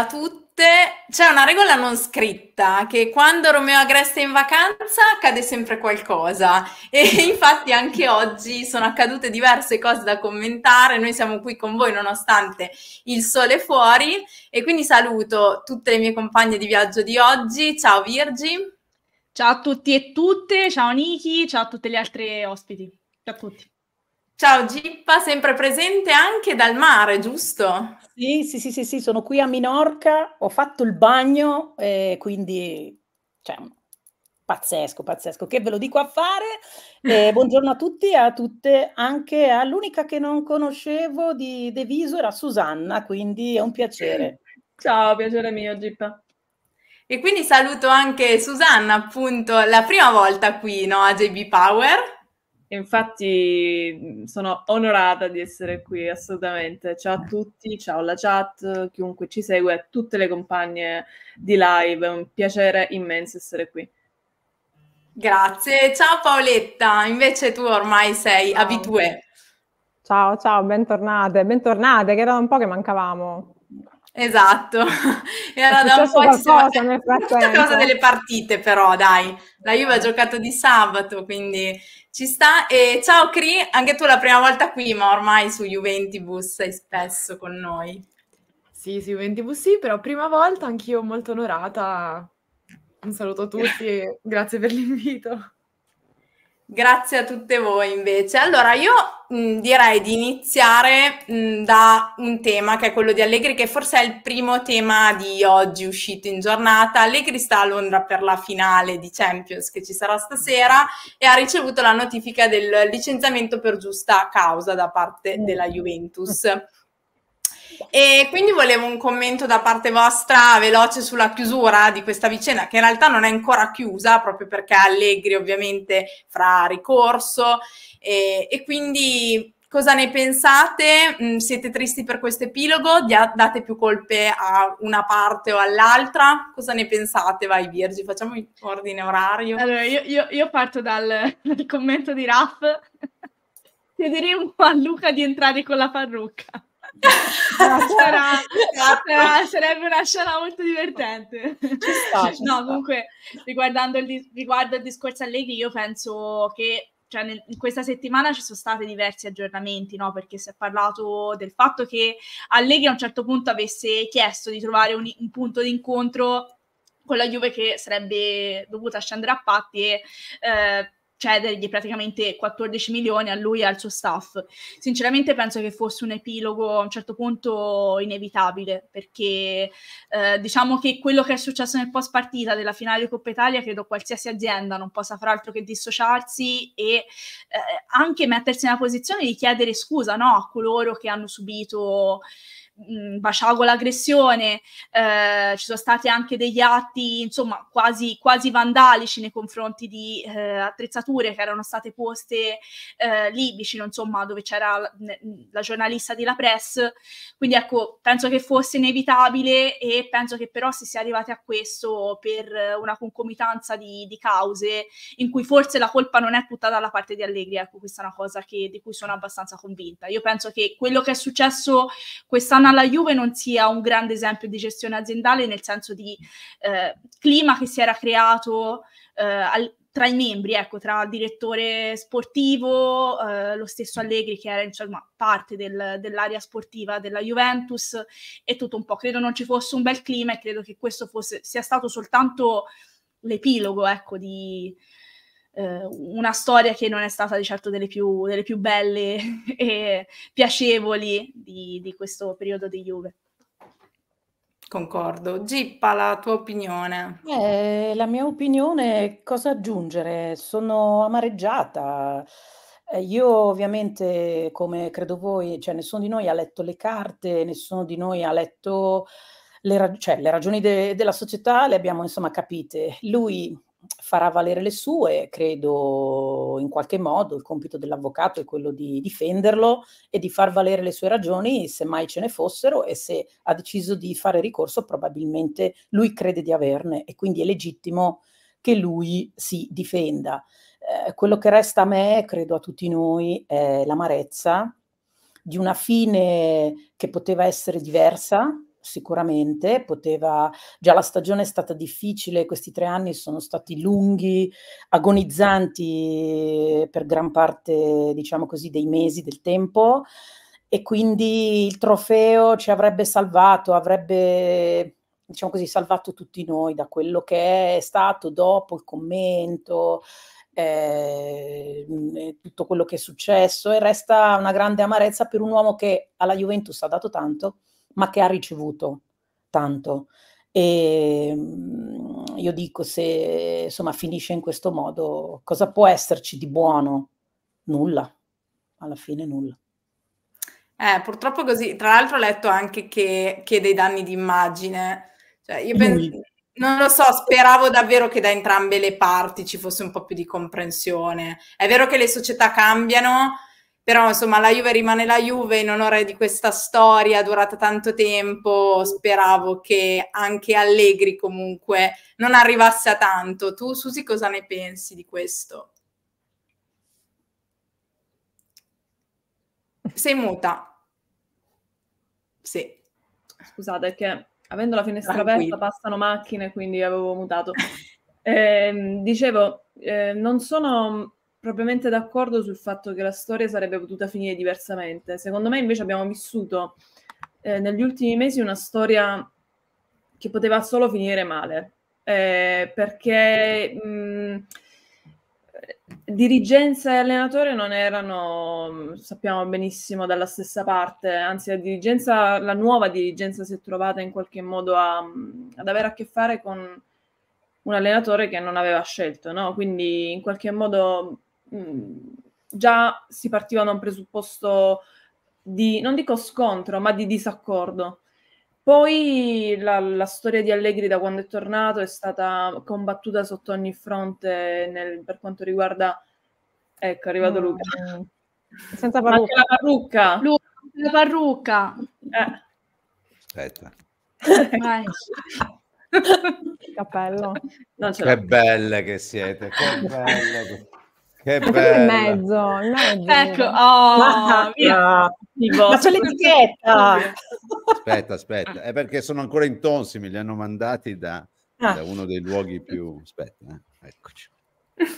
Ciao a tutti e a tutte. C'è una regola non scritta che quando Romeo Agreste è in vacanza accade sempre qualcosa e infatti anche oggi sono accadute diverse cose da commentare. Noi siamo qui con voi nonostante il sole fuori e quindi saluto tutte le mie compagne di viaggio di oggi. Ciao Virgi. Ciao a tutti e tutte, ciao Niki, ciao a tutte le altre ospiti. Ciao a tutti. Ciao Gippa, sempre presente anche dal mare, giusto? Sì, sì, sì, sì, sì, sono qui a Minorca, ho fatto il bagno, eh, quindi cioè, pazzesco, pazzesco. Che ve lo dico a fare? Eh, buongiorno a tutti e a tutte, anche all'unica che non conoscevo di De Viso era Susanna, quindi è un piacere. Ciao, piacere mio, Gippa. E quindi saluto anche Susanna, appunto, la prima volta qui, no, a JB Power. Infatti sono onorata di essere qui, assolutamente. Ciao a tutti, ciao alla chat, chiunque ci segue, a tutte le compagne di live, è un piacere immenso essere qui. Grazie, ciao Paoletta, invece tu ormai sei ciao. abitué. Ciao, ciao, bentornate, bentornate, che era un po' che mancavamo. Esatto, era da un po' qualcosa nel frattempo. cosa delle partite però, dai. La Juve ha giocato di sabato, quindi ci sta. E ciao Cri, anche tu la prima volta qui, ma ormai su Juventibus sei spesso con noi. Sì, su Juventibus sì, però prima volta anch'io molto onorata. Un saluto a tutti, grazie per l'invito. Grazie a tutte voi invece. Allora, io mh, direi di iniziare mh, da un tema che è quello di Allegri, che forse è il primo tema di oggi uscito in giornata. Allegri sta a Londra per la finale di Champions che ci sarà stasera e ha ricevuto la notifica del licenziamento per giusta causa da parte della Juventus. E quindi volevo un commento da parte vostra veloce sulla chiusura di questa vicenda, che in realtà non è ancora chiusa, proprio perché Allegri ovviamente fra ricorso. E, e quindi cosa ne pensate? Mm, siete tristi per questo epilogo? Date più colpe a una parte o all'altra? Cosa ne pensate? Vai Virgi, facciamo in ordine orario. Allora, io, io, io parto dal, dal, commento di un po' a Luca di entrare con la parrucca. Sarà, sarà, sarebbe una scena molto divertente. Sta, no, sta. comunque, riguardando il, riguardo il discorso Allegri, io penso che cioè, nel, in questa settimana ci sono stati diversi aggiornamenti, no? perché si è parlato del fatto che Allegri a un certo punto avesse chiesto di trovare un, un punto di incontro con la Juve che sarebbe dovuta scendere a patti e eh, cedergli praticamente 14 milioni a lui e al suo staff. Sinceramente penso che fosse un epilogo a un certo punto inevitabile, perché eh, diciamo che quello che è successo nel post partita della finale di Coppa Italia, credo qualsiasi azienda non possa far altro che dissociarsi e eh, anche mettersi nella posizione di chiedere scusa no, a coloro che hanno subito baciago l'aggressione, eh, ci sono stati anche degli atti insomma quasi, quasi vandalici nei confronti di eh, attrezzature che erano state poste eh, lì vicino insomma dove c'era la, la, giornalista di La Press, quindi ecco penso che fosse inevitabile e penso che però si sia arrivati a questo per una concomitanza di, di cause in cui forse la colpa non è tutta dalla parte di Allegri, ecco questa è una cosa che, di cui sono abbastanza convinta. Io penso che quello che è successo quest'anno alla Juve non sia un grande esempio di gestione aziendale nel senso di eh, clima che si era creato eh, al, tra i membri, ecco, tra il direttore sportivo, eh, lo stesso Allegri che era insomma parte del, dell'area sportiva della Juventus e tutto un po'. Credo non ci fosse un bel clima e credo che questo fosse, sia stato soltanto l'epilogo, ecco, di, eh, una storia che non è stata di certo delle più, delle più belle e piacevoli di, di questo periodo di Juve. Concordo. Gippa, la tua opinione? Eh, la mia opinione, cosa aggiungere? Sono amareggiata. Eh, io ovviamente, come credo voi, cioè nessuno di noi ha letto le carte, nessuno di noi ha letto le, rag- cioè, le ragioni de- della società, le abbiamo insomma capite. Lui farà valere le sue, credo in qualche modo il compito dell'avvocato è quello di difenderlo e di far valere le sue ragioni se mai ce ne fossero e se ha deciso di fare ricorso probabilmente lui crede di averne e quindi è legittimo che lui si difenda. Eh, quello che resta a me, credo a tutti noi, è l'amarezza di una fine che poteva essere diversa, sicuramente, poteva, già la stagione è stata difficile, questi tre anni sono stati lunghi, agonizzanti per gran parte, diciamo così, dei mesi del tempo e quindi il trofeo ci avrebbe salvato, avrebbe, diciamo così, salvato tutti noi da quello che è stato dopo il commento, eh, tutto quello che è successo e resta una grande amarezza per un uomo che alla Juventus ha dato tanto ma che ha ricevuto tanto. E mm, io dico, se insomma finisce in questo modo, cosa può esserci di buono? Nulla, alla fine nulla. Eh, purtroppo così. Tra l'altro ho letto anche che, che dei danni d'immagine. Cioè, io penso, non lo so, speravo davvero che da entrambe le parti ci fosse un po' più di comprensione. È vero che le società cambiano, però insomma la Juve rimane la Juve in onore di questa storia durata tanto tempo, speravo che anche Allegri comunque non arrivasse a tanto. Tu Susi cosa ne pensi di questo? Sei muta. Sì. Scusate, che avendo la finestra Tranquillo. aperta passano macchine, quindi avevo mutato. Eh, dicevo, eh, non sono propriamente d'accordo sul fatto che la storia sarebbe potuta finire diversamente. Secondo me invece abbiamo vissuto eh, negli ultimi mesi una storia che poteva solo finire male, eh, perché mh, dirigenza e allenatore non erano, sappiamo benissimo, dalla stessa parte, anzi la dirigenza, la nuova dirigenza si è trovata in qualche modo a, ad avere a che fare con un allenatore che non aveva scelto, no? Quindi in qualche modo già si partiva da un presupposto di, non dico scontro, ma di disaccordo. Poi la, la, storia di Allegri da quando è tornato è stata combattuta sotto ogni fronte nel, per quanto riguarda... Ecco, è arrivato mm. Luca. Senza parrucca. la parrucca. Luca, la parrucca. Eh. Aspetta. Vai. Cappello. che belle che siete, che belle che... Che bello. In mezzo, in mezzo. Ecco, oh, via. Ma c'è l'etichetta. Aspetta, aspetta. È perché sono ancora in tonsi, me li hanno mandati da, ah. da uno dei luoghi più... Aspetta, eh. eccoci.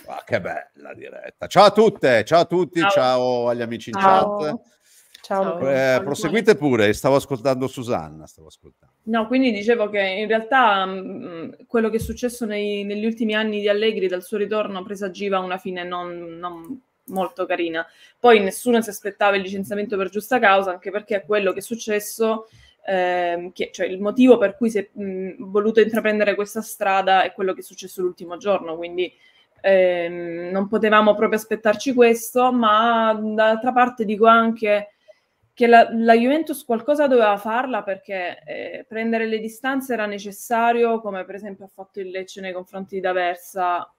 Oh, che bella diretta. Ciao a tutte, ciao a tutti, ciao, ciao agli amici in ciao. chat. Ciao. Eh, proseguite pure, stavo ascoltando Susanna. Stavo ascoltando. No, quindi dicevo che in realtà mh, mm, quello che è successo nei, negli ultimi anni di Allegri dal suo ritorno presagiva una fine non, non molto carina. Poi nessuno si aspettava il licenziamento per giusta causa, anche perché è quello che è successo. Ehm, che, cioè il motivo per cui si è mh, mm, voluto intraprendere questa strada è quello che è successo l'ultimo giorno, quindi ehm, non potevamo proprio aspettarci questo, ma dall'altra parte dico anche che la, la, Juventus qualcosa doveva farla perché eh, prendere le distanze era necessario, come per esempio ha fatto il Lecce nei confronti di D'Aversa,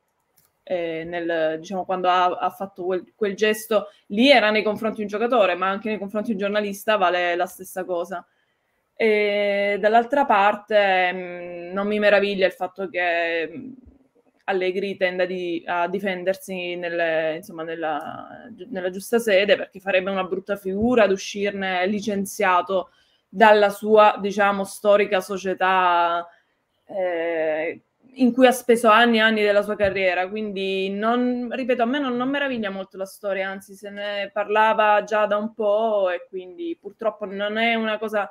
eh, nel, diciamo, quando ha, ha fatto quel, quel, gesto, lì era nei confronti di un giocatore, ma anche nei confronti di un giornalista vale la stessa cosa. E dall'altra parte mh, mm, non mi meraviglia il fatto che mh, Allegri tenda di, a difendersi nelle, insomma, nella, nella, giusta sede perché farebbe una brutta figura ad uscirne licenziato dalla sua, diciamo, storica società eh, in cui ha speso anni e anni della sua carriera. Quindi, non, ripeto, a me non, non meraviglia molto la storia, anzi se ne parlava già da un po' e quindi purtroppo non è una cosa...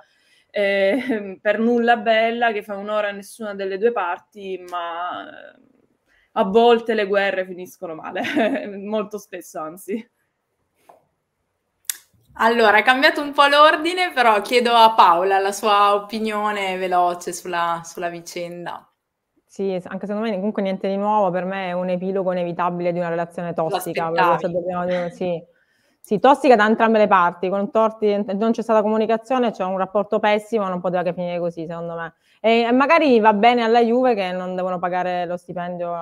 Eh, per nulla bella che fa onore a nessuna delle due parti, ma a volte le guerre finiscono male, molto spesso anzi. Allora, è cambiato un po' l'ordine, però chiedo a Paola la sua opinione veloce sulla, sulla vicenda. Sì, anche secondo me comunque niente di nuovo, per me è un epilogo inevitabile di una relazione tossica. Dobbiamo, sì. Sì, tossica da entrambe le parti, con torti non c'è stata comunicazione, c'è un rapporto pessimo, non poteva che finire così secondo me. E magari va bene alla Juve che non devono pagare lo stipendio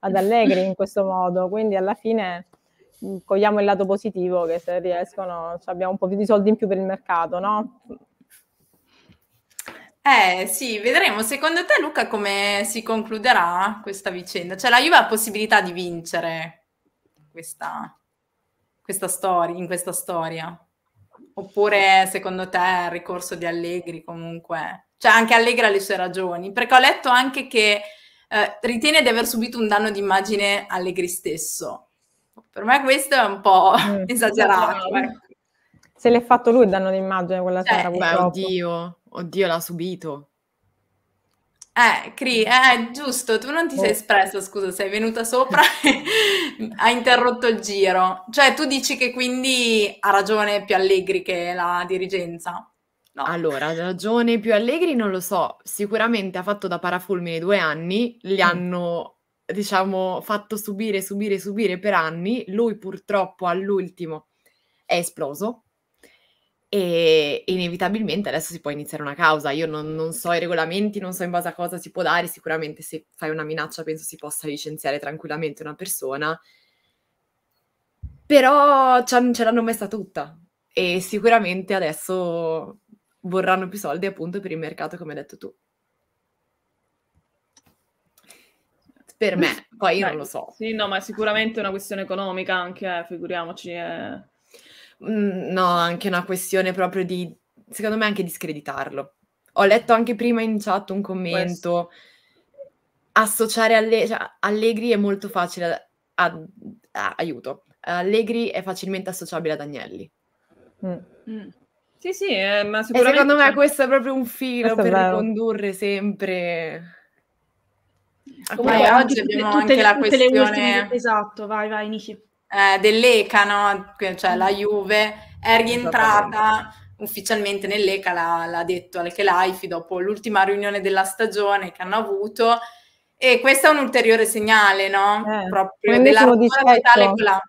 ad Allegri in questo modo, quindi alla fine mm, cogliamo il lato positivo che se riescono abbiamo un po' più di soldi in più per il mercato, no? Eh sì, vedremo. Secondo te Luca come si concluderà questa vicenda? Cioè la Juve ha possibilità di vincere questa, questa storia, in questa storia? Oppure secondo te il ricorso di Allegri comunque? Cioè anche Allegri ha le sue ragioni, perché ho letto anche che eh, ritiene di aver subito un danno d'immagine Allegri stesso. Per me questo è un po' mm. esagerato. Ecco. Se l'è fatto lui il danno d'immagine quella cioè, sera, Beh, oddio, oddio l'ha subito. Eh, Cri, eh, giusto, tu non ti sei oh. espresso, scusa, sei venuta sopra e hai interrotto il giro. Cioè, tu dici che quindi ha ragione più Allegri che la dirigenza? No. Allora, ragione più Allegri non lo so, sicuramente ha fatto da parafulmine due anni, gli mm. hanno, diciamo, fatto subire, subire, subire per anni, lui purtroppo all'ultimo è esploso, e inevitabilmente adesso si può iniziare una causa. Io non, non, so i regolamenti, non so in base a cosa si può dare, sicuramente se fai una minaccia penso si possa licenziare tranquillamente una persona, però ce l'hanno messa tutta e sicuramente adesso vorranno più soldi appunto per il mercato come hai detto tu. Per me, poi io Beh, non lo so. Sì, no, ma è sicuramente una questione economica anche, eh, figuriamoci. Eh Mhmm, no, anche una questione proprio di secondo me anche di screditarlo. Ho letto anche prima in chat un commento, associare alle cioè Allegri è molto facile a a aiuto, Allegri è facilmente associabile ad Agnelli. Mh. Mh. Sì, sì, eh, ma E secondo me questo è proprio un filo per ricondurre sempre a Comunque oggi abbiamo tutte anche la tutte le ultime questione esatto, vai, vai Niki eh, dell'ECA, no? cioè la Juve, è rientrata ufficialmente nell'ECA, l'ha, l'ha detto anche l'AIFI dopo l'ultima riunione della stagione che hanno avuto e questo è un ulteriore segnale, no? Eh, Proprio della totale con la,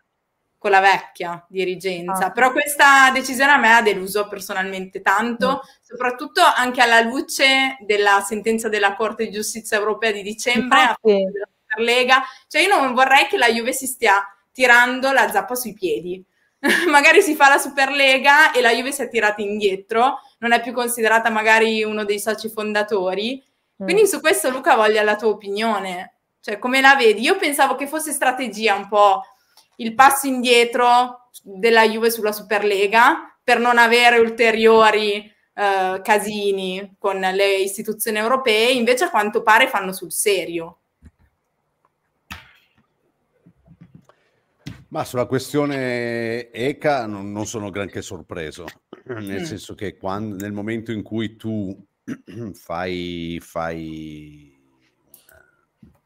con la vecchia dirigenza. Ah. Però questa decisione a me ha deluso personalmente tanto, mm. soprattutto anche alla luce della sentenza della Corte di Giustizia Europea di dicembre Infatti. della Superlega. Cioè io non vorrei che la Juve si stia tirando la zappa sui piedi. magari si fa la Superlega e la Juve si è tirata indietro, non è più considerata magari uno dei soci fondatori. Mm. Quindi mm. su questo Luca voglio la tua opinione. Cioè, come la vedi? Io pensavo che fosse strategia un po' il passo indietro della Juve sulla Superlega per non avere ulteriori eh, casini con le istituzioni europee, invece a quanto pare fanno sul serio. Ma sulla questione ECA non, non sono granché sorpreso, nel mm. senso che quando, nel momento in cui tu fai, fai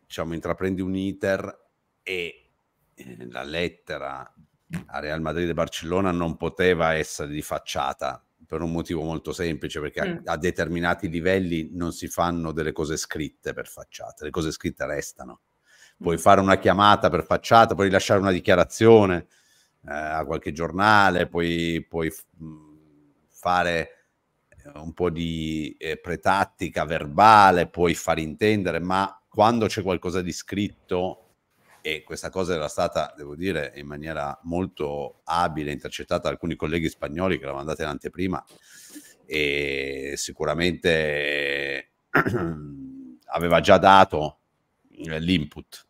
diciamo, intraprendi un iter e eh, la lettera a Real Madrid e Barcellona non poteva essere di facciata per un motivo molto semplice, perché mm. a, a, determinati livelli non si fanno delle cose scritte per facciata, le cose scritte restano puoi fare una chiamata per facciata, puoi rilasciare una dichiarazione eh, a qualche giornale, puoi, puoi fare eh, un po' di eh, pretattica verbale, puoi far intendere, ma quando c'è qualcosa di scritto, e questa cosa era stata, devo dire, in maniera molto abile, intercettata da alcuni colleghi spagnoli che l'avevano data in anteprima, e sicuramente aveva già dato l'input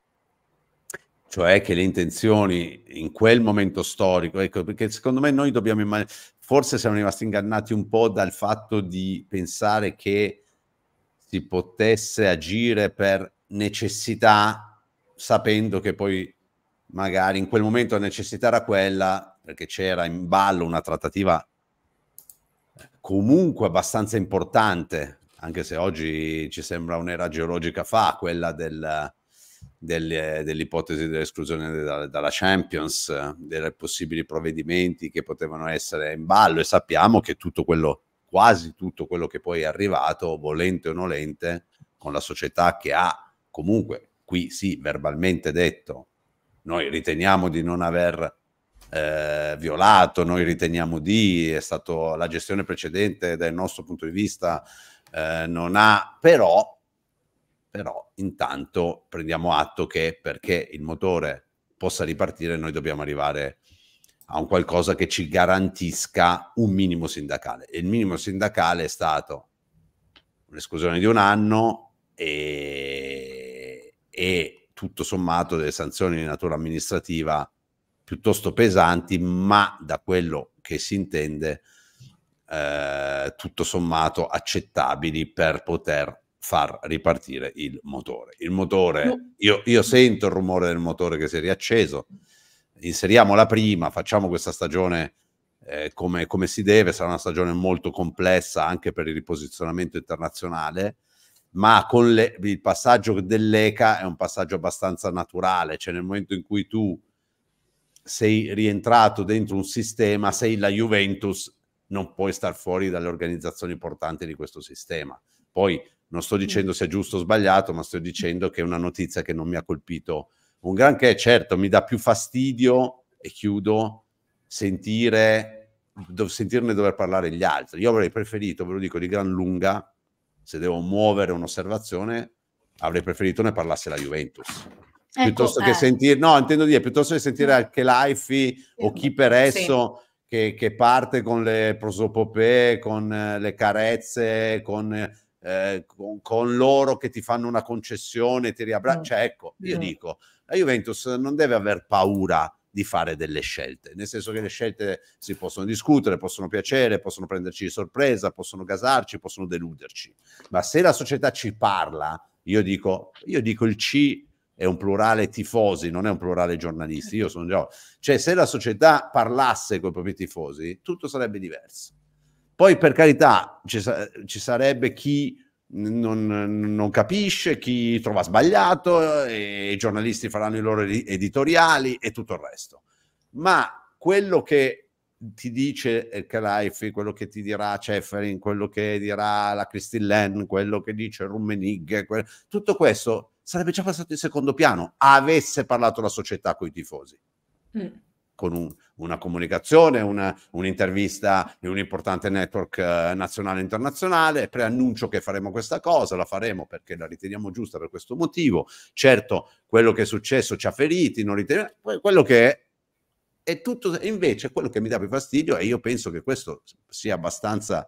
cioè che le intenzioni in quel momento storico, ecco, perché secondo me noi dobbiamo immaginare, forse siamo rimasti ingannati un po' dal fatto di pensare che si potesse agire per necessità, sapendo che poi magari in quel momento la necessità era quella, perché c'era in ballo una trattativa comunque abbastanza importante, anche se oggi ci sembra un'era geologica fa, quella del delle, dell'ipotesi dell'esclusione da, dalla Champions, dei possibili provvedimenti che potevano essere in ballo e sappiamo che tutto quello, quasi tutto quello che poi è arrivato, volente o nolente, con la società che ha comunque, qui sì, verbalmente detto, noi riteniamo di non aver eh, violato, noi riteniamo di, è stato la gestione precedente dal nostro punto di vista eh, non ha, però però intanto prendiamo atto che perché il motore possa ripartire noi dobbiamo arrivare a un qualcosa che ci garantisca un minimo sindacale. E il minimo sindacale è stato un'esclusione di un anno e, e tutto sommato delle sanzioni di natura amministrativa piuttosto pesanti, ma da quello che si intende eh, tutto sommato accettabili per poter far ripartire il motore. Il motore, io, io sento il rumore del motore che si è riacceso, inseriamo la prima, facciamo questa stagione eh, come, come, si deve, sarà una stagione molto complessa anche per il riposizionamento internazionale, ma con le, il passaggio dell'ECA è un passaggio abbastanza naturale, cioè nel momento in cui tu sei rientrato dentro un sistema, sei la Juventus, non puoi star fuori dalle organizzazioni importanti di questo sistema. Poi non sto dicendo sia giusto o sbagliato, ma sto dicendo che è una notizia che non mi ha colpito un granché. Certo, mi dà più fastidio, e chiudo, sentire, do, sentirne dover parlare gli altri. Io avrei preferito, ve lo dico di gran lunga, se devo muovere un'osservazione, avrei preferito ne parlasse la Juventus. Ecco, piuttosto che eh. sentire, no, intendo dire, piuttosto che sentire anche l'AIFI o chi per esso sì. che, che, parte con le prosopopee, con le carezze, con eh, con, con, loro che ti fanno una concessione, ti riabbracciano. Cioè, ecco, io dico, la Juventus non deve aver paura di fare delle scelte, nel senso che le scelte si possono discutere, possono piacere, possono prenderci di sorpresa, possono gasarci, possono deluderci, ma se la società ci parla, io dico, io dico il C è un plurale tifosi, non è un plurale giornalisti, io sono già... Cioè se la società parlasse con i propri tifosi, tutto sarebbe diverso. Poi per carità ci, ci sarebbe chi non, non, capisce, chi trova sbagliato, i giornalisti faranno i loro editoriali e tutto il resto. Ma quello che ti dice il Calaifi, quello che ti dirà Ceferin, quello che dirà la Cristillen, quello che dice Rummenig, que- tutto questo sarebbe già passato in secondo piano, avesse parlato la società con i tifosi. Mm con un, una comunicazione, una, un'intervista in un importante network eh, nazionale e internazionale, preannuncio che faremo questa cosa, la faremo perché la riteniamo giusta per questo motivo. Certo, quello che è successo ci ha feriti, non riteniamo, quello che è è tutto invece quello che mi dà più fastidio e io penso che questo sia abbastanza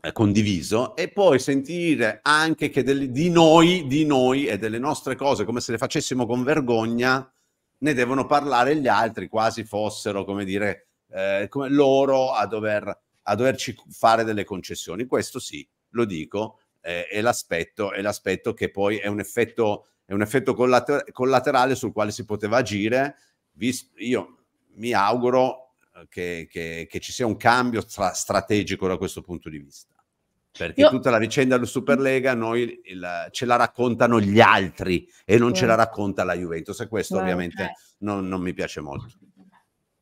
eh, condiviso e poi sentire anche che del, di noi, di noi e delle nostre cose come se le facessimo con vergogna ne devono parlare gli altri, quasi fossero, come dire, eh, come loro a, dover, a doverci fare delle concessioni. Questo sì, lo dico, eh, è, l'aspetto, è l'aspetto che poi è un effetto, è un effetto collater- collaterale sul quale si poteva agire. Vis- io mi auguro eh, che, che, che, ci sia un cambio stra- strategico da questo punto di vista perché Io... tutta la vicenda del Superlega noi il, ce la raccontano gli altri e non ce la racconta la Juventus e questo Beh, ovviamente okay. non, non, mi piace molto.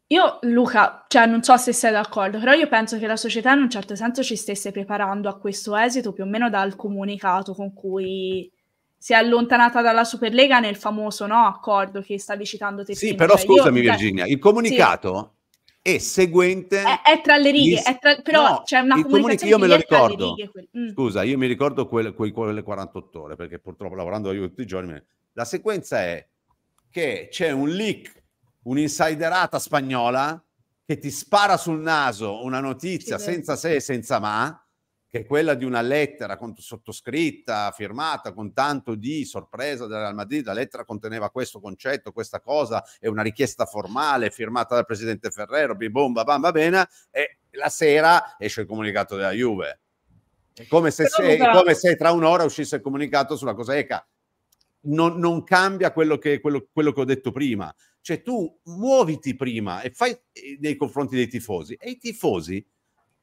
Io Luca, cioè non so se sei d'accordo, però io penso che la società in un certo senso ci stesse preparando a questo esito più o meno dal comunicato con cui si è allontanata dalla Superlega nel famoso no, accordo che stavi citando te Sì, però cioè, scusami io, Virginia, il comunicato... Sì e seguente è, è tra le righe, gli... tra... però no, c'è una comunicazione io me lo ricordo. Righe, mm. Scusa, io mi ricordo quelle, quelle 48 ore perché purtroppo lavorando io tutti i giorni. La sequenza è che c'è un leak, un'insiderata spagnola che ti spara sul naso una notizia sì, senza se e senza ma che è quella di una lettera sottoscritta, firmata con tanto di sorpresa del Real Madrid. La lettera conteneva questo concetto, questa cosa, è una richiesta formale firmata dal presidente Ferrero, bim bam, va bene, e la sera esce il comunicato della Juve. È come se, se, come se tra un'ora uscisse il comunicato sulla cosa ECA. Non, non cambia quello che, quello, quello che ho detto prima. Cioè tu muoviti prima e fai eh, nei confronti dei tifosi e i tifosi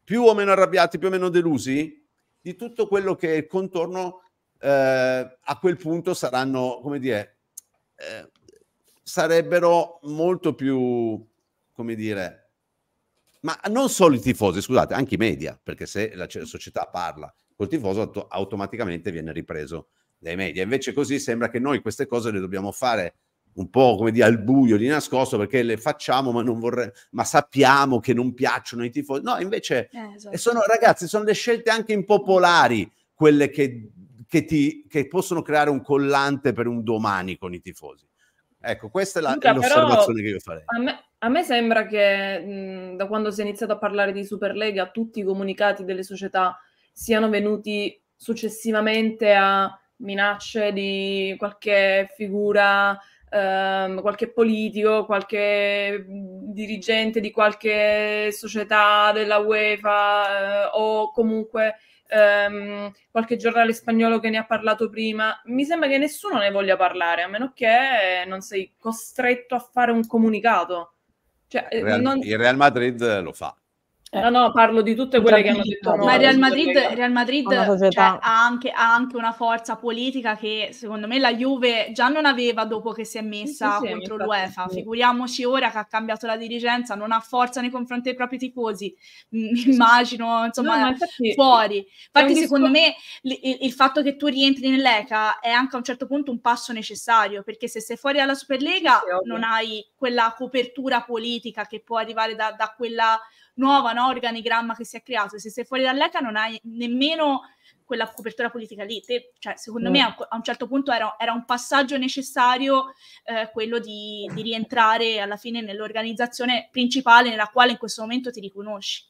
più o meno arrabbiati, più o meno delusi di tutto quello che è contorno eh, a quel punto saranno, come dire, eh, sarebbero molto più, come dire, ma non solo i tifosi, scusate, anche i media, perché se la società parla col tifoso automaticamente viene ripreso dai media. Invece così sembra che noi queste cose le dobbiamo fare un po' come dire al buio, di nascosto, perché le facciamo, ma non vorrei, ma sappiamo che non piacciono i tifosi. No, invece, eh, esatto. sono, ragazzi, sono le scelte anche impopolari, quelle che, che, ti, che possono creare un collante per un domani con i tifosi. Ecco, questa è, la, Luca, è l'osservazione che io farei. A me, a me sembra che mh, da quando si è iniziato a parlare di Superlega, tutti i comunicati delle società siano venuti successivamente a minacce di qualche figura ehm, qualche politico, qualche dirigente di qualche società della UEFA eh, o comunque ehm, qualche giornale spagnolo che ne ha parlato prima. Mi sembra che nessuno ne voglia parlare, a meno che non sei costretto a fare un comunicato. Cioè, Real, non... Il Real Madrid lo fa. Eh. No, no, parlo di tutte quelle che hanno detto no. Ma il Real Madrid, Real Madrid cioè, ha, anche, ha, anche, una forza politica che secondo me la Juve già non aveva dopo che si è messa sì, sì, contro l'UEFA. Sì. Figuriamoci ora che ha cambiato la dirigenza, non ha forza nei confronti dei propri tifosi. Immagino, insomma, no, infatti, fuori. Infatti, secondo discor- me il, il, fatto che tu rientri nell'ECA è anche a un certo punto un passo necessario, perché se sei fuori dalla Superlega non hai quella copertura politica che può arrivare da, da quella nuova no, organigramma che si è creato. Se sei fuori dall'ECA non hai nemmeno quella copertura politica lì. Te, cioè, secondo mm. me a, a, un certo punto era, era un passaggio necessario eh, quello di, di, rientrare alla fine nell'organizzazione principale nella quale in questo momento ti riconosci.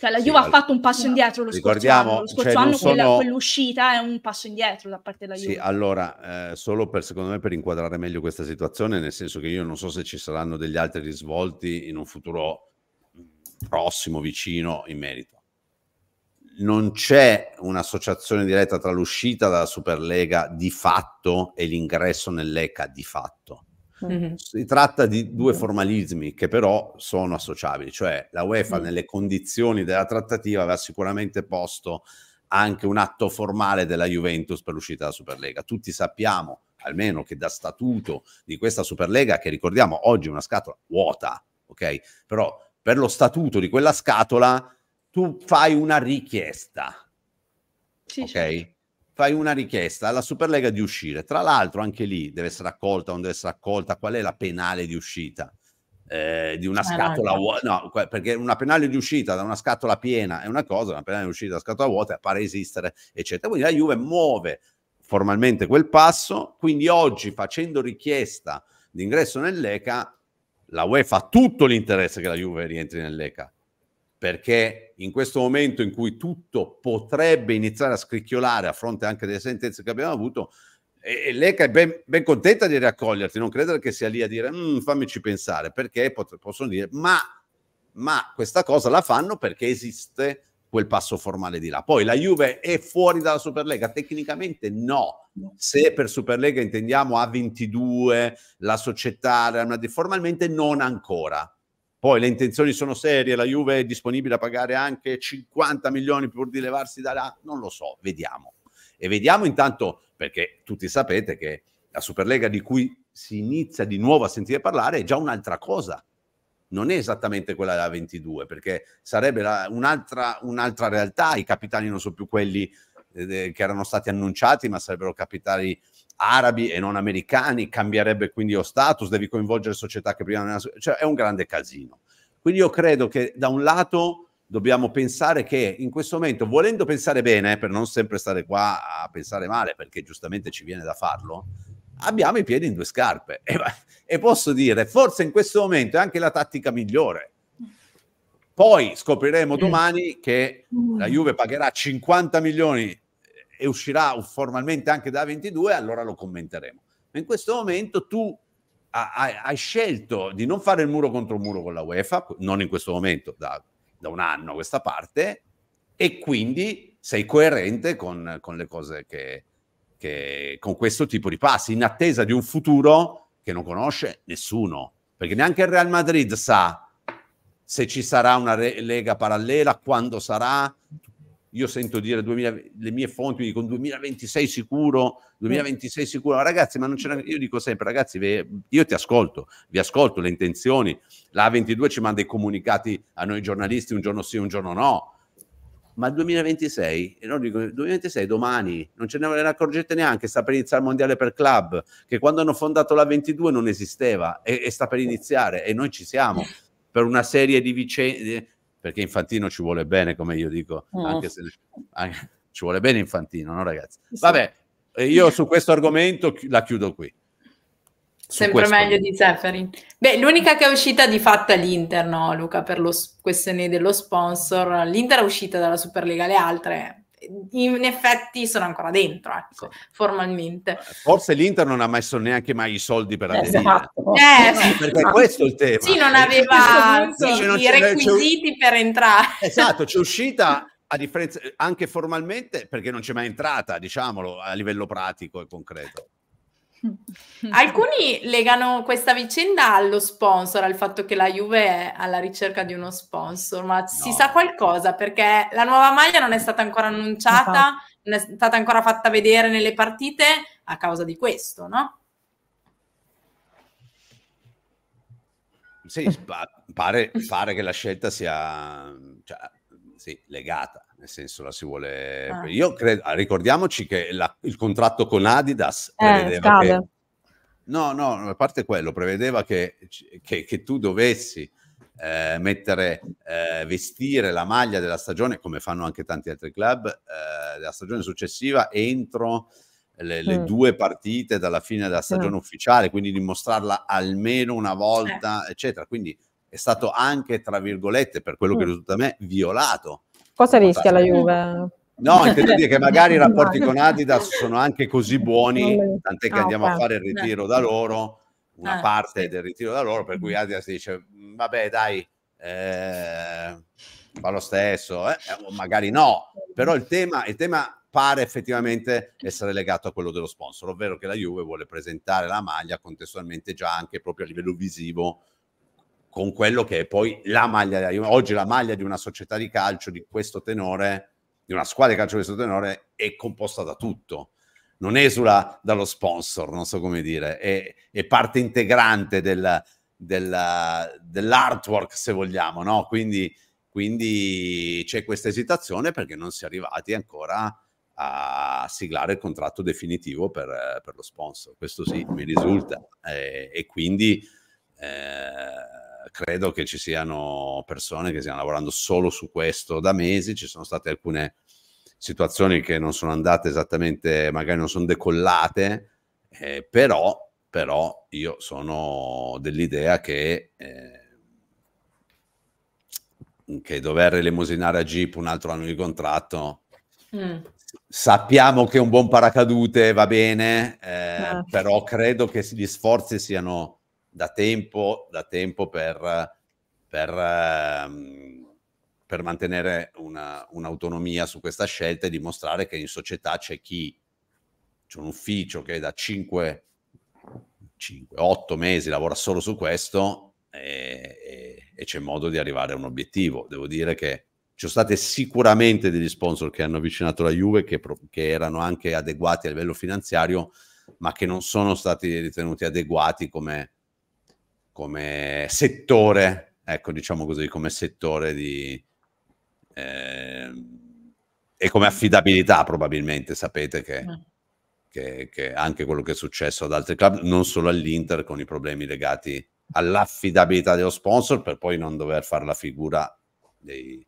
Cioè, la Juve sì, ha fatto un passo indietro lo scorso anno, lo scorso cioè, anno sono... quella, quell'uscita è un passo indietro da parte della Juve. Sì, allora, eh, solo per, secondo me per inquadrare meglio questa situazione, nel senso che io non so se ci saranno degli altri risvolti in un futuro prossimo, vicino in merito. Non c'è un'associazione diretta tra l'uscita dalla Superlega di fatto e l'ingresso nell'ECA di fatto. Mm-hmm. Si tratta di due formalismi che però sono associabili, cioè la UEFA mm. nelle condizioni della trattativa aveva sicuramente posto anche un atto formale della Juventus per l'uscita dalla Superlega. Tutti sappiamo, almeno che da statuto di questa Superlega, che ricordiamo oggi è una scatola vuota, ok? Però per lo statuto di quella scatola, tu fai una richiesta. Sì, ok? Certo. Fai una richiesta alla Superlega di uscire. Tra l'altro, anche lì deve essere accolta o non deve essere accolta. Qual è la penale di uscita? Eh, di una ah, scatola vuota, no, perché una penale di uscita da una scatola piena è una cosa, una penale di uscita da scatola vuota pare esistere, eccetera. Quindi la Juve muove formalmente quel passo, quindi oggi facendo richiesta di ingresso nell'ECA la UEFA ha tutto l'interesse che la Juve rientri nell'ECA, perché in questo momento in cui tutto potrebbe iniziare a scricchiolare a fronte anche delle sentenze che abbiamo avuto, e, l'ECA è ben, ben, contenta di riaccoglierti, non credere che sia lì a dire mm, fammici pensare, perché pot- possono dire ma, ma questa cosa la fanno perché esiste quel passo formale di là. Poi la Juve è fuori dalla Superlega? Tecnicamente no. Se per Superlega intendiamo A22, la società, formalmente non ancora. Poi le intenzioni sono serie, la Juve è disponibile a pagare anche 50 milioni pur di levarsi da là? Non lo so, vediamo. E vediamo intanto, perché tutti sapete che la Superlega di cui si inizia di nuovo a sentire parlare è già un'altra cosa non è esattamente quella della 22, perché sarebbe la, un'altra, un'altra, realtà, i capitali non sono più quelli eh, che erano stati annunciati, ma sarebbero capitali arabi e non americani, cambierebbe quindi lo status, devi coinvolgere società che prima non erano... Cioè è un grande casino. Quindi io credo che da un lato dobbiamo pensare che in questo momento, volendo pensare bene, per non sempre stare qua a pensare male, perché giustamente ci viene da farlo, abbiamo i piedi in due scarpe e, e posso dire, forse in questo momento è anche la tattica migliore. Poi scopriremo domani che la Juve pagherà 50 milioni e uscirà formalmente anche da 22, allora lo commenteremo. Ma in questo momento tu hai, scelto di non fare il muro contro muro con la UEFA, non in questo momento, da, da un anno a questa parte, e quindi sei coerente con, con le cose che, che, con questo tipo di passi, in attesa di un futuro che non conosce nessuno, perché neanche il Real Madrid sa se ci sarà una re- lega parallela, quando sarà. Io sento dire 2000, le mie fonti dicono 2026 sicuro, 2026 sicuro. Ma ragazzi, ma non ce. Io dico sempre, ragazzi, io ti ascolto, vi ascolto le intenzioni. La A22 ci manda i comunicati a noi giornalisti un giorno sì, un giorno no ma il 2026, e non dico il 2026 domani, non ce ne accorgete neanche, sta per iniziare il mondiale per club, che quando hanno fondato la 22 non esisteva e, e sta per iniziare e noi ci siamo per una serie di vicende, perché Infantino ci vuole bene, come io dico, oh. anche se anche, ci vuole bene Infantino, no ragazzi? Vabbè, io su questo argomento la chiudo qui. Sempre meglio di Zeferin. Beh, l'unica che è uscita di fatto è l'Inter, no, Luca, per lo questione dello sponsor. L'Inter è uscita dalla Superlega, le altre in effetti sono ancora dentro, ecco, formalmente. Forse l'Inter non ha messo neanche mai i soldi per aderire. Esatto. Eh, sì. Perché questo è il tema. Sì, non aveva Sì, sì, non i requisiti per entrare. Esatto, c'è uscita a differenza anche formalmente perché non c'è mai entrata, diciamolo, a livello pratico e concreto. Alcuni legano questa vicenda allo sponsor, al fatto che la Juve è alla ricerca di uno sponsor, ma si No. sa qualcosa perché la nuova maglia non è stata ancora annunciata, non è stata ancora fatta vedere nelle partite a causa di questo, no? Sì, pa- pare, pare che la scelta sia cioè, sì, legata, nel senso la si vuole... Ah. Io credo, ricordiamoci che la- il contratto con Adidas Eh, che... No, no, a parte quello, prevedeva che, che- che tu dovessi eh, mettere, eh, vestire la maglia della stagione, come fanno anche tanti altri club, eh, della stagione successiva entro le, le Mm. due partite dalla fine della stagione ufficiale, quindi dimostrarla almeno una volta, eccetera. Quindi è stato anche, tra virgolette, per quello che Mm. risulta a me, violato. Cosa rischia la Fantastico. Juve? No, intendo dire che magari i rapporti con Adidas sono anche così buoni, tant'è che Ah, andiamo a fare il ritiro da loro, una Eh, parte sì. del ritiro da loro, per cui Adidas dice, "Mm, vabbè dai, eh, fa lo stesso, eh, o magari no, però il tema, il tema pare effettivamente essere legato a quello dello sponsor, ovvero che la Juve vuole presentare la maglia contestualmente già anche proprio a livello visivo con quello che è poi la maglia. Oggi la maglia di una società di calcio di questo tenore, di una squadra di calcio di questo tenore, è composta da tutto. Non esula dallo sponsor, non so come dire, è, è parte integrante del, del- dell'artwork, se vogliamo, no? Quindi, quindi c'è questa esitazione perché non si è arrivati ancora a siglare il contratto definitivo per, per lo sponsor. Questo sì, mi risulta. Eh, e quindi eh, credo che ci siano persone che stiano lavorando solo su questo da mesi. Ci sono state alcune situazioni che non sono andate esattamente, magari non sono decollate, eh, però, però io sono dell'idea che, eh, che dover elemosinare a Jeep un altro anno di contratto Mm. sappiamo che un buon paracadute va bene, eh, Eh. però credo che gli sforzi siano da tempo, da tempo per, per, ehm, per mantenere una- un'autonomia su questa scelta e dimostrare che in società c'è chi, c'è un ufficio che da 5, 5 8 mesi lavora solo su questo e, e- e c'è modo di arrivare a un obiettivo. Devo dire che ci sono state sicuramente degli sponsor che hanno avvicinato la Juve che, che erano anche adeguati a livello finanziario, ma che non sono stati ritenuti adeguati come, come settore, ecco, diciamo così, come settore di ehm, e come affidabilità probabilmente. Sapete che, Mm. che, che anche quello che è successo ad altri club, non solo all'Inter, con i problemi legati all'affidabilità dello sponsor, per poi non dover fare la figura dei,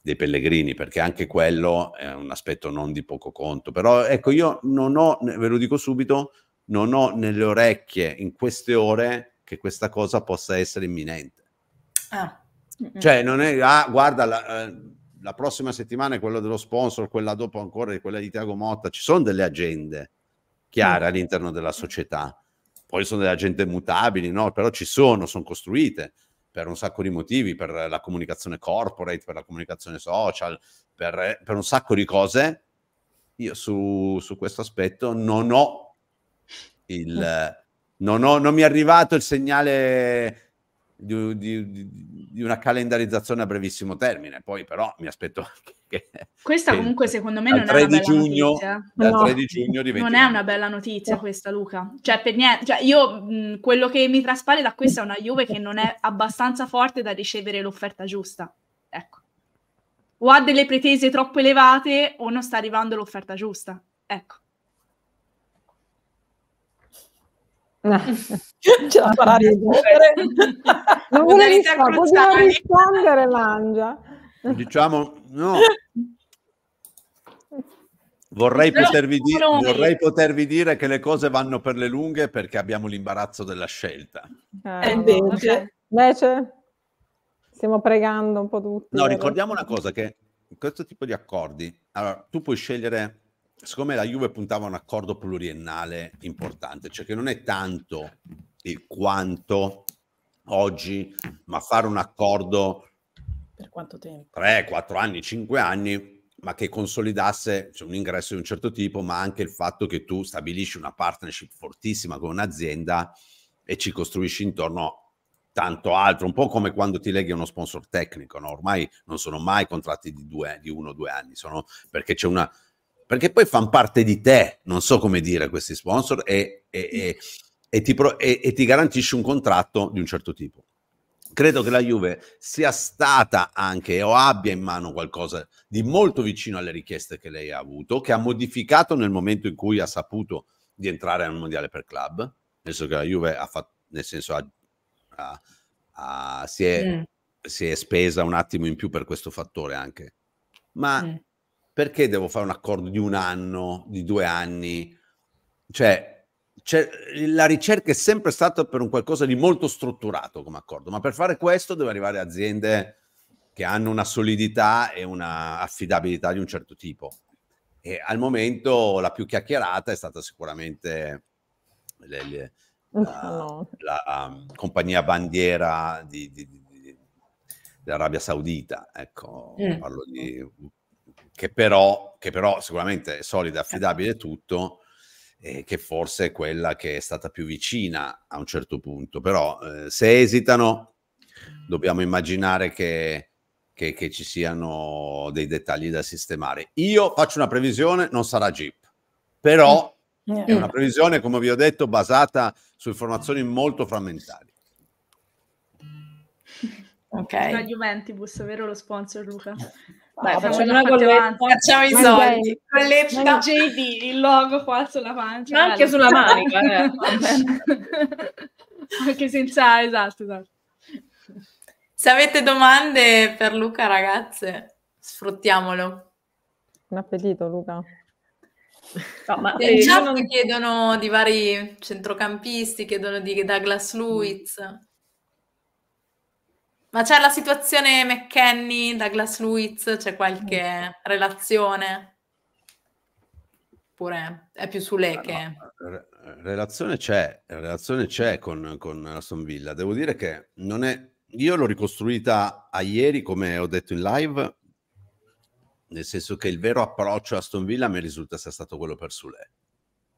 dei pellegrini, perché anche quello è un aspetto non di poco conto. Però ecco, io non ho, ve lo dico subito, non ho nelle orecchie in queste ore che questa cosa possa essere imminente. Ah. Cioè, non è, ah, guarda, la, eh, la prossima settimana è quella dello sponsor, quella dopo ancora è quella di Tiago Motta. Ci sono delle agende chiare all'interno della società. Poi sono delle agende mutabili, no? Però ci sono, sono costruite per un sacco di motivi, per la comunicazione corporate, per la comunicazione social, per, per un sacco di cose. Io su, su questo aspetto non ho il... Non, ho, non mi è arrivato il segnale di, di- di- di una calendarizzazione a brevissimo termine. Poi, però, mi aspetto che. Questa che comunque secondo me non è una 3 di bella giugno, notizia. dal No. 3 di giugno diventi Non è una bella notizia questa, Luca. Cioè, per niente. Cioè, io mh, quello che mi traspare da questa è una Juve che non è abbastanza forte da ricevere l'offerta giusta. Ecco. O ha delle pretese troppo elevate o non sta arrivando l'offerta giusta. Ecco. Ce la farà rispondere. Non vuole rispondere, cruciali. continua a rispondere, mangia. Diciamo, no. Vorrei potervi, di- vorrei potervi dire che le cose vanno per le lunghe perché abbiamo l'imbarazzo della scelta. Eh, E invece, Invece stiamo pregando un po' tutti. No, ricordiamo una cosa che questo tipo di accordi, allora, tu puoi scegliere, siccome la Juve puntava a un accordo pluriennale importante, cioè che non è tanto il quanto oggi, ma fare un accordo per quanto tempo? 3, 4 anni, 5 anni, ma che consolidasse cioè, un ingresso di un certo tipo, ma anche il fatto che tu stabilisci una partnership fortissima con un'azienda e ci costruisci intorno tanto altro, un po' come quando ti leghi a uno sponsor tecnico, no? ormai non sono mai contratti di, due, di uno o due anni, sono perché c'è una... perché poi fanno parte di te, non so come dire questi sponsor, e, e, e, ti, pro, e ti garantisci un contratto di un certo tipo credo che la Juve sia stata anche o abbia in mano qualcosa di molto vicino alle richieste che lei ha avuto, che ha modificato nel momento in cui ha saputo di entrare al mondiale per club, nel senso che la Juve ha fatto, nel senso ha, ha, ha, si, è, mm. si, è, spesa un attimo in più per questo fattore anche. Ma mm. Perché devo fare un accordo di un anno, di due anni? Cioè, cioè, la ricerca è sempre stata per un qualcosa di molto strutturato come accordo, ma per fare questo deve arrivare aziende che hanno una solidità e una affidabilità di un certo tipo. E al momento la più chiacchierata è stata sicuramente le, le, la, no. la um, compagnia bandiera di, di, di, dell'Arabia Saudita, ecco, mm. parlo di, che, però, che però sicuramente è solida, affidabile e tutto, eh, che forse è quella che è stata più vicina a un certo punto. Però eh, se esitano, dobbiamo immaginare che, che, che, ci siano dei dettagli da sistemare. Io faccio una previsione, non sarà Jeep, però mm. è una previsione, come vi ho detto, basata su informazioni molto frammentari. Ok. La Juventus, vero lo sponsor Luca? Beh, facciamo una colletta. Facciamo i soldi. Colletta. JD, il logo qua sulla pancia. Ma anche sulla manica. Eh. anche senza, esatto, esatto. Se avete domande per Luca, ragazze, sfruttiamolo. Un appetito, Luca. No, ma in chat non... chiedono di vari centrocampisti, chiedono di Douglas Luiz. Ma c'è la situazione McKenny, Douglas Luiz, c'è qualche relazione? Oppure è più su lei che... No, relazione c'è, relazione c'è con, con Aston Villa. Devo dire che non è... Io l'ho ricostruita a ieri, come ho detto in live, nel senso che il vero approccio a Aston Villa mi risulta sia stato quello per Sule.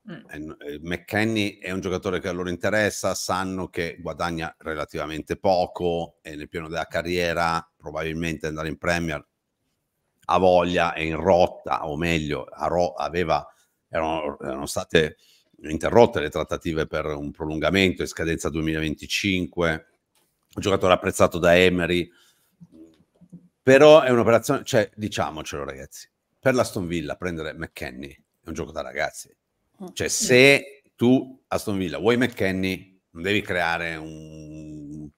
Mm. McKenny è un giocatore che a loro interessa, sanno che guadagna relativamente poco e nel piano della carriera probabilmente andare in Premier ha voglia, è in rotta, o meglio, ro- aveva, erano, erano, state interrotte le trattative per un prolungamento in scadenza 2025, un giocatore apprezzato da Emery, però è un'operazione, cioè diciamocelo ragazzi, per l'Aston Villa prendere McKenny è un gioco da ragazzi cioè, se tu, Aston Villa, vuoi McKenny, non devi creare un,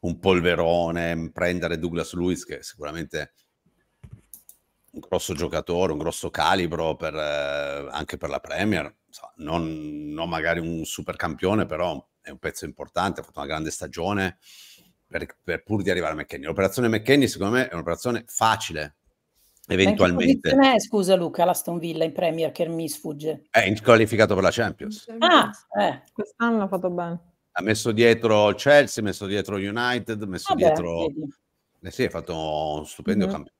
un polverone, prendere Douglas Lewis, che è sicuramente un grosso giocatore, un grosso calibro per, eh, anche per la Premier, non, non, magari un super campione, però è un pezzo importante, ha fatto una grande stagione per, per pur di arrivare a McKenny. L'operazione McKenny secondo me è un'operazione facile, eventualmente. È, scusa Luca, l'Aston Villa in Premier che mi sfugge. È qualificato per la Champions. Ah, eh. quest'anno ha fatto bene. Ha messo dietro Chelsea, ha messo dietro United, ha messo Vabbè, dietro... Eh sì, ha fatto un stupendio mm-hmm. campionato.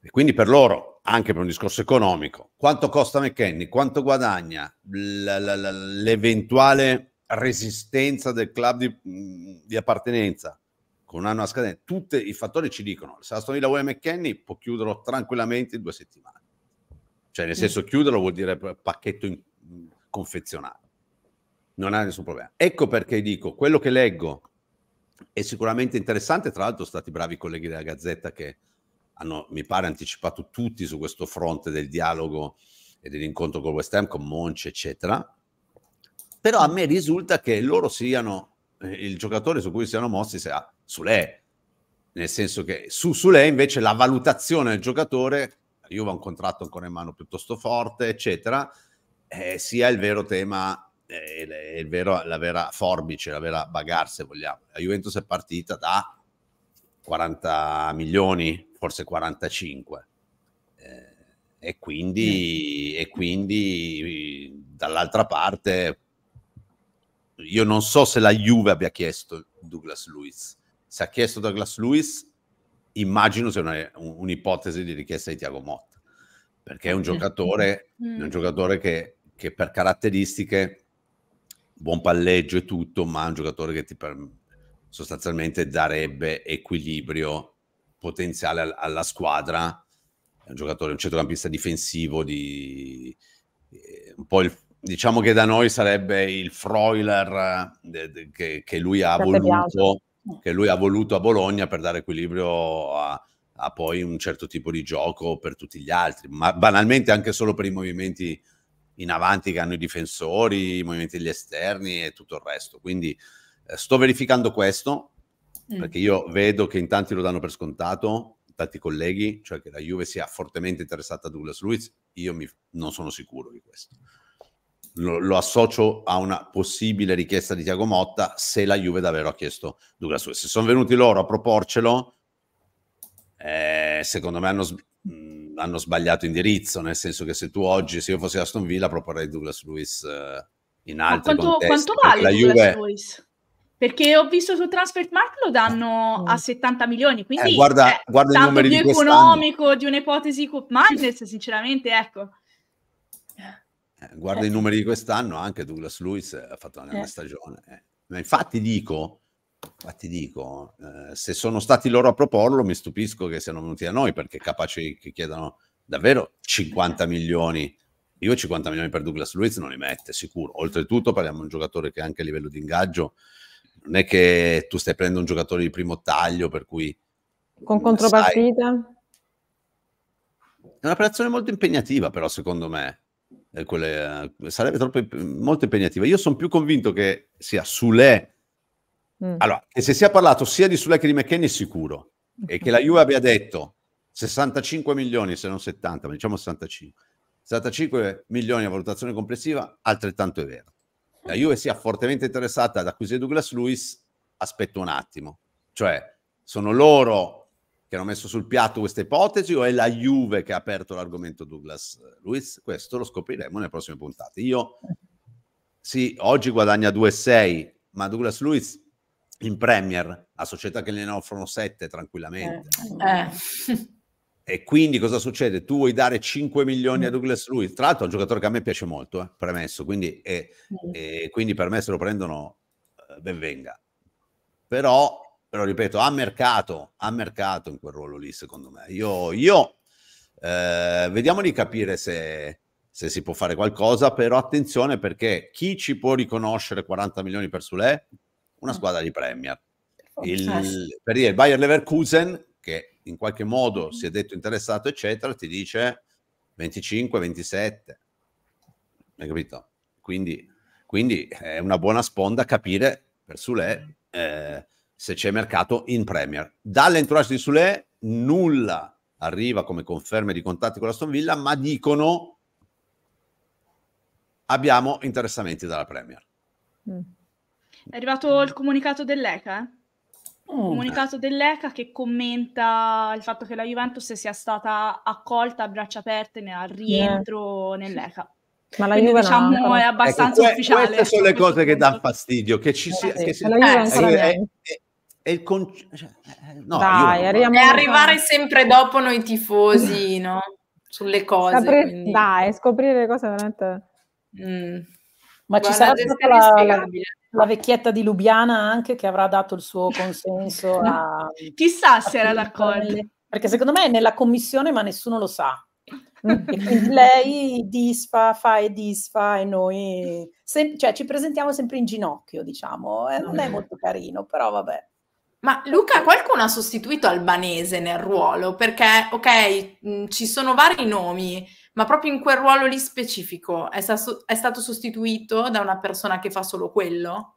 E quindi per loro, anche per un discorso economico, quanto costa McKenny, quanto guadagna, l- l- l- l'eventuale resistenza del club di, di appartenenza, con un anno a scadenza, tutti i fattori ci dicono, se Aston Villa vuole McKenny può chiuderlo tranquillamente in due settimane. Cioè, nel mm. senso, chiuderlo vuol dire pacchetto in, confezionato. Non ha nessun problema. Ecco perché dico, quello che leggo è sicuramente interessante, tra l'altro sono stati bravi i colleghi della Gazzetta che hanno, mi pare, anticipato tutti su questo fronte del dialogo e dell'incontro con West Ham, con Monci, eccetera. Però a me risulta che loro siano eh, il giocatore su cui siano mossi sia Sule, nel senso che su Sule invece la valutazione del giocatore, io ho un contratto ancora in mano piuttosto forte, eccetera, eh, sia il vero tema, eh, il vero, la vera forbice, la vera bagarre, se vogliamo. La Juventus è partita da 40 milioni forse 45. Eh, e quindi, mm. e quindi dall'altra parte io non so se la Juve abbia chiesto Douglas Lewis. Se ha chiesto Douglas Lewis, immagino sia una, un'ipotesi di richiesta di Tiago Motta, perché è un giocatore, mm. un giocatore che, che, per caratteristiche, buon palleggio e tutto, ma è un giocatore che ti per, sostanzialmente darebbe equilibrio potenziale alla squadra. È un giocatore, un centrocampista difensivo di eh, un po' il diciamo che da noi sarebbe il Freuler de, de, che, che, lui ha voluto, che lui ha voluto a Bologna per dare equilibrio a, a, poi un certo tipo di gioco per tutti gli altri, ma banalmente anche solo per i movimenti in avanti che hanno i difensori, i movimenti degli esterni e tutto il resto. Quindi eh, sto verificando questo mm. perché io vedo che in tanti lo danno per scontato, tanti colleghi, cioè che la Juve sia fortemente interessata a Douglas Luiz, io mi, non sono sicuro di questo lo, lo, associo a una possibile richiesta di Tiago Motta se la Juve davvero ha chiesto Douglas Luiz. Se sono venuti loro a proporcelo, eh, secondo me hanno, mh, hanno, sbagliato indirizzo, nel senso che se tu oggi, se io fossi Aston Villa, proporrei Douglas Luiz eh, in altri Ma quanto, contesti. Quanto vale la Juve... Luiz? Perché ho visto su Transfermarkt lo danno a 70 milioni, quindi eh, guarda, è guarda tanto più economico di un'ipotesi con Madness, sinceramente, ecco. Eh, guarda eh. i numeri di quest'anno, anche Douglas Lewis ha fatto una grande eh. stagione. Eh. Ma infatti dico, infatti dico se sono stati loro a proporlo, mi stupisco che siano venuti a noi, perché capaci che chiedano davvero 50 milioni. Io 50 milioni per Douglas Lewis non li mette, sicuro. Oltretutto parliamo di un giocatore che anche a livello di ingaggio non è che tu stai prendendo un giocatore di primo taglio, per cui... Con contropartita? Sai, è un'operazione molto impegnativa, però, secondo me quelle, eh, sarebbe troppo, molto impegnativa. Io sono più convinto che sia Sule, mm. allora, che se sia parlato sia di Sule che di McKenny sicuro, e che la Juve abbia detto 65 milioni, se non 70, ma diciamo 65, 65 milioni a valutazione complessiva, altrettanto è vero. La Juve sia fortemente interessata ad acquisire Douglas Lewis, aspetto un attimo. Cioè, sono loro che hanno messo sul piatto questa ipotesi o è la Juve che ha aperto l'argomento Douglas Luiz? Questo lo scopriremo nelle prossime puntate. Io, sì, oggi guadagna 2,6, ma Douglas Luiz in Premier a società che ne offrono 7 tranquillamente. Eh. Eh. E quindi cosa succede? Tu vuoi dare 5 milioni a Douglas Luiz? Tra l'altro è un giocatore che a me piace molto, eh, premesso, quindi, e, mm. quindi per me se lo prendono eh, ben venga. Però però ripeto, ha mercato, ha mercato in quel ruolo lì, secondo me. Io, io eh, vediamo di capire se, se, si può fare qualcosa, però attenzione perché chi ci può riconoscere 40 milioni per Sule? Una mm. squadra di Premier. Il, per dire, il Bayer Leverkusen, che in qualche modo si è detto interessato, eccetera, ti dice 25, 27. Hai capito? Quindi, quindi è una buona sponda capire per Sule eh, se c'è mercato in Premier. Dall'entourage di Sule nulla arriva come conferme di contatti con la Stone Villa, ma dicono abbiamo interessamenti dalla Premier. Mm. È arrivato il comunicato dell'ECA, eh? Oh. comunicato dell'ECA che commenta il fatto che la Juventus sia stata accolta a braccia aperte al rientro yeah. nell'ECA. Ma la Quindi, Juve diciamo no, è abbastanza ecco, ufficiale. Queste sono le cose che danno fastidio, che ci sia... Eh, che si, eh, è, è il con... Cioè, eh, no, Dai, arriviamo... arrivare sempre dopo noi tifosi, no? Sulle cose. Scopri... Dai, scoprire le cose veramente... Mm. Ma Guarda, ci sarà stata la, la, la, vecchietta di Lubiana anche che avrà dato il suo consenso a... Chissà se era d'accordo. Perché secondo me è nella commissione ma nessuno lo sa. e quindi lei disfa, fa e disfa e noi sem- cioè, ci presentiamo sempre in ginocchio, diciamo. Eh, non è molto carino, però vabbè. Ma Luca, qualcuno ha sostituito Albanese nel ruolo? Perché, ok, mh, ci sono vari nomi, ma proprio in quel ruolo lì specifico è, stato, è stato sostituito da una persona che fa solo quello?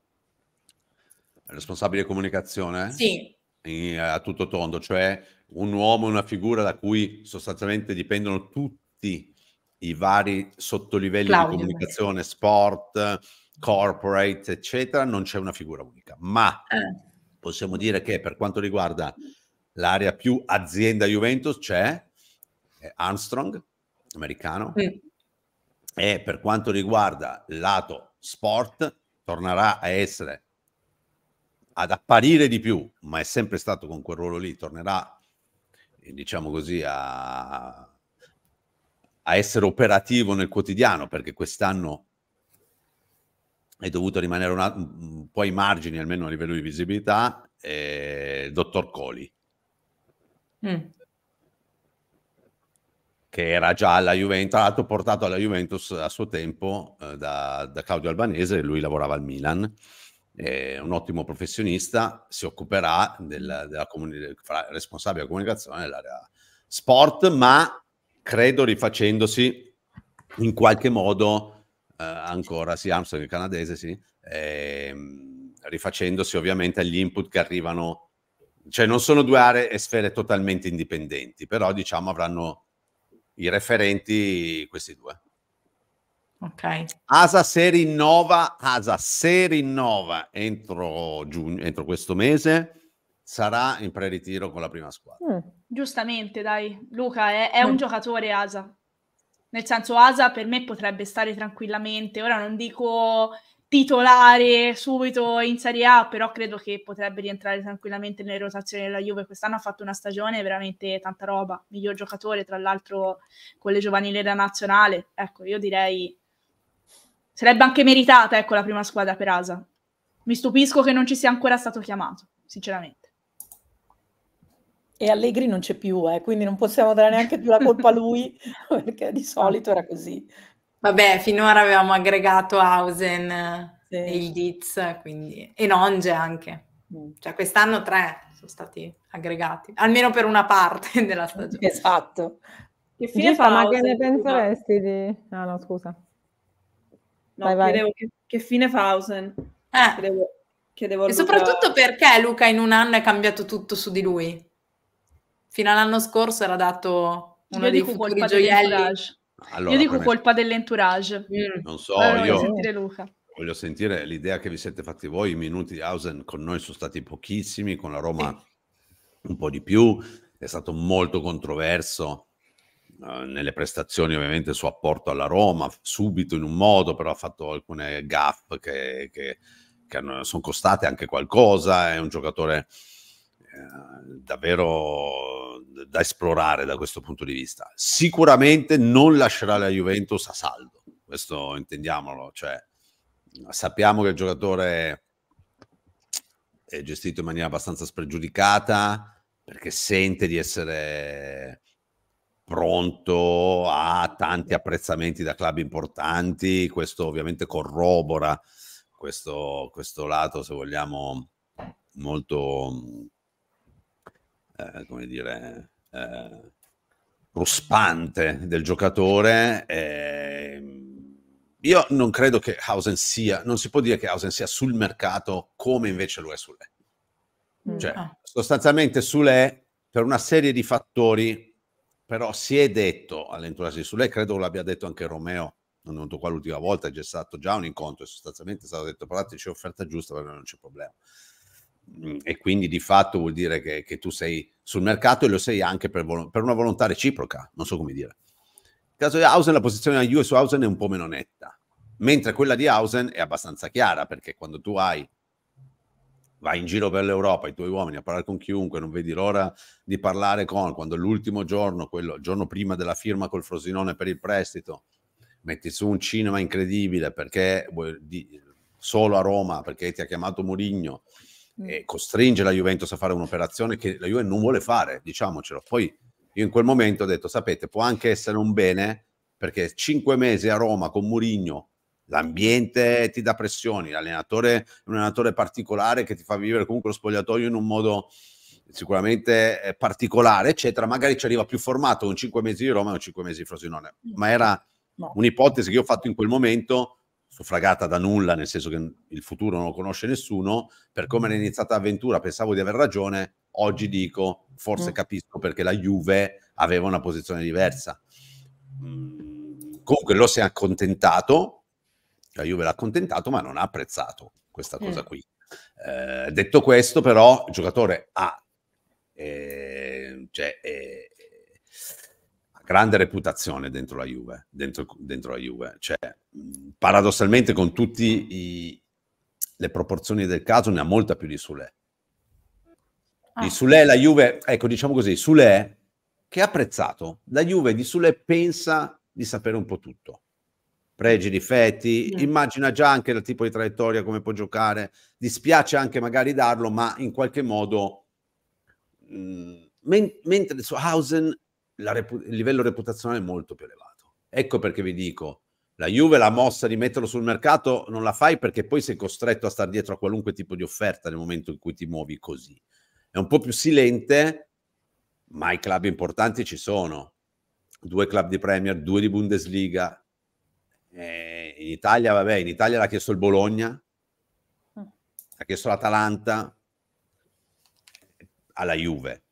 Responsabile comunicazione? Sì. In, a tutto tondo, cioè un uomo, una figura da cui sostanzialmente dipendono tutti i vari sottolivelli Claudio. di comunicazione, sport, corporate, eccetera, non c'è una figura unica. Ma... Eh possiamo dire che per quanto riguarda l'area più azienda Juventus c'è Armstrong, americano, mm. e per quanto riguarda il lato sport, tornerà a essere ad apparire di più, ma è sempre stato con quel ruolo lì, tornerà, diciamo così, a, a essere operativo nel quotidiano, perché quest'anno è dovuto rimanere una, un po' ai margini, almeno a livello di visibilità, eh, dottor Coli. Mm. Che era già alla Juventus, tra l'altro portato alla Juventus a suo tempo eh, da, da, Claudio Albanese, lui lavorava al Milan, è un ottimo professionista, si occuperà del, della comuni- responsabile della comunicazione nell'area sport, ma credo rifacendosi in qualche modo ancora, sì, Armstrong canadese, sì, ehm, rifacendosi ovviamente agli input che arrivano, cioè non sono due aree e sfere totalmente indipendenti, però diciamo avranno i referenti questi due. Ok. Asa se rinnova, Asa se rinnova entro, giugno, entro questo mese, sarà in pre-ritiro con la prima squadra. Mm. Giustamente, dai, Luca è, è mm. un giocatore Asa. Nel senso, Asa per me potrebbe stare tranquillamente. Ora non dico titolare subito in Serie A, però credo che potrebbe rientrare tranquillamente nelle rotazioni della Juve. Quest'anno ha fatto una stagione veramente tanta roba, miglior giocatore, tra l'altro con le giovanili della nazionale. Ecco, io direi sarebbe anche meritata, ecco, la prima squadra per Asa. Mi stupisco che non ci sia ancora stato chiamato, sinceramente. E Allegri non c'è più, eh, quindi non possiamo dare neanche più la colpa a lui, perché di solito era così. Vabbè, finora avevamo aggregato Hausen sì. e il Diz, quindi... e Nonge anche. Mm. Cioè quest'anno tre sono stati aggregati, almeno per una parte della stagione. Esatto. Che fine fa? Ma che ne penseresti di... Ah no, scusa. No, vai, vai. Chiedevo che, che fine fa Hausen. Eh. Chiedevo, chiedevo e soprattutto perché Luca in un anno è cambiato tutto su di lui? Fino all'anno scorso era dato uno io dei futuri gioielli. Allora, io dico colpa dell'entourage. Mm. Non so, Poi io sentire Luca. voglio sentire l'idea che vi siete fatti voi. I minuti di Hausen con noi sono stati pochissimi, con la Roma sì. un po' di più. È stato molto controverso uh, nelle prestazioni, ovviamente, il suo apporto alla Roma, subito in un modo, però ha fatto alcune gaffe che, che, che hanno, sono costate anche qualcosa. È un giocatore eh, davvero da esplorare da questo punto di vista. Sicuramente non lascerà la Juventus a saldo, questo intendiamolo, cioè sappiamo che il giocatore è gestito in maniera abbastanza spregiudicata perché sente di essere pronto a tanti apprezzamenti da club importanti, questo ovviamente corrobora questo, questo lato, se vogliamo, molto eh, come dire, eh, ruspante del giocatore. Eh, io non credo che Hausen sia, non si può dire che Hausen sia sul mercato come invece lo è Sule. Mm. Cioè, ah. sostanzialmente Sule, per una serie di fattori, però si è detto all'entourage di Sule, credo l'abbia detto anche Romeo, non è venuto qua l'ultima volta, c'è stato già un incontro e sostanzialmente è stato detto, guardate, c'è offerta giusta, per me non c'è problema. Mm, e quindi di fatto vuol dire che, che, tu sei sul mercato e lo sei anche per, vol- per, una volontà reciproca, non so come dire. Nel caso di Hausen la posizione della Juve su Hausen è un po' meno netta, mentre quella di Hausen è abbastanza chiara, perché quando tu hai vai in giro per l'Europa, i tuoi uomini a parlare con chiunque, non vedi l'ora di parlare con, quando l'ultimo giorno, quello, il giorno prima della firma col Frosinone per il prestito, metti su un cinema incredibile perché di, solo a Roma, perché ti ha chiamato Murigno, e costringe la Juventus a fare un'operazione che la Juve non vuole fare, diciamocelo. Poi io in quel momento ho detto, sapete, può anche essere un bene, perché cinque mesi a Roma con Murigno, l'ambiente ti dà pressioni, l'allenatore è un allenatore particolare che ti fa vivere comunque lo spogliatoio in un modo sicuramente eh, particolare, eccetera. Magari ci arriva più formato con cinque mesi di Roma o cinque mesi di Frosinone, ma era no. un'ipotesi che io ho fatto in quel momento suffragata da nulla, nel senso che il futuro non lo conosce nessuno, per come era iniziata l'avventura pensavo di aver ragione, oggi dico forse mm. capisco perché la Juve aveva una posizione diversa. Mm, comunque lo si è accontentato, la Juve l'ha accontentato, ma non ha apprezzato questa cosa mm. qui. Eh, detto questo, però, il giocatore ha eh, cioè, eh, grande reputazione dentro la Juve, dentro, dentro la Juve. Cioè, paradossalmente con tutte le proporzioni del caso ne ha molta più di Sule. Di ah. Sule la Juve, ecco diciamo così, Sule che ha apprezzato, la Juve di Sule pensa di sapere un po' tutto. Pregi, difetti, mm. immagina già anche il tipo di traiettoria, come può giocare, dispiace anche magari darlo, ma in qualche modo... Mh, men- mentre su Hausen repu- il livello reputazionale è molto più elevato. Ecco perché vi dico, la Juve la mossa di metterlo sul mercato non la fai perché poi sei costretto a stare dietro a qualunque tipo di offerta nel momento in cui ti muovi così. È un po' più silente, ma i club importanti ci sono. Due club di Premier, due di Bundesliga. Eh, in Italia, vabbè, in Italia l'ha chiesto il Bologna, mm. ha chiesto l'Atalanta, alla Juve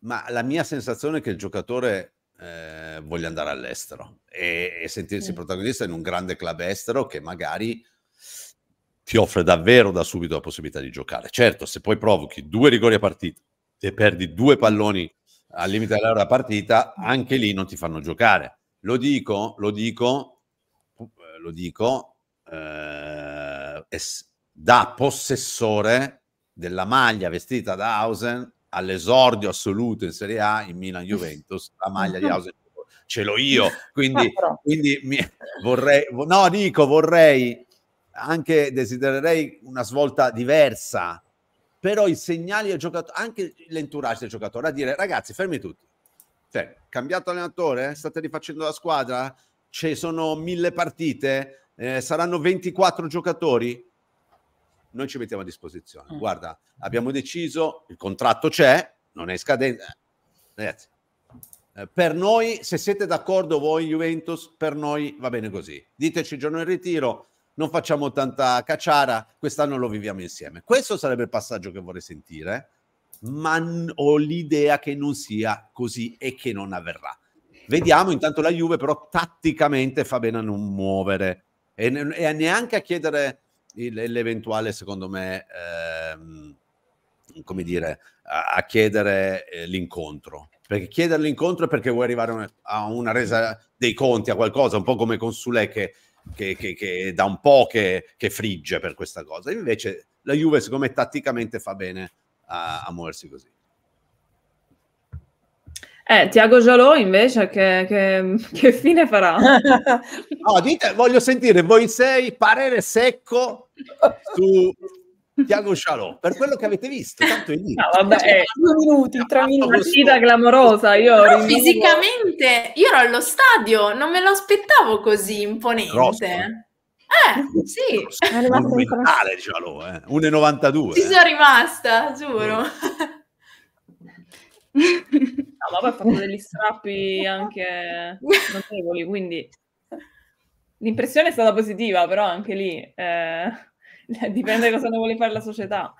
ma la mia sensazione è che il giocatore eh, voglia andare all'estero e, e sentirsi mm. protagonista in un grande club estero che magari ti offre davvero da subito la possibilità di giocare. Certo, se poi provochi due rigori a partita e perdi due palloni al limite della partita, anche lì non ti fanno giocare. Lo dico, lo dico, lo dico eh, da possessore della maglia vestita da Hausen all'esordio assoluto in Serie A in Milan Juventus, la maglia di House ce l'ho io, quindi, quindi mi, vorrei, no dico vorrei, anche desidererei una svolta diversa, però i segnali al giocatore, anche l'entourage del giocatore, a dire ragazzi fermi tutti, cioè cambiato allenatore, state rifacendo la squadra, ci sono mille partite, eh, saranno 24 giocatori, noi ci mettiamo a disposizione. Mm. Guarda, abbiamo deciso, il contratto c'è, non è scadente. Ragazzi, eh, per noi, se siete d'accordo voi Juventus, per noi va bene così. Diteci il giorno in ritiro, non facciamo tanta cacciara, quest'anno lo viviamo insieme. Questo sarebbe il passaggio che vorrei sentire, ma ho l'idea che non sia così e che non avverrà. Vediamo, intanto la Juve però tatticamente fa bene a non muovere e, ne- e neanche a chiedere l'eventuale, secondo me, ehm, come dire, a, a chiedere eh, l'incontro. Perché chiedere l'incontro è perché vuoi arrivare una, a una resa dei conti, a qualcosa, un po' come con Sule che, che, che, che da un po' che, frigge per questa cosa. Invece la Juve, secondo me, tatticamente fa bene a, a muoversi così. Eh, Tiago Jalò invece che, che, che, fine farà? no, dite, voglio sentire voi sei parere secco su Tiago Jalò per quello che avete visto. Tanto è lì. No, vabbè, cioè, due minuti, tre minuti. Partita clamorosa. Io Però fisicamente io ero allo stadio, non me lo aspettavo così imponente. Rosso. Eh, sì. È monumentale Jalò, eh. 1,92. Ci sono rimasta, giuro. No, poi ha fatto degli strappi anche notevoli, quindi l'impressione è stata positiva, però anche lì eh, dipende da cosa ne vuole fare la società.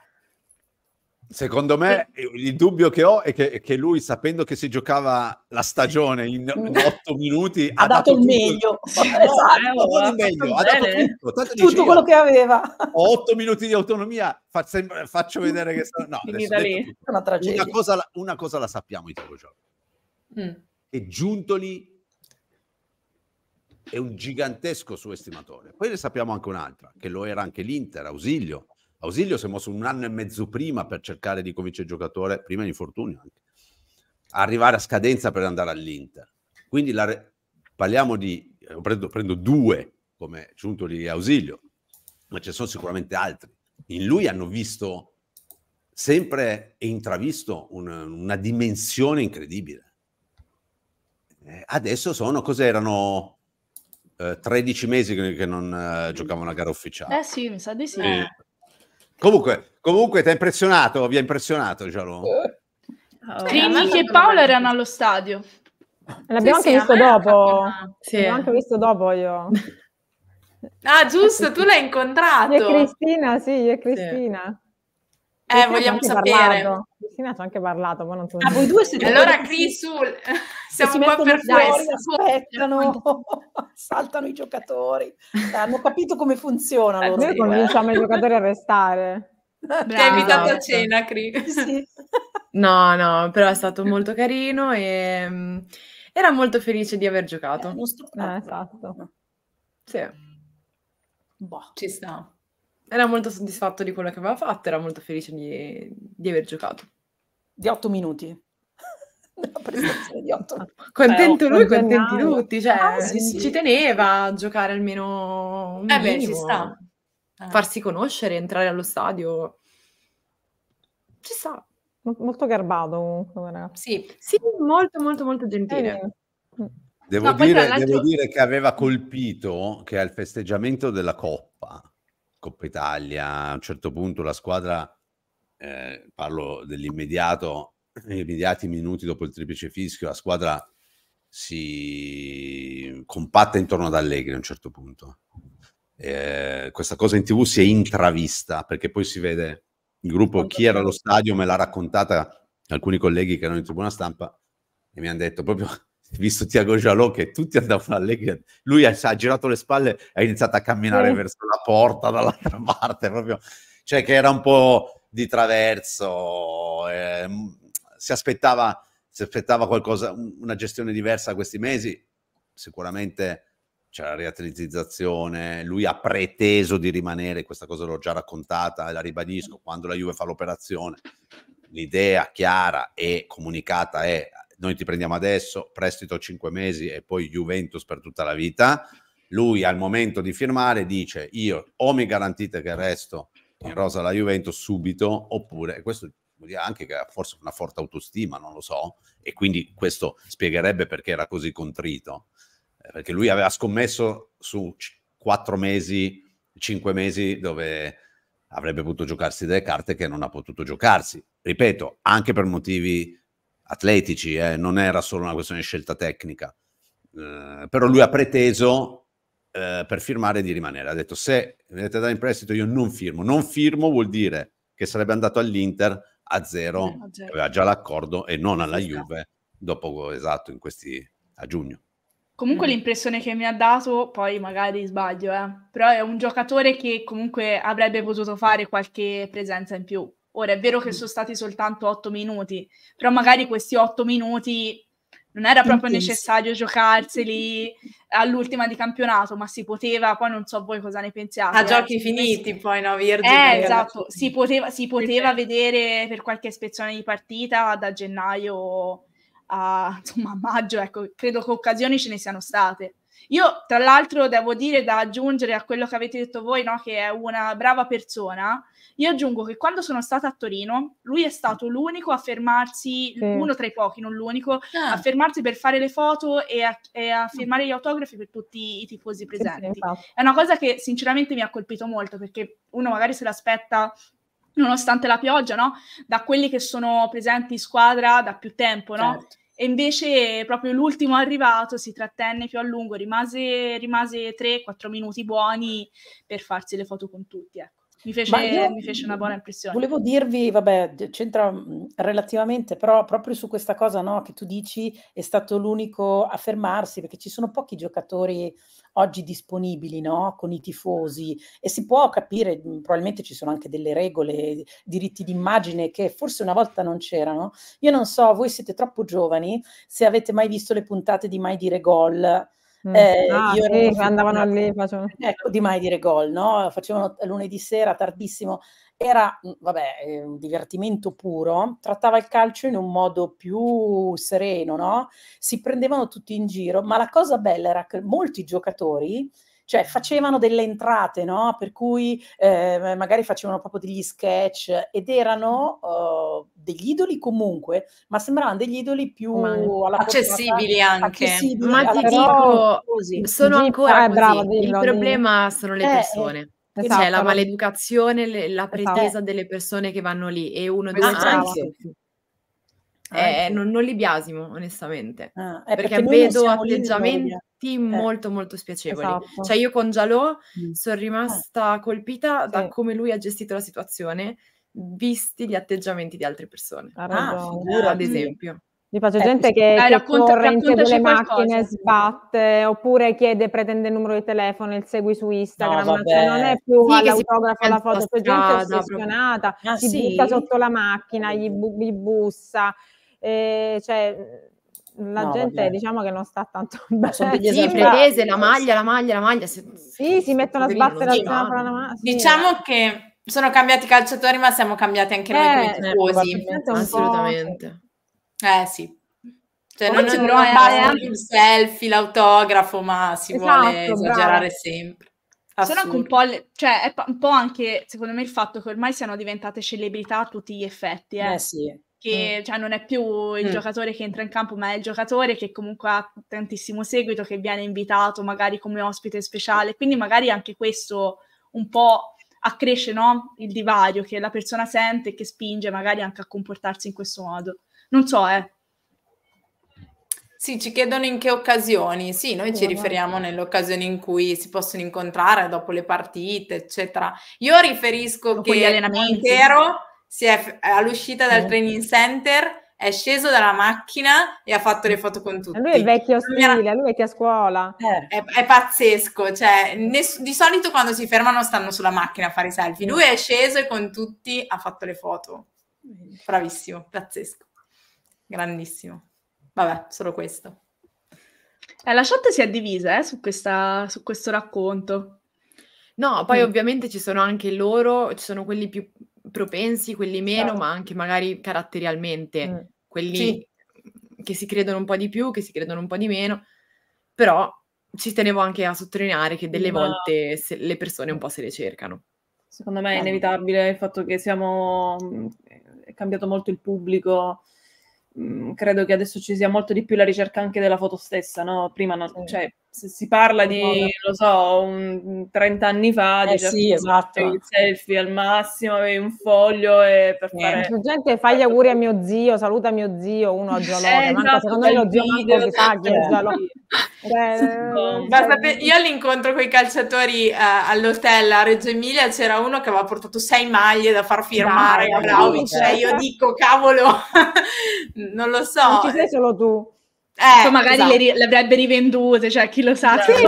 Secondo me il dubbio che ho è che, che, lui, sapendo che si giocava la stagione in, in otto minuti, ha, ha dato, dato, il meglio. Esatto, il meglio. ha dato tutto, tutto dice, quello che aveva. Ho otto minuti di autonomia, faccio, faccio vedere che sono... No, adesso, una, una, cosa, una, cosa, la sappiamo in tutto ciò. Mm. E Giuntoli è un gigantesco suo estimatore. Poi ne sappiamo anche un'altra, che lo era anche l'Inter, Ausilio Ausilio si è mosso un anno e mezzo prima per cercare di convincere il giocatore, prima di infortunio anche, arrivare a scadenza per andare all'Inter. Quindi la, parliamo di, eh, prendo, prendo due come giunto di Ausilio, ma ce ne sono sicuramente altri. In lui hanno visto sempre e intravisto una, una dimensione incredibile. Eh, adesso sono, cos'erano? Eh, 13 mesi che, non eh, giocavano una gara ufficiale. Eh sì, mi sa di sì. Eh, Comunque, comunque ti ha impressionato? Vi ha impressionato, Giallo? Oh, Trini e Paolo erano allo stadio. L'abbiamo sì, anche sì, visto dopo. Sì. L'abbiamo anche visto dopo io. Ah, giusto, tu l'hai incontrato. Io e Cristina, sì, io e Cristina. Eh, vogliamo sapere. Parlato. Cristina ci ha anche parlato, ma non so. Ah, voi due siete Allora, Cris, siamo un po' per questo. Aspettano, saltano i giocatori. Hanno capito come funziona. Eh, noi convinciamo i giocatori a restare. Ti ha invitato a cena, Cris. Sì. No, no, però è stato molto carino e mm, era molto felice di aver giocato. Eh, non sto Eh, esatto. Sì, Boh. Ci sta. era molto soddisfatto di quello che aveva fatto, era molto felice di, di aver giocato. Di otto minuti. Una prestazione di otto minuti. Contento Eh, lui, con contenti tutti, cioè Ah, sì, sì. ci teneva a giocare almeno un Eh beh, ci minimo, sta. Eh. farsi conoscere, entrare allo stadio. Ci sta. Mo- Molto garbato comunque, come ragazzo. Sì, Sì, molto molto molto gentile. Eh, Devo, No, dire, devo dire che aveva colpito che al festeggiamento della Coppa, Coppa Italia, a un certo punto la squadra, eh, parlo dell'immediato, immediati minuti dopo il triplice fischio, la squadra si compatta intorno ad Allegri a un certo punto. Eh, questa cosa in tv si è intravista perché poi si vede il gruppo, chi era allo stadio me l'ha raccontata alcuni colleghi che erano in tribuna stampa e mi hanno detto proprio visto Tiago Jalò che tutti andavano Allegri lui ha, ha girato le spalle e ha iniziato a camminare Sì. verso la porta dall'altra parte proprio cioè che era un po' di traverso ehm, si aspettava si aspettava qualcosa un- una gestione diversa questi mesi sicuramente c'è la riatletizzazione, lui ha preteso di rimanere, questa cosa l'ho già raccontata e la ribadisco, quando la Juve fa l'operazione, l'idea chiara e comunicata è noi ti prendiamo adesso, prestito 5 mesi e poi Juventus per tutta la vita. Lui al momento di firmare dice io o mi garantite che resto in rosa alla Juventus subito oppure, questo vuol dire anche che ha forse una forte autostima, non lo so, e quindi questo spiegherebbe perché era così contrito eh, perché lui aveva scommesso su quattro mesi, cinque mesi dove avrebbe potuto giocarsi delle carte che non ha potuto giocarsi. Ripeto, anche per motivi atletici, eh, non era solo una questione di scelta tecnica. Eh, però lui ha preteso eh, per firmare di rimanere. Ha detto se mi dare in prestito io non firmo. Non firmo vuol dire che sarebbe andato all'Inter a zero, a zero. aveva già l'accordo e non alla. Juve dopo esatto in questi a giugno. Comunque Mm. l'impressione che mi ha dato, poi magari sbaglio, eh, però è un giocatore che comunque avrebbe potuto fare qualche presenza in più. Ora è vero che sono stati soltanto otto minuti, però magari questi otto minuti non era proprio necessario giocarseli all'ultima di campionato, ma si poteva, poi non so voi cosa ne pensiate. a eh, giochi finiti poi, no, Virgil? eh, esatto, si poteva, si poteva vedere per qualche ispezione di partita da gennaio a, insomma, a maggio, ecco, credo che occasioni ce ne siano state. Io, tra l'altro, devo dire da aggiungere a quello che avete detto voi, no, che è una brava persona, io aggiungo che quando sono stata a Torino, lui è stato l'unico a fermarsi, Sì. uno tra i pochi, non l'unico, Ah, a fermarsi per fare le foto e a, e a firmare gli autografi per tutti i tifosi Sì, sì, presenti. È una cosa che sinceramente mi ha colpito molto perché uno magari se l'aspetta nonostante la pioggia, no? Da quelli che sono presenti in squadra da più tempo, no? Certo. E invece proprio l'ultimo arrivato si trattenne più a lungo, rimase, rimase 3-4 minuti buoni per farsi le foto con tutti, ecco. Mi fece, io mi fece una buona impressione. Volevo dirvi, vabbè, c'entra mh, relativamente, però proprio su questa cosa, no, che tu dici è stato l'unico a fermarsi, perché ci sono pochi giocatori oggi disponibili, no, con i tifosi e si può capire, probabilmente ci sono anche delle regole, diritti d'immagine che forse una volta non c'erano. Io non so, voi siete troppo giovani, se avete mai visto le puntate di Mai dire gol. Mm. Eh, Ah, io che andavano lì, facevano... Ecco, di mai dire gol, no? Facevano lunedì sera tardissimo. Era, vabbè, eh, un divertimento puro. Trattava il calcio in un modo più sereno, no? Si prendevano tutti in giro, ma la cosa bella era che molti giocatori, cioè, facevano delle entrate, no? Per cui eh, magari facevano proprio degli sketch ed erano eh, degli idoli comunque, ma sembravano degli idoli più alla portata- accessibili anche. accessibili Ma ti dico, così. sono ancora eh, così. brava, Il dillo, dillo. problema sono le Eh, eh, persone. Esatto, C'è la maleducazione, le- la Esatto. pretesa delle persone che vanno lì e uno, due, Ah, tre, anche. eh, non, non li biasimo, onestamente. Ah, eh, Perché, non vedo atteggiamenti molto, molto spiacevoli. Esatto. Cioè, io con Jalò Mm. sono rimasta colpita da Sì. come lui ha gestito la situazione, visti gli atteggiamenti di altre persone, Ah, figurati. ad esempio. Mi faccio eh, gente che, eh, che racconta, corre in delle macchine, sbatte, oppure chiede, pretende il numero di telefono, il segui su Instagram, No, cioè non è più Sì, all'autografo la foto, c'è gente ossessionata, Ah, si sì? butta sotto la macchina, gli, bu- gli bussa, eh, cioè la No, gente vabbè. diciamo che non sta tanto bene. sono degli Sì, pretese, la maglia, la maglia, la maglia. se- Sì, si mettono a sbattere non la mano. sì. Diciamo che sono cambiati i calciatori, ma siamo cambiati anche noi come Eh, tifosi. un po', Assolutamente. Eh sì. Cioè, non, non è basta il selfie, l'autografo, ma si vuole Esatto, esagerare brava. sempre. Sono anche un po', le- cioè è un po' anche secondo me il fatto che ormai siano diventate celebrità a tutti gli effetti, eh. Eh sì. che cioè, non è più il Mm. giocatore che entra in campo, ma è il giocatore che comunque ha tantissimo seguito, che viene invitato magari come ospite speciale. Quindi magari anche questo un po' accresce no? il divario che la persona sente e che spinge magari anche a comportarsi in questo modo. Non so, eh. Sì, ci chiedono in che occasioni. Sì, noi ci riferiamo nelle occasioni in cui si possono incontrare dopo le partite, eccetera. Io riferisco Dopo che. Montero si è, all'uscita dal training center è sceso dalla macchina e ha fatto le foto con tutti. Lui è vecchio stile, lui è vecchio a scuola. Eh, È, è pazzesco, cioè ness- di solito quando si fermano stanno sulla macchina a fare i selfie. Lui è sceso e con tutti ha fatto le foto. Bravissimo, pazzesco, grandissimo. Vabbè, solo questo. Eh, la chat si è divisa eh, su, questa- su questo racconto. No, poi Mm. ovviamente ci sono anche loro, ci sono quelli più propensi, quelli meno, Certo. ma anche magari caratterialmente, Mm. quelli Sì. che si credono un po' di più, che si credono un po' di meno, però ci tenevo anche a sottolineare che delle Ma- volte se- le persone un po' se le cercano. Secondo me è Eh. inevitabile il fatto che siamo mh, è cambiato molto il pubblico. Mh, Credo che adesso ci sia molto di più la ricerca anche della foto stessa, no? Prima non- Sì. cioè, se si parla di, Moda. lo so, un 30 anni fa, Eh di sì, esatto. il selfie al massimo, avevi un foglio e per Eh. fare... C'è gente fa gli auguri a mio zio, saluta mio zio, uno a Giallo, Eh, esatto, secondo me lo zio video, manco si sa chi è. Giallo. Cioè, Boh. Basta cioè, pe- io all'incontro con i calciatori eh, all'hotel a Reggio Emilia c'era uno che aveva portato sei maglie da far firmare a Vlahovic. sì. e io dico, cavolo, non lo so. non ci sei solo tu. Eh, Poi magari esatto. le, le avrebbe rivendute, cioè chi lo sa. Sì, sì,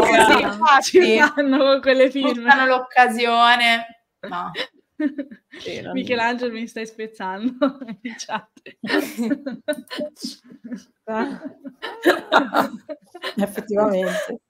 sì, ci fanno con quelle firme. Sfruttano l'occasione. No. Sì, Michelangelo mi stai spezzando in chat. effettivamente.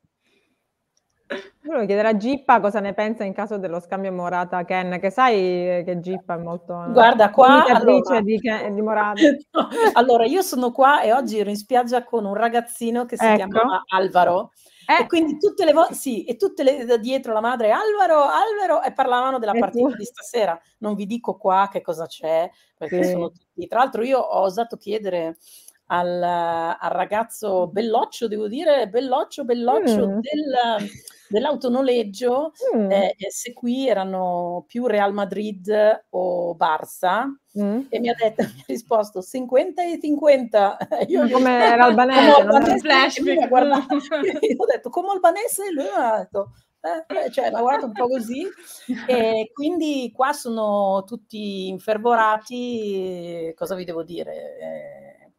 Volevo chiedere a Gippa cosa ne pensa in caso dello scambio Morata-Ken, che sai che Gippa è molto Guarda qua, allora. di, Ken- di Morata. No, Allora, io sono qua e oggi ero in spiaggia con un ragazzino che si Ecco. chiamava Alvaro. Eh, E quindi tutte le volte, sì, e tutte le da dietro la madre, Alvaro, Alvaro, e parlavano della E partita di stasera. Non vi dico qua che cosa c'è, perché Sì. sono tutti. Tra l'altro, io ho osato chiedere al, al ragazzo Belloccio, devo dire, Belloccio, Belloccio Mm. del, dell'autonoleggio, mm, eh, se qui erano più Real Madrid o Barça, mm. e mi ha detto, mi ha risposto 50 e 50. Io ho Come era albanese, come non albanese, Flashback. lui mi ha guardato, io ho detto come albanese lui mi ha detto eh, eh, cioè l'ha guardato un po' così e quindi qua sono tutti infervorati cosa vi devo dire Eh,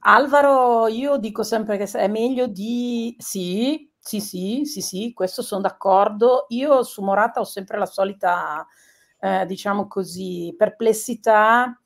Alvaro io dico sempre che è meglio di sì sì sì sì sì questo sono d'accordo io su Morata ho sempre la solita eh, diciamo così perplessità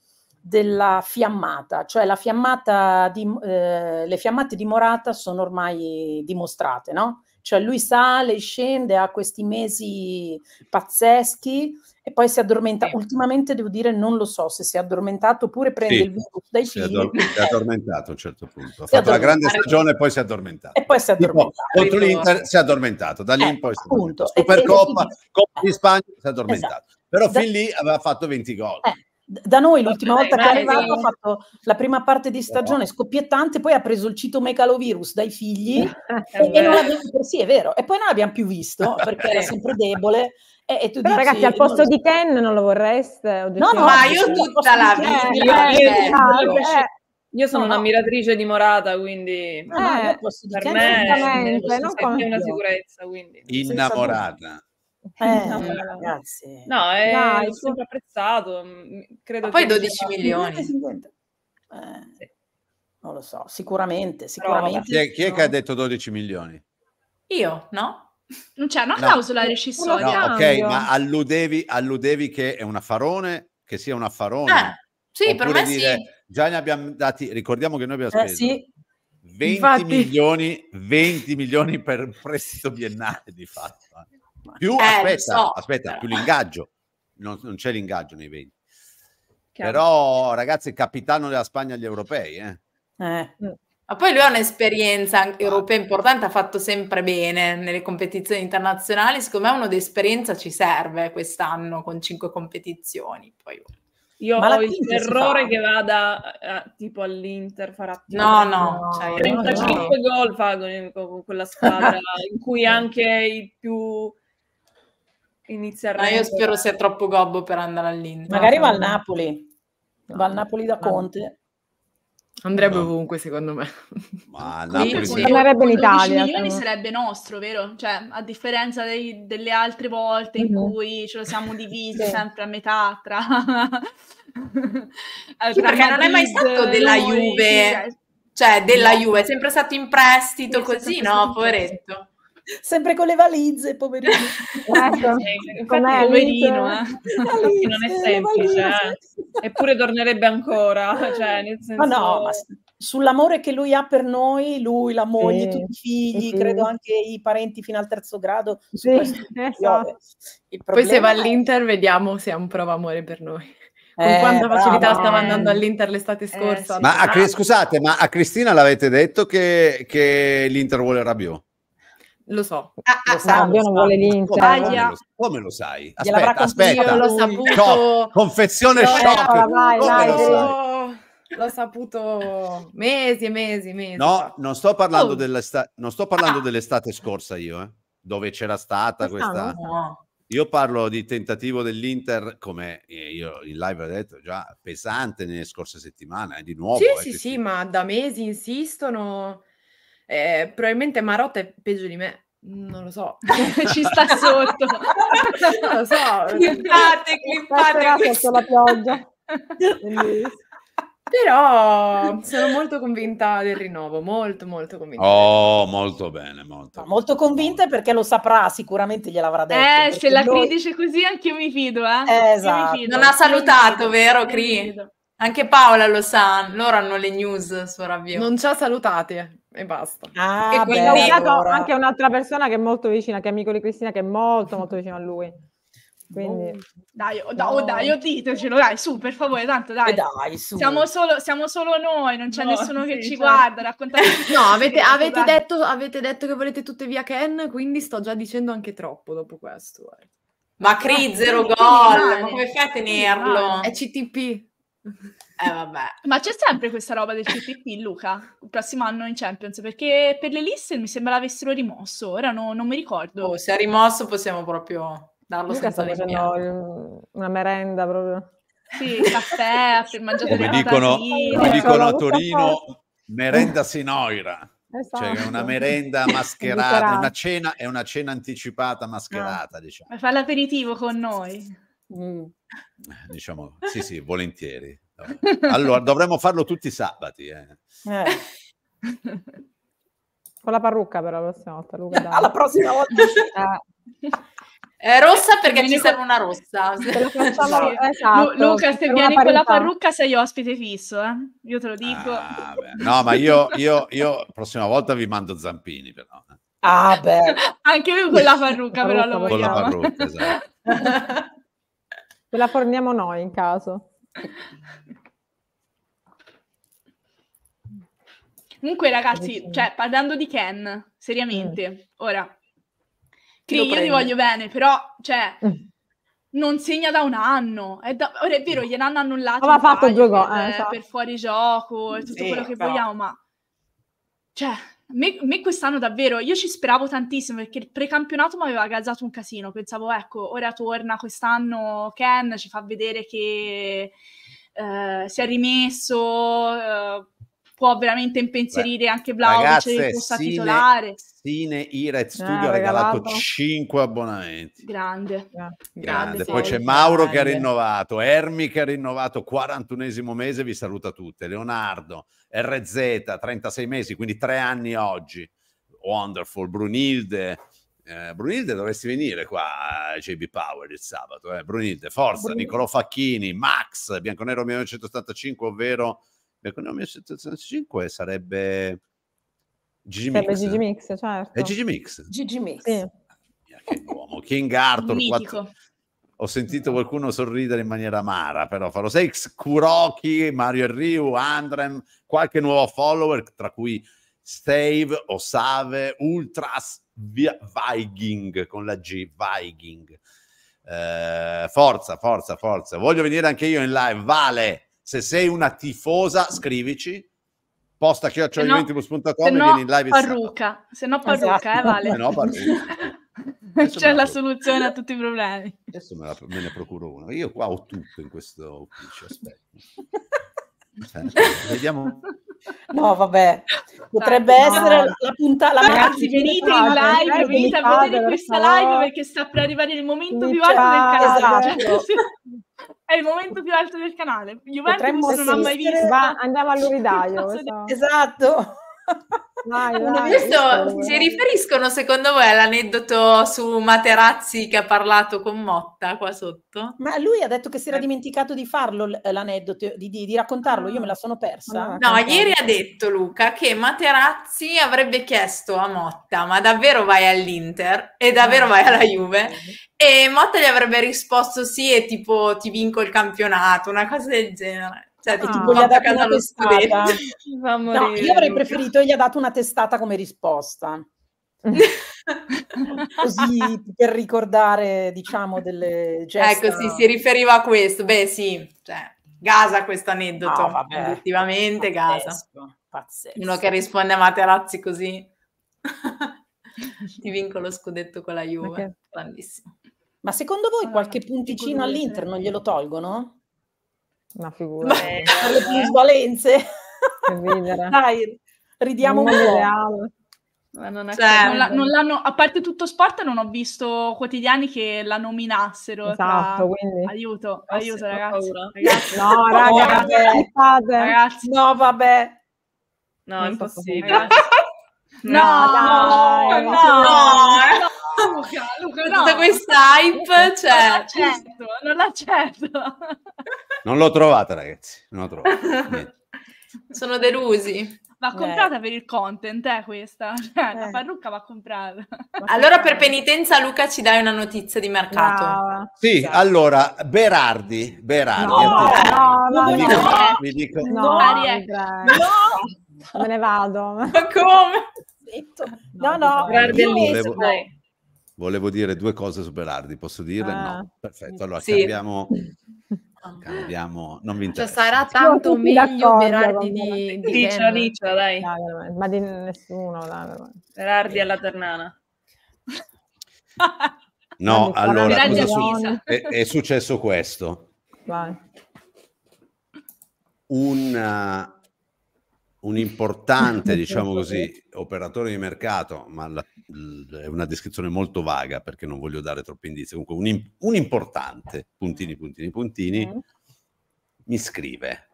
della fiammata, cioè la fiammata di, eh, le fiammate di Morata sono ormai dimostrate, no? Cioè lui sale, scende, ha questi mesi pazzeschi e poi si addormenta. Sì. Ultimamente devo dire non lo so se si è addormentato oppure prende Sì. il virus dai Si è, figli addor- si è addormentato a un certo punto. Ha fatto la grande stagione e poi si è addormentato. e poi si è Tipo, addormentato. contro l'Inter si è addormentato, da lì in Eh, poi si è addormentato. Supercoppa, Coppa di Spagna si è addormentato. Esatto. Però Da- fin lì aveva fatto 20 gol. Eh, da noi l'ultima volta che è arrivato ha fatto la prima parte di stagione scoppiettante, poi ha preso il citomegalovirus dai figli e, e non l'abbiamo, sì è vero, e poi non l'abbiamo più visto perché era sempre debole e, e tu Però dici, ragazzi, al non posto so. di Ken non lo vorreste? no, oggettivamente? Ma io tutta la vita, io- eh, io- eh, io- eh, sono No, no. un'ammiratrice di Morata, quindi no, no, io Eh, di per me non è una sicurezza. Quindi. Innamorata. Eh, No. ragazzi. No, è Dai, su. sempre apprezzato. Credo poi che 12 sia- milioni. 50. Eh, non lo so, sicuramente, sicuramente. Chi è, chi è che ha detto 12 milioni? Io, no? Non c'è una No. clausola rescissoria. No, ok, ma alludevi, alludevi che è un affarone, che sia un affarone. Eh, sì, per Oppure me dire, sì. Già ne abbiamo dati, ricordiamo che noi abbiamo Eh, speso sì, 20 Infatti. milioni, 20 milioni per un prestito biennale di fatto. eh. Più, Eh, aspetta, so, aspetta, più l'ingaggio. Non, non c'è l'ingaggio nei 20. Chiaro. Però, ragazzi, capitano della Spagna agli europei, eh. eh. Ma poi lui ha un'esperienza anche europea importante, ha fatto sempre bene nelle competizioni internazionali. Secondo me uno di esperienza ci serve quest'anno con cinque competizioni. Poi... Io Ma ho il terrore che vada eh, tipo all'Inter, farà No, no, cioè, no, 35 gol fa con, con quella squadra in cui anche i più inizia a No, io spero sia troppo gobbo per andare all'Inter. Magari va al Napoli, va al Napoli da. Conte. Andrebbe No. ovunque, secondo me. Ma Qui, Napoli sì. Tornerebbe in Con 12 Italia. milioni sarebbe nostro, vero? Cioè, a differenza dei- delle altre volte in Mhm. cui ce lo siamo divisi Sì. sempre a metà tra... Sì, perché non è mai stato della Juve. Cioè, della Juve, è sempre stato in prestito Sì, così, no, poveretto. Sempre con le valigie, poverino. Ecco. Infatti poverino, eh. Non è semplice, eh. eppure tornerebbe ancora, cioè nel senso... Ma no, ma sull'amore che lui ha per noi, lui, la moglie, Sì, tutti i figli, sì. credo anche i parenti fino al terzo grado. Sì, esatto. Poi se va problema è- all'Inter vediamo se ha un prova amore per noi. Con Eh, quanta facilità brava. stava Eh. andando all'Inter l'estate Eh, scorsa. sì. Ma a, Cri- scusate, ma a Cristina l'avete detto che, che l'Inter vuole Rabiot? Lo so. Ah, ah, Lo sa, Fabio lo non sa. vuole Come, l'Inter. come come lo sai? Aspetta, aspetta. Io l'ho saputo. Shock, confezione L'ho- shock. vai, come vai, lo vai. sai? L'ho saputo mesi e mesi e mesi. No, fa. non sto parlando, Oh. dell'estate, non sto parlando dell'estate scorsa io, eh, dove c'era stata questa... no. Io parlo di tentativo dell'Inter, come io in live ho detto, già pesante nelle scorse settimane, eh, di nuovo. Sì, eh, sì, sì, ma da mesi insistono. Eh, probabilmente Marotta è peggio di me. Non lo so. Ci sta sotto. non lo so. Clippate, clippate sotto la pioggia. Però sono molto convinta del rinnovo, molto, molto convinta. Oh, molto bene, molto. Ma molto convinta perché lo saprà, sicuramente gliel'avrà detto. Eh, se la noi- Cri dice così anche io mi fido, eh. Eh, Io mi esatto. fido, Non ha salutato, fido, vero, Cri? Anche Paola lo sa, loro hanno le news su Rabiot. Non ci ha salutate e basta. Ah, E beh, quindi- usato allora. anche un'altra persona che è molto vicina, che è amico di Cristina, che è molto molto vicino a lui. Quindi Dai, oh, da- oh, dai, oh, ditecelo, dai, su, per favore, tanto dai. Eh, dai, su. Siamo solo, siamo solo noi, non c'è No, nessuno che sì, ci certo. guarda, raccontate No, avete, avete detto, avete detto che volete tutte via Ken, quindi sto già dicendo anche troppo dopo questo. guarda. Ma Cri, zero gol, ma come fai a tenerlo? È CTP. Eh, vabbè. Ma c'è sempre questa roba del CTP, Luca, il prossimo anno in Champions, perché per le liste mi sembra l'avessero rimosso, ora no- non mi ricordo. Oh, se è rimosso possiamo proprio darlo Luca senza rimpianto. una merenda proprio. Sì, caffè, per mangiare Come le dicono, come dicono a Torino, merenda sinoira. Esatto. Cioè, è una merenda mascherata, una cena, è una cena anticipata mascherata, diciamo. Ma fai l'aperitivo con noi. Mm. diciamo. Sì, sì, volentieri. Allora, dovremmo farlo tutti i sabati. eh. Eh. Con la parrucca però la prossima volta, Luca. dai. Alla prossima volta. Eh, È rossa perché ci serve una rossa. facciamo- Sì. esatto, Lu- Luca, se vieni con la parrucca sei ospite fisso, eh? Io te lo dico. Ah, no, ma io, io, io, prossima volta vi mando zampini, però. eh. Ah, beh. Anche lui con la parrucca, però lo la Con la vogliamo. parrucca, esatto. Te la forniamo noi in caso. Comunque, ragazzi, cioè, parlando di Ken, seriamente, ora, Cri, io ti voglio bene, però, cioè, Mm. non segna da un anno. È da- Ora è vero, gliel'hanno annullato Aveva un fatto paio due gol, per, eh, per fuori gioco e tutto Sì, quello che però- vogliamo, ma cioè, me, me quest'anno davvero, io ci speravo tantissimo perché il precampionato mi aveva gazzato un casino. Pensavo, ecco, ora torna quest'anno Ken, ci fa vedere che eh, si è rimesso, eh, può veramente impensierire Beh, anche Vlaovic che possa Sine, titolare. Sine Iret Studio ha regalato, regalato 5 abbonamenti. Grande. Grande. grande. Poi c'è Mauro grande. che ha rinnovato, Ermi che ha rinnovato 41esimo mese, vi saluta tutte. Leonardo, RZ 36 mesi, quindi 3 anni oggi. Wonderful, Brunilde, eh, Brunilde dovresti venire qua a JB Power il sabato. Eh. Brunilde, forza, Brunilde. Niccolò Facchini, Max, Bianconero 1985, ovvero Bianconero 1985 sarebbe Gigi Mix. Sarebbe Gigi Mix, certo. È Gigi Mix. Gigi Mix. Sì. Che uomo. King Arthur. Quattro... Ho sentito qualcuno sorridere in maniera amara, però farò Sex, Kuroki, Mario Ryu, Andrem, qualche nuovo follower, tra cui Stave, Osave, Ultras, Viking con la G, Viking. Eh, forza, forza, forza. Voglio venire anche io in live. Vale, se sei una tifosa, scrivici. Posta chioccioliventibus.com no, e vieni in live. Parrucca, se no parrucca, esatto. eh, Vale. Se no parrucca. C'è la soluzione a tutti i problemi. Adesso me, la, me, ne procuro uno. Io qua ho tutto in questo ufficio. Aspetta. Eh, vediamo No, vabbè, potrebbe no. essere la puntata. Ragazzi, venite in live, venite a vedere questa live perché sta per arrivare il momento più alto del canale. Esatto. È il momento più alto del canale. Juventus non ha mai visto. Va, andiamo all'Uridaio. Esatto. Vai, vai, Questo, si riferiscono secondo voi all'aneddoto su Materazzi che ha parlato con Motta qua sotto? Ma lui ha detto che si era eh. dimenticato di farlo l'aneddoto, di, di, di raccontarlo, io me la sono persa. No, ieri ha detto Luca che Materazzi avrebbe chiesto a Motta ma davvero vai all'Inter e davvero vai alla Juve? E Motta gli avrebbe risposto sì e tipo ti vinco il campionato, una cosa del genere. Cioè, ah, tipo, gli ha dato una testata. No, io avrei preferito gli ha dato una testata come risposta. Così per ricordare, diciamo, delle gesta. Ecco, sì, si riferiva a questo. Beh, sì, cioè, Gasa questo aneddoto, no, effettivamente Gasa. Pazzesco. Uno che risponde a Materazzi così. Ti vinco lo scudetto con la Juve. Okay. Grandissimo. Ma secondo voi qualche punticino all'Inter non glielo tolgono? Una figura. Per le plusvalenze. Dai, ridiamo un po'. Ma non, cioè, non, la, non, l'hanno, a parte tutto sport, non ho visto quotidiani che la nominassero. Esatto, quindi. Aiuto, aiuto ragazzi. ragazzi. No, ragazzi, ragazzi. No, vabbè. No, è impossibile. No, no, no, no, no, Luca, Luca, no. Tutta questa hype, cioè... Non l'accetto, non l'ho trovata, ragazzi, non l'ho trovata. Sono delusi. Va comprata eh. per il content, eh, questa. Cioè, eh. La parrucca va comprata. allora, per penitenza, Luca, ci dai una notizia di mercato. Brava. Sì, esatto. allora, Berardi. Berardi. No, no, no, mi dico, no, mi dico, no, no, me ne vado. Ma come? No, no, volevo, volevo, dire due cose su Berardi, posso dirle? Ah. No, perfetto. Allora, sì. cambiamo cambiamo, non vi interessa. Cioè, sarà tanto meglio Berardi di, di Riccia, Riccia, dai. dai. Ma di nessuno, dai. Berardi alla Ternana. No, allora, è, è, successo questo. Vai. Un, un importante, diciamo così, operatore di mercato, ma la, è una descrizione molto vaga perché non voglio dare troppi indizi, comunque un, un importante, puntini, puntini, puntini, mm. mi scrive,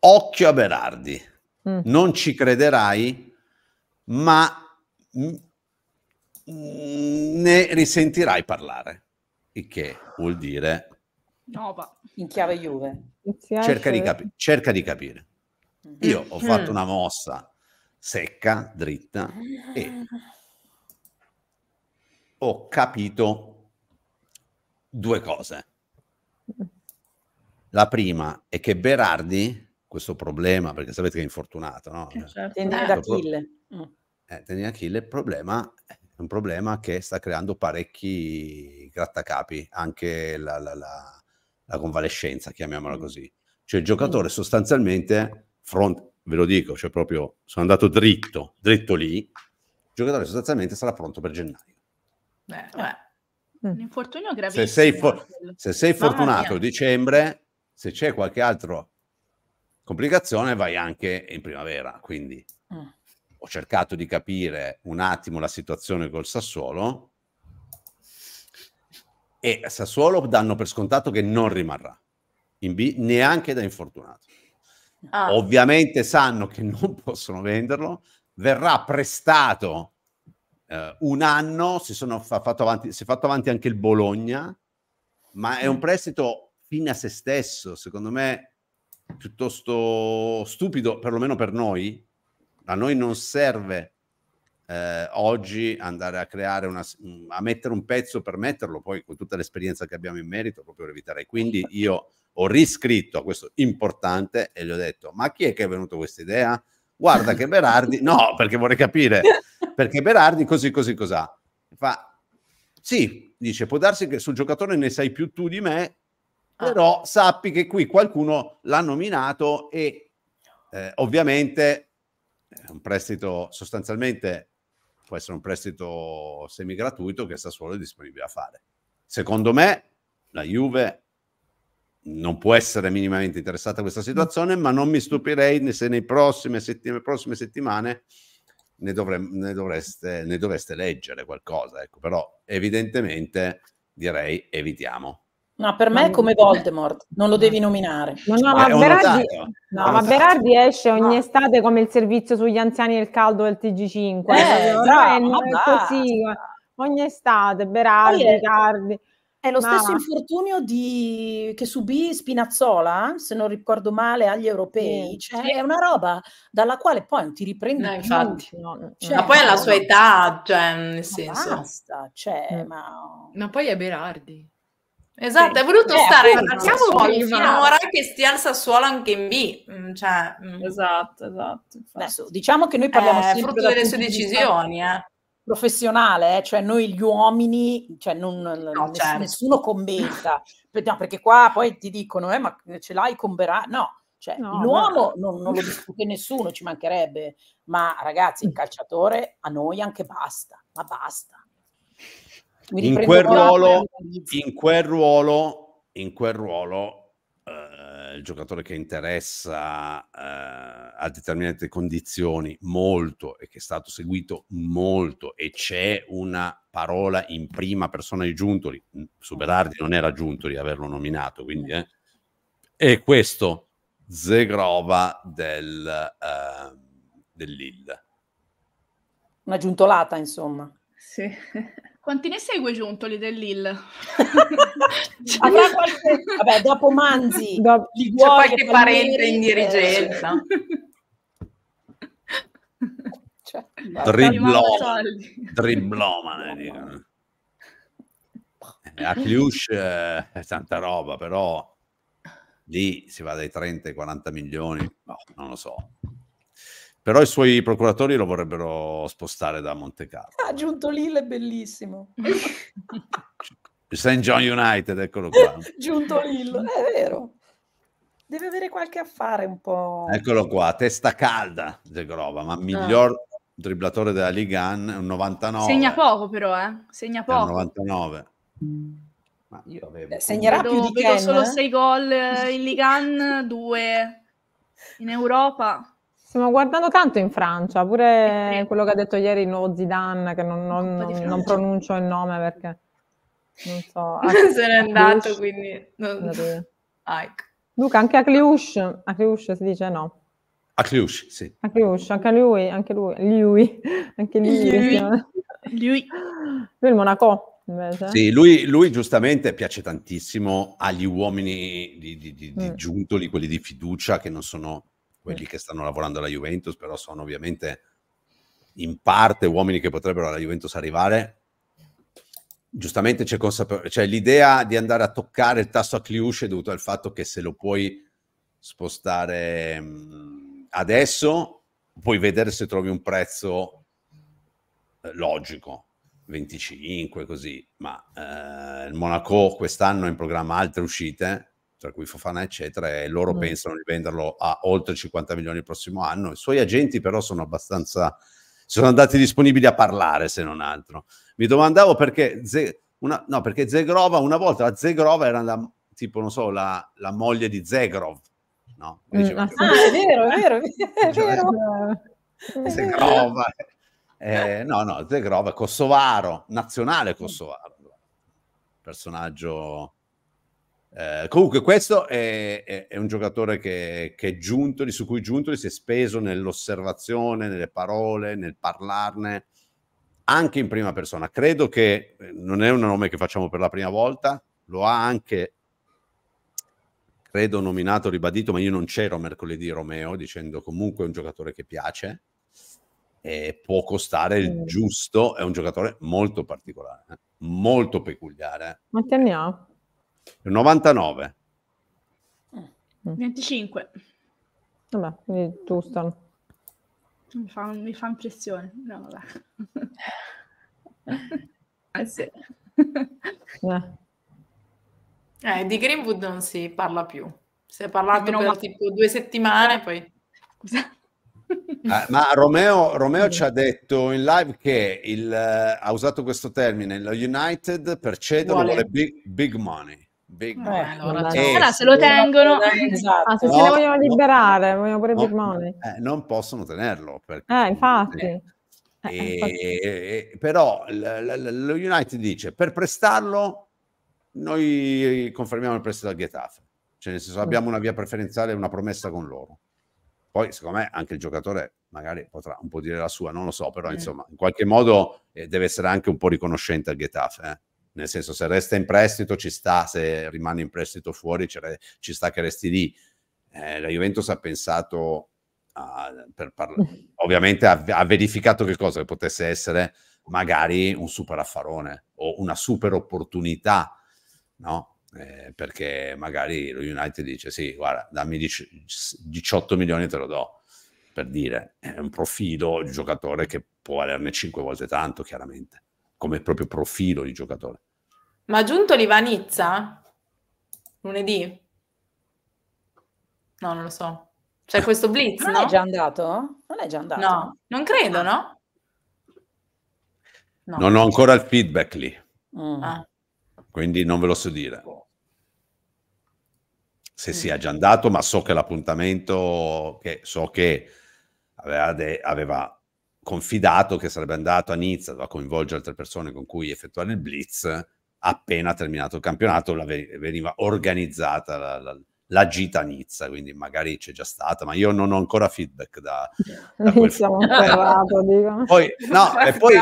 occhio a Berardi, mm. non ci crederai, ma ne risentirai parlare, il che vuol dire... No, in chiave Juve. Cerca di, capi- cerca di capire. Io ho fatto una mossa secca, dritta e ho capito due cose. La prima è che Berardi, questo problema, perché sapete che è infortunato, no? Eh, certo. Tendine d'Achille. Mm. Eh, tendine d'Achille, il problema è un problema che sta creando parecchi grattacapi, anche la, la, la, la convalescenza, chiamiamola mm. così. Cioè il giocatore mm. sostanzialmente front, ve lo dico, cioè proprio sono andato dritto, dritto lì, il giocatore sostanzialmente sarà pronto per gennaio. Beh, beh. Un infortunio gravissimo. Se sei, for- se sei fortunato a dicembre, se c'è qualche altro complicazione vai anche in primavera, quindi mm. ho cercato di capire un attimo la situazione col Sassuolo e Sassuolo danno per scontato che non rimarrà in B neanche da infortunato. Ah. Ovviamente sanno che non possono venderlo, verrà prestato eh, un anno, si, sono fa- fatto avanti, si è fatto avanti anche il Bologna, ma è un mm. prestito fine a se stesso, secondo me piuttosto stupido, perlomeno per noi. A noi non serve eh, oggi andare a creare una, a mettere un pezzo per metterlo, poi con tutta l'esperienza che abbiamo in merito, proprio per evitare. Quindi io ho riscritto a questo importante e gli ho detto: Ma chi è che è venuto questa idea? Guarda che Berardi, no, perché vorrei capire perché Berardi così, così, cos'ha. Fa sì, dice, può darsi che sul giocatore ne sai più tu di me, ah. però sappi che qui qualcuno l'ha nominato e eh, ovviamente è un prestito sostanzialmente può essere un prestito semi gratuito che Sassuolo è disponibile a fare. Secondo me la Juve non può essere minimamente interessata a questa situazione, ma non mi stupirei se nei prossime, settime, prossime settimane ne, dovre, ne, dovreste, ne dovreste leggere qualcosa, ecco, però evidentemente direi evitiamo. No, per me è come Voldemort, non lo devi nominare. No, no, ma, Berardi, no, ma Berardi esce ogni no. estate come il servizio sugli anziani del caldo del TG5. Eh, no, è così, ogni estate, Berardi, Riccardi. È lo stesso infortunio di, che subì Spinazzola, se non ricordo male, agli europei. Sì, cioè, sì. È una roba dalla quale poi non ti riprendi no, infatti. No, cioè, ma poi è la sua età, cioè, nel senso. Basta, cioè, mm. ma... ma poi è Berardi. Esatto, è voluto eh, stare finora che stia al Sassuolo anche in B. Cioè, mm. Esatto, esatto. Adesso, diciamo che noi parliamo è frutto delle sue decisioni, eh professionale, eh? cioè noi gli uomini, cioè non, no, certo. nessuno commenta, no, perché qua poi ti dicono, eh, ma ce l'hai con Berardi? No, cioè no, l'uomo no. non, non, lo discute nessuno, ci mancherebbe, ma ragazzi, il calciatore a noi anche basta, ma basta. In quel, ruolo, in quel ruolo, in quel ruolo, il giocatore che interessa eh, a determinate condizioni molto e che è stato seguito molto e c'è una parola in prima persona di Giuntoli, su Berardi non era Giuntoli averlo nominato, quindi eh, è questo Zegrova del, eh, del Lille. Una giuntolata, insomma. Sì. Quanti ne segue Giuntoli del Lille? Avrà qualche... Vabbè, dopo Manzi, dopo... C'è qualche parente in dirigenza. cioè, Dribloma, dribloma, dicono. A Cluj eh, è tanta roba, però lì si va dai 30 ai 40 milioni, no, non lo so. Però i suoi procuratori lo vorrebbero spostare da Monte Carlo. Ha aggiunto Lille, è bellissimo. St. John United, eccolo qua. Giunto Lille, è vero. Deve avere qualche affare un po'. Eccolo qua, testa calda, Zegrova, ma miglior ah. dribblatore della Liga un 99. Segna poco però, eh? Segna poco. È un 99. Ma io avevo... Eh, segnerà vedo, più di vedo Ken, solo 6 gol in Ligan, 2 in Europa. Stiamo guardando tanto in Francia, pure quello che ha detto ieri il nuovo Zidane, che non, non, non, non pronuncio il nome perché non so. Se n'è andato, quindi... Non... Ah, ecco. Luca, anche a Cluj, a Cluj si dice no. A Cluj, sì. A Cluj, anche lui, anche lui, lui, anche lui. Lui, lui. lui il Monaco. Invece. Sì, lui, lui, giustamente piace tantissimo agli uomini di, di, di, di mm. Giuntoli, quelli di fiducia, che non sono quelli che stanno lavorando alla Juventus, però sono ovviamente in parte uomini che potrebbero alla Juventus arrivare. Giustamente c'è, consapevo- cioè, l'idea di andare a toccare il tasto a Cliusce è dovuta al fatto che se lo puoi spostare adesso, puoi vedere se trovi un prezzo eh, logico, 25 così, ma eh, il Monaco quest'anno ha in programma altre uscite tra cui Fofana eccetera, e loro mm. pensano di venderlo a oltre 50 milioni il prossimo anno. I suoi agenti però sono abbastanza, sono andati disponibili a parlare se non altro. Mi domandavo perché, Ze, una, no, perché Zegrova, una volta la Zegrova era la, tipo, non so, la, la moglie di Zegrov, no? Mm, ah, è vero, è vero, è vero. Zegrova. Eh, no, no, Zegrova, kosovaro, nazionale kosovaro. Personaggio... Eh, comunque questo è, è, è un giocatore che, che, è giunto, su cui Giuntoli si è speso nell'osservazione, nelle parole, nel parlarne, anche in prima persona. Credo che eh, non è un nome che facciamo per la prima volta, lo ha anche, credo, nominato, ribadito, ma io non c'ero mercoledì Romeo, dicendo comunque è un giocatore che piace e può costare il mm. giusto, è un giocatore molto particolare, eh? molto peculiare. Quanti anni ha? 99. 25. Vabbè, quindi giusto. Mi fa, mi fa impressione. No, vabbè. eh sì. Eh. Eh, di Greenwood non si parla più. Si è parlato per ma... tipo due settimane, poi... Eh, ma Romeo, Romeo, ci ha detto in live che il, uh, ha usato questo termine, lo United per cederlo vuole, vuole big, big, money. Big eh. Allora, e, allora, se lo tengono... Esatto. Ah, se no, se ne vogliono liberare, no, vogliono pure no, big money. Eh, non possono tenerlo. Perché, eh, infatti. Eh, e, però lo United dice, per prestarlo noi confermiamo il prestito al Getafe, cioè nel senso abbiamo una via preferenziale e una promessa con loro. Poi secondo me anche il giocatore magari potrà un po' dire la sua, non lo so, però mm. insomma in qualche modo eh, deve essere anche un po' riconoscente al Getafe, eh? Nel senso se resta in prestito ci sta, se rimane in prestito fuori ci sta che resti lì. Eh, la Juventus ha pensato, a, per parla- ovviamente ha, ha verificato che cosa che potesse essere magari un super affarone o una super opportunità no? Eh, perché magari lo United dice sì, guarda, dammi 18 milioni e te lo do, per dire, è un profilo di giocatore che può valerne 5 volte tanto, chiaramente, come proprio profilo di giocatore. Ma ha giunto l'Ivanizza? Lunedì? No, non lo so. C'è questo blitz, non no? è già andato? Non è già andato? No, non credo, no? no. Non ho ancora il feedback lì. Mm. Ah quindi non ve lo so dire. Se sia già andato, ma so che l'appuntamento, che so che aveva, de, aveva confidato che sarebbe andato a Nizza, a coinvolgere altre persone con cui effettuare il blitz, appena terminato il campionato veniva organizzata la, la, la, gita a Nizza, quindi magari c'è già stata, ma io non ho ancora feedback da, da quel Siamo parlato, Poi, no, e poi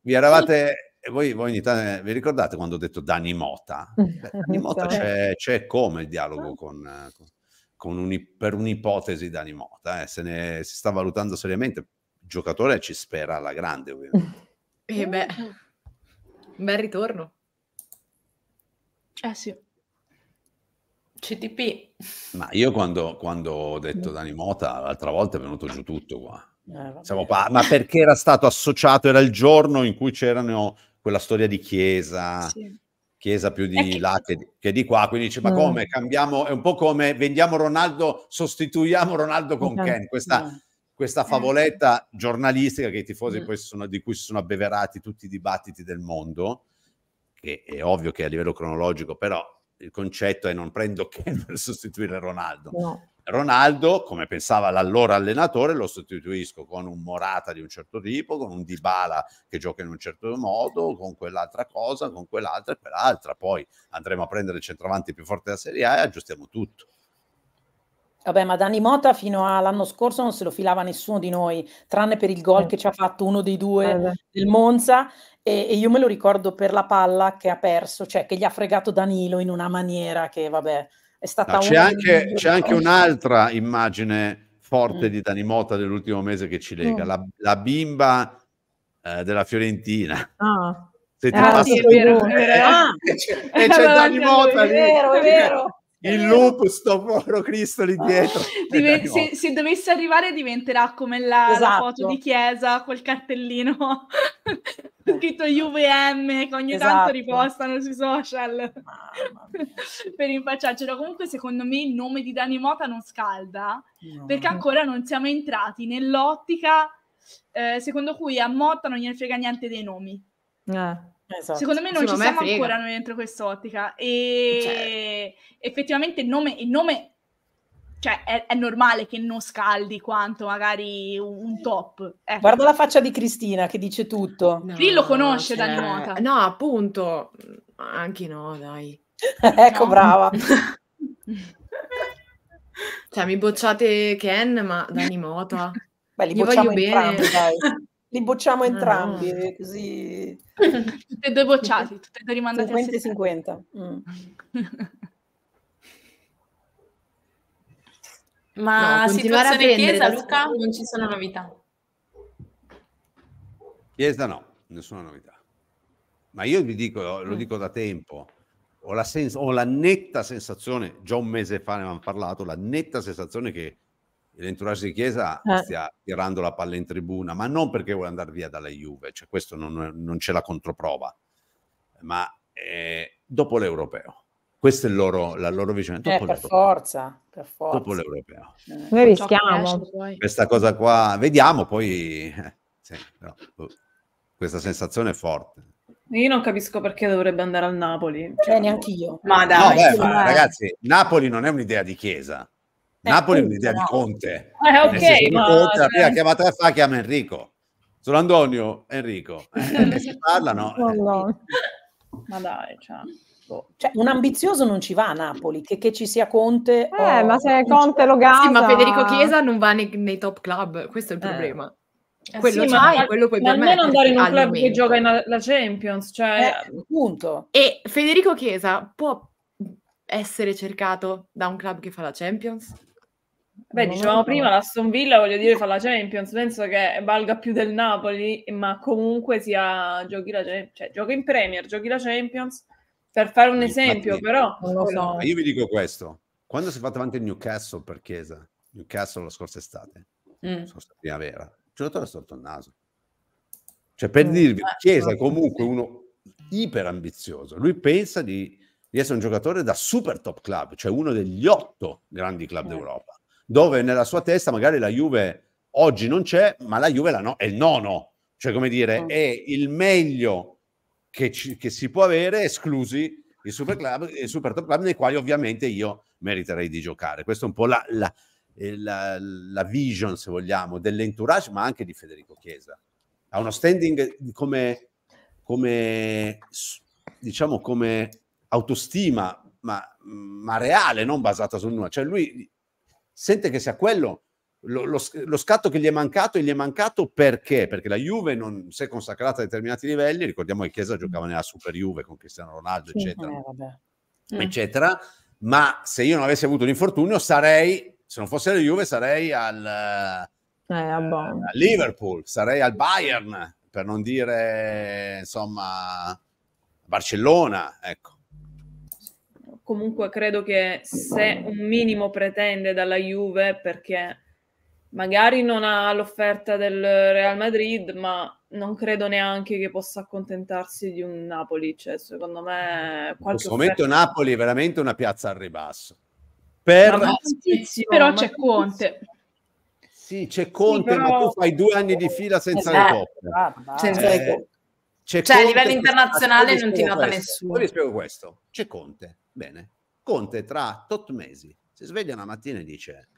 vi eravate e voi, voi in Italia vi ricordate quando ho detto Dani Mota? Beh, Dani Mota c'è, c'è, come il dialogo con, con un, per un'ipotesi Dani Mota, eh? se ne si sta valutando seriamente. Giocatore ci spera alla grande, ovviamente. E eh beh, un bel ritorno. Eh sì. CTP. Ma io quando, quando ho detto Dani Mota, l'altra volta è venuto giù tutto qua. Eh, pa- ma perché era stato associato, era il giorno in cui c'erano quella storia di Chiesa, sì. Chiesa più di che... là che, che, di qua, quindi dice ma no. come cambiamo, è un po' come vendiamo Ronaldo, sostituiamo Ronaldo con okay. Ken, questa, no. Questa eh, favoletta giornalistica che i tifosi mm. poi sono, di cui si sono abbeverati tutti i dibattiti del mondo, che è ovvio che a livello cronologico, però il concetto è non prendo Ken per sostituire Ronaldo. No. Ronaldo, come pensava l'allora allenatore, lo sostituisco con un Morata di un certo tipo, con un Dybala che gioca in un certo modo, con quell'altra cosa, con quell'altra e quell'altra. Poi andremo a prendere il centravanti più forte della Serie A e aggiustiamo tutto. Vabbè, ma Dani Mota fino all'anno scorso non se lo filava nessuno di noi, tranne per il gol eh. che ci ha fatto uno dei due eh. del Monza e, e, io me lo ricordo per la palla che ha perso, cioè che gli ha fregato Danilo in una maniera che, vabbè, è stata no, c'è, anche, c'è anche un'altra immagine forte mm. di Dani Mota dell'ultimo mese che ci lega, mm. la, la, bimba eh, della Fiorentina. Ah. Se ti ah, sì, è vero, è vero. Ah, e c'è, e c'è Dani Mota lì. È vero, è vero il loop, sto povero Cristo lì dietro. Diven- se, se, dovesse arrivare diventerà come la, esatto. la foto di chiesa col cartellino scritto UVM che ogni esatto. tanto ripostano sui social per impacciarcelo. Comunque secondo me il nome di Dani Mota non scalda no. perché ancora non siamo entrati nell'ottica eh, secondo cui a Motta non gliene frega niente dei nomi. Eh. Esatto. Secondo me non Secondo ci siamo ancora noi dentro quest'ottica e cioè. effettivamente il nome, il nome cioè è, è, normale che non scaldi quanto magari un top. Ecco. Guarda la faccia di Cristina che dice tutto. No, Lì lo conosce cioè... Dani Mota. No, appunto, anche no, dai. ecco, no. brava. cioè, mi bocciate Ken, ma Dani Mota. Beh, li bocciamo entrambi, bene. dai. Li bocciamo entrambi, no. così... Tutti e due bocciati, tutti e due rimandati 50 a 50. Mm. Ma no, situazione Chiesa, Luca, non ci sono novità. Chiesa no, nessuna novità. Ma io vi dico, lo mm. dico da tempo, ho la, sens- ho la netta sensazione, già un mese fa ne avevamo parlato, la netta sensazione che l'entourage di Chiesa eh. stia tirando la palla in tribuna, ma non perché vuole andare via dalla Juve, cioè questo non, non c'è la controprova, ma eh, dopo l'europeo. Questa è il loro, la loro vicenda. Eh, per, forza, per forza. Dopo l'europeo. Eh. Noi rischiamo. Questa cosa qua, vediamo poi. Eh, sì, però, boh, questa sensazione è forte. Io non capisco perché dovrebbe andare al Napoli. Cioè, neanche io. Ma dai, no, beh, ma, ragazzi, Napoli non è un'idea di Chiesa. Eh, Napoli è un'idea no. di Conte. Eh, ok, ma... Conte, la prima chiamata fa chiama Enrico. Sono Antonio, Enrico. Eh, si parlano. No, no. Ma dai, ciao. Boh, cioè, un ambizioso non ci va a Napoli, che, che ci sia Conte. Eh, ma se Conte lo gasa... Sì, ma Federico Chiesa non va nei, nei top club, questo è il eh. problema. Eh, quello sì, c'hai, ma, quello puoi ma almeno andare in un club momento. che gioca in la Champions, cioè... Eh, appunto. E Federico Chiesa può essere cercato da un club che fa la Champions? Beh, dicevamo prima, l'Aston Villa, voglio dire, fa la Champions, penso che valga più del Napoli, ma comunque sia, giochi la, cioè, gioca in Premier, giochi la Champions, per fare un esempio, però... Non lo so. Io vi dico questo, quando si è fatto avanti il Newcastle per Chiesa, Newcastle la scorsa estate, mm. la scorsa primavera, il giocatore ha storto il naso. Cioè, per mm. dirvi, Chiesa è comunque uno iper ambizioso, lui pensa di, di, essere un giocatore da super top club, cioè uno degli otto grandi club mm. d'Europa, dove nella sua testa magari la Juve oggi non c'è, ma la Juve la no, è il nono, cioè come dire, mm. è il meglio che, ci, che si può avere, esclusi i super club, i super top club nei quali ovviamente io meriterei di giocare. Questa è un po' la, la, eh, la, la vision, se vogliamo, dell'entourage, ma anche di Federico Chiesa. Ha uno standing come, come diciamo, come autostima, ma, ma reale, non basata sul nulla. Cioè lui sente che sia quello. Lo, lo, lo, scatto che gli è mancato, gli è mancato perché? Perché la Juve non si è consacrata a determinati livelli, ricordiamo che Chiesa giocava nella Super Juve con Cristiano Ronaldo, sì, eccetera, eh, eccetera, ma se io non avessi avuto l'infortunio sarei, se non fosse la Juve, sarei al, eh, a Liverpool, sarei al Bayern, per non dire, insomma, Barcellona, ecco comunque credo che se un minimo pretende dalla Juve perché magari non ha l'offerta del Real Madrid, ma non credo neanche che possa accontentarsi di un Napoli. Cioè, secondo me, in questo momento offerta... Napoli è veramente una piazza al ribasso. Per... Ma, però c'è Conte. Sì, c'è Conte, sì, però... ma tu fai due anni di fila senza eh, le coppe. Ah, senza eh, le coppe. Cioè, Conte, a livello internazionale non ti nota questo. nessuno. Poi vi spiego questo. C'è Conte. Bene. Conte tra tot mesi si sveglia una mattina e dice,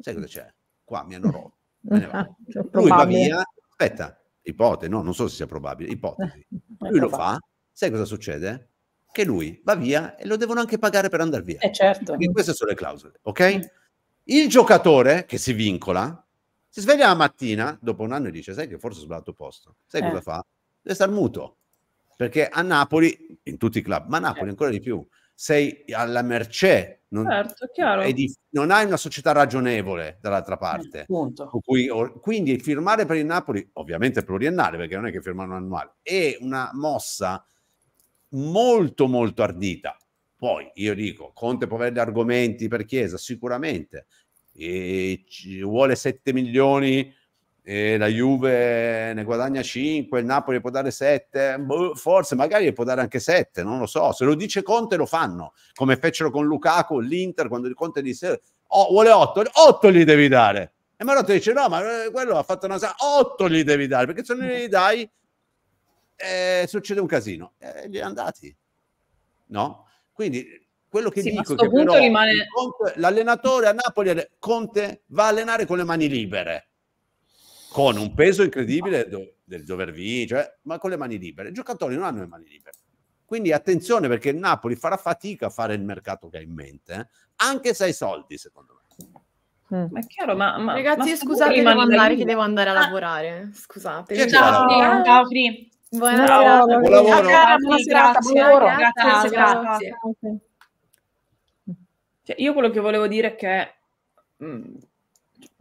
sai cosa c'è? qua mi hanno rotto. Me ne vado. Lui va via, aspetta, ipotesi, no, non so se sia probabile, ipotesi. Lui lo fa, sai cosa succede? Che lui va via e lo devono anche pagare per andare via. Eh certo. Perché queste sono le clausole, ok? Il giocatore che si vincola si sveglia la mattina dopo un anno e dice: Sai che forse ho sbagliato posto. Sai eh. cosa fa? Deve star muto. Perché a Napoli, in tutti i club, ma a Napoli eh. ancora di più, sei alla mercé, non, certo, di, non hai una società ragionevole dall'altra parte. Cui, quindi firmare per il Napoli, ovviamente pluriennale, perché non è che firmano annuale, è una mossa molto molto ardita. Poi io dico, Conte può avere gli argomenti per Chiesa, sicuramente, e ci vuole 7 milioni e la Juve ne guadagna 5, il Napoli può dare 7, boh, forse magari può dare anche 7, non lo so, se lo dice Conte lo fanno, come fecero con Lukaku, l'Inter, quando il Conte disse oh, vuole 8, 8 gli devi dare. E Marotta dice no, ma eh, quello ha fatto una 8 gli devi dare, perché se non gli dai eh, succede un casino. E eh, gli è andati, no? Quindi quello che Sì, dico è che rimane- Conte- l'allenatore a Napoli, Conte, va a allenare con le mani libere, con un peso incredibile do- del dover vincere, ma con le mani libere. I giocatori non hanno le mani libere. Quindi attenzione perché il Napoli farà fatica a fare il mercato che ha in mente, eh, anche se ha i soldi, secondo me. Mm. Ma è chiaro, ma, ma Ragazzi, ma scusate, devo andare, che devo andare a Ah. lavorare. Scusate. Ciao, Ciao, Ciao. Fri, ciao, Fri. Buona Ciao, serata. buon lavoro. Ciao, cara, Buona serata, grazie. buon lavoro. Grazie, Grazie, grazie. grazie. Cioè, io quello che volevo dire è che mh,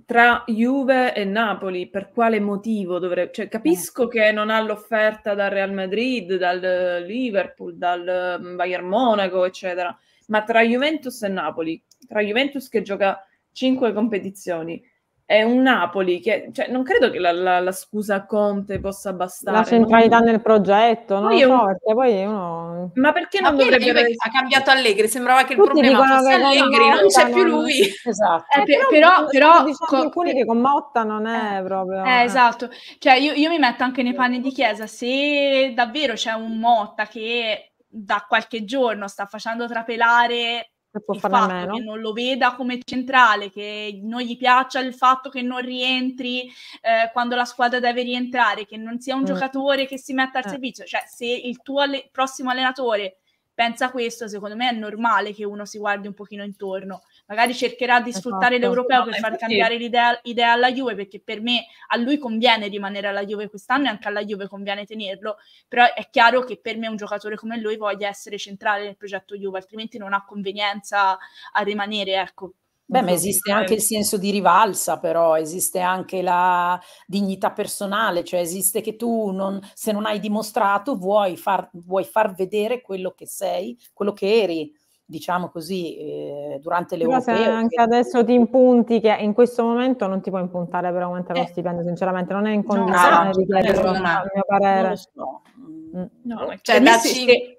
tra Juve e Napoli, per quale motivo dovrebbe... Cioè, capisco che non ha l'offerta dal Real Madrid, dal Liverpool, dal mm, Bayern Monaco, eccetera, ma tra Juventus e Napoli, tra Juventus che gioca cinque competizioni e un Napoli che... Cioè, non credo che la, la- la scusa Conte possa bastare. La centralità no? nel progetto, non è un- so, perché poi uno... Ma perché non dovrebbe... Juve ha cambiato Allegri, sembrava che il Tutti problema fosse con Allegri, non c'è più non- lui. Esatto. Eh, pe- però, stanno però, dicendo co- alcuni che con Motta non è proprio... Eh, esatto, cioè io, io mi metto anche nei panni di Chiesa, se davvero c'è un Motta che da qualche giorno sta facendo trapelare che può il fatto meno. che non lo veda come centrale, che non gli piaccia il fatto che non rientri eh, quando la squadra deve rientrare, che non sia un Mm. giocatore che si mette al Eh. servizio, cioè se il tuo alle- prossimo allenatore pensa questo, secondo me è normale che uno si guardi un pochino intorno. Magari cercherà di sfruttare Esatto. l'europeo No, per far cambiare l'idea, idea alla Juve, perché per me a lui conviene rimanere alla Juve quest'anno e anche alla Juve conviene tenerlo, però è chiaro che per me un giocatore come lui voglia essere centrale nel progetto Juve, altrimenti non ha convenienza a rimanere, ecco. Beh, ma esiste anche il senso di rivalsa, però esiste anche la dignità personale, cioè esiste che tu, non, se non hai dimostrato, vuoi far, vuoi far vedere quello che sei, quello che eri, diciamo così, eh, durante Però se l'europeo. anche che- adesso ti impunti, che in questo momento non ti puoi impuntare per aumentare lo Eh. stipendio, sinceramente, non è in No, condizione esatto, di chiederlo, secondo me. a mio Non parere. lo so. Mm. No, Cioè, da si- cinque-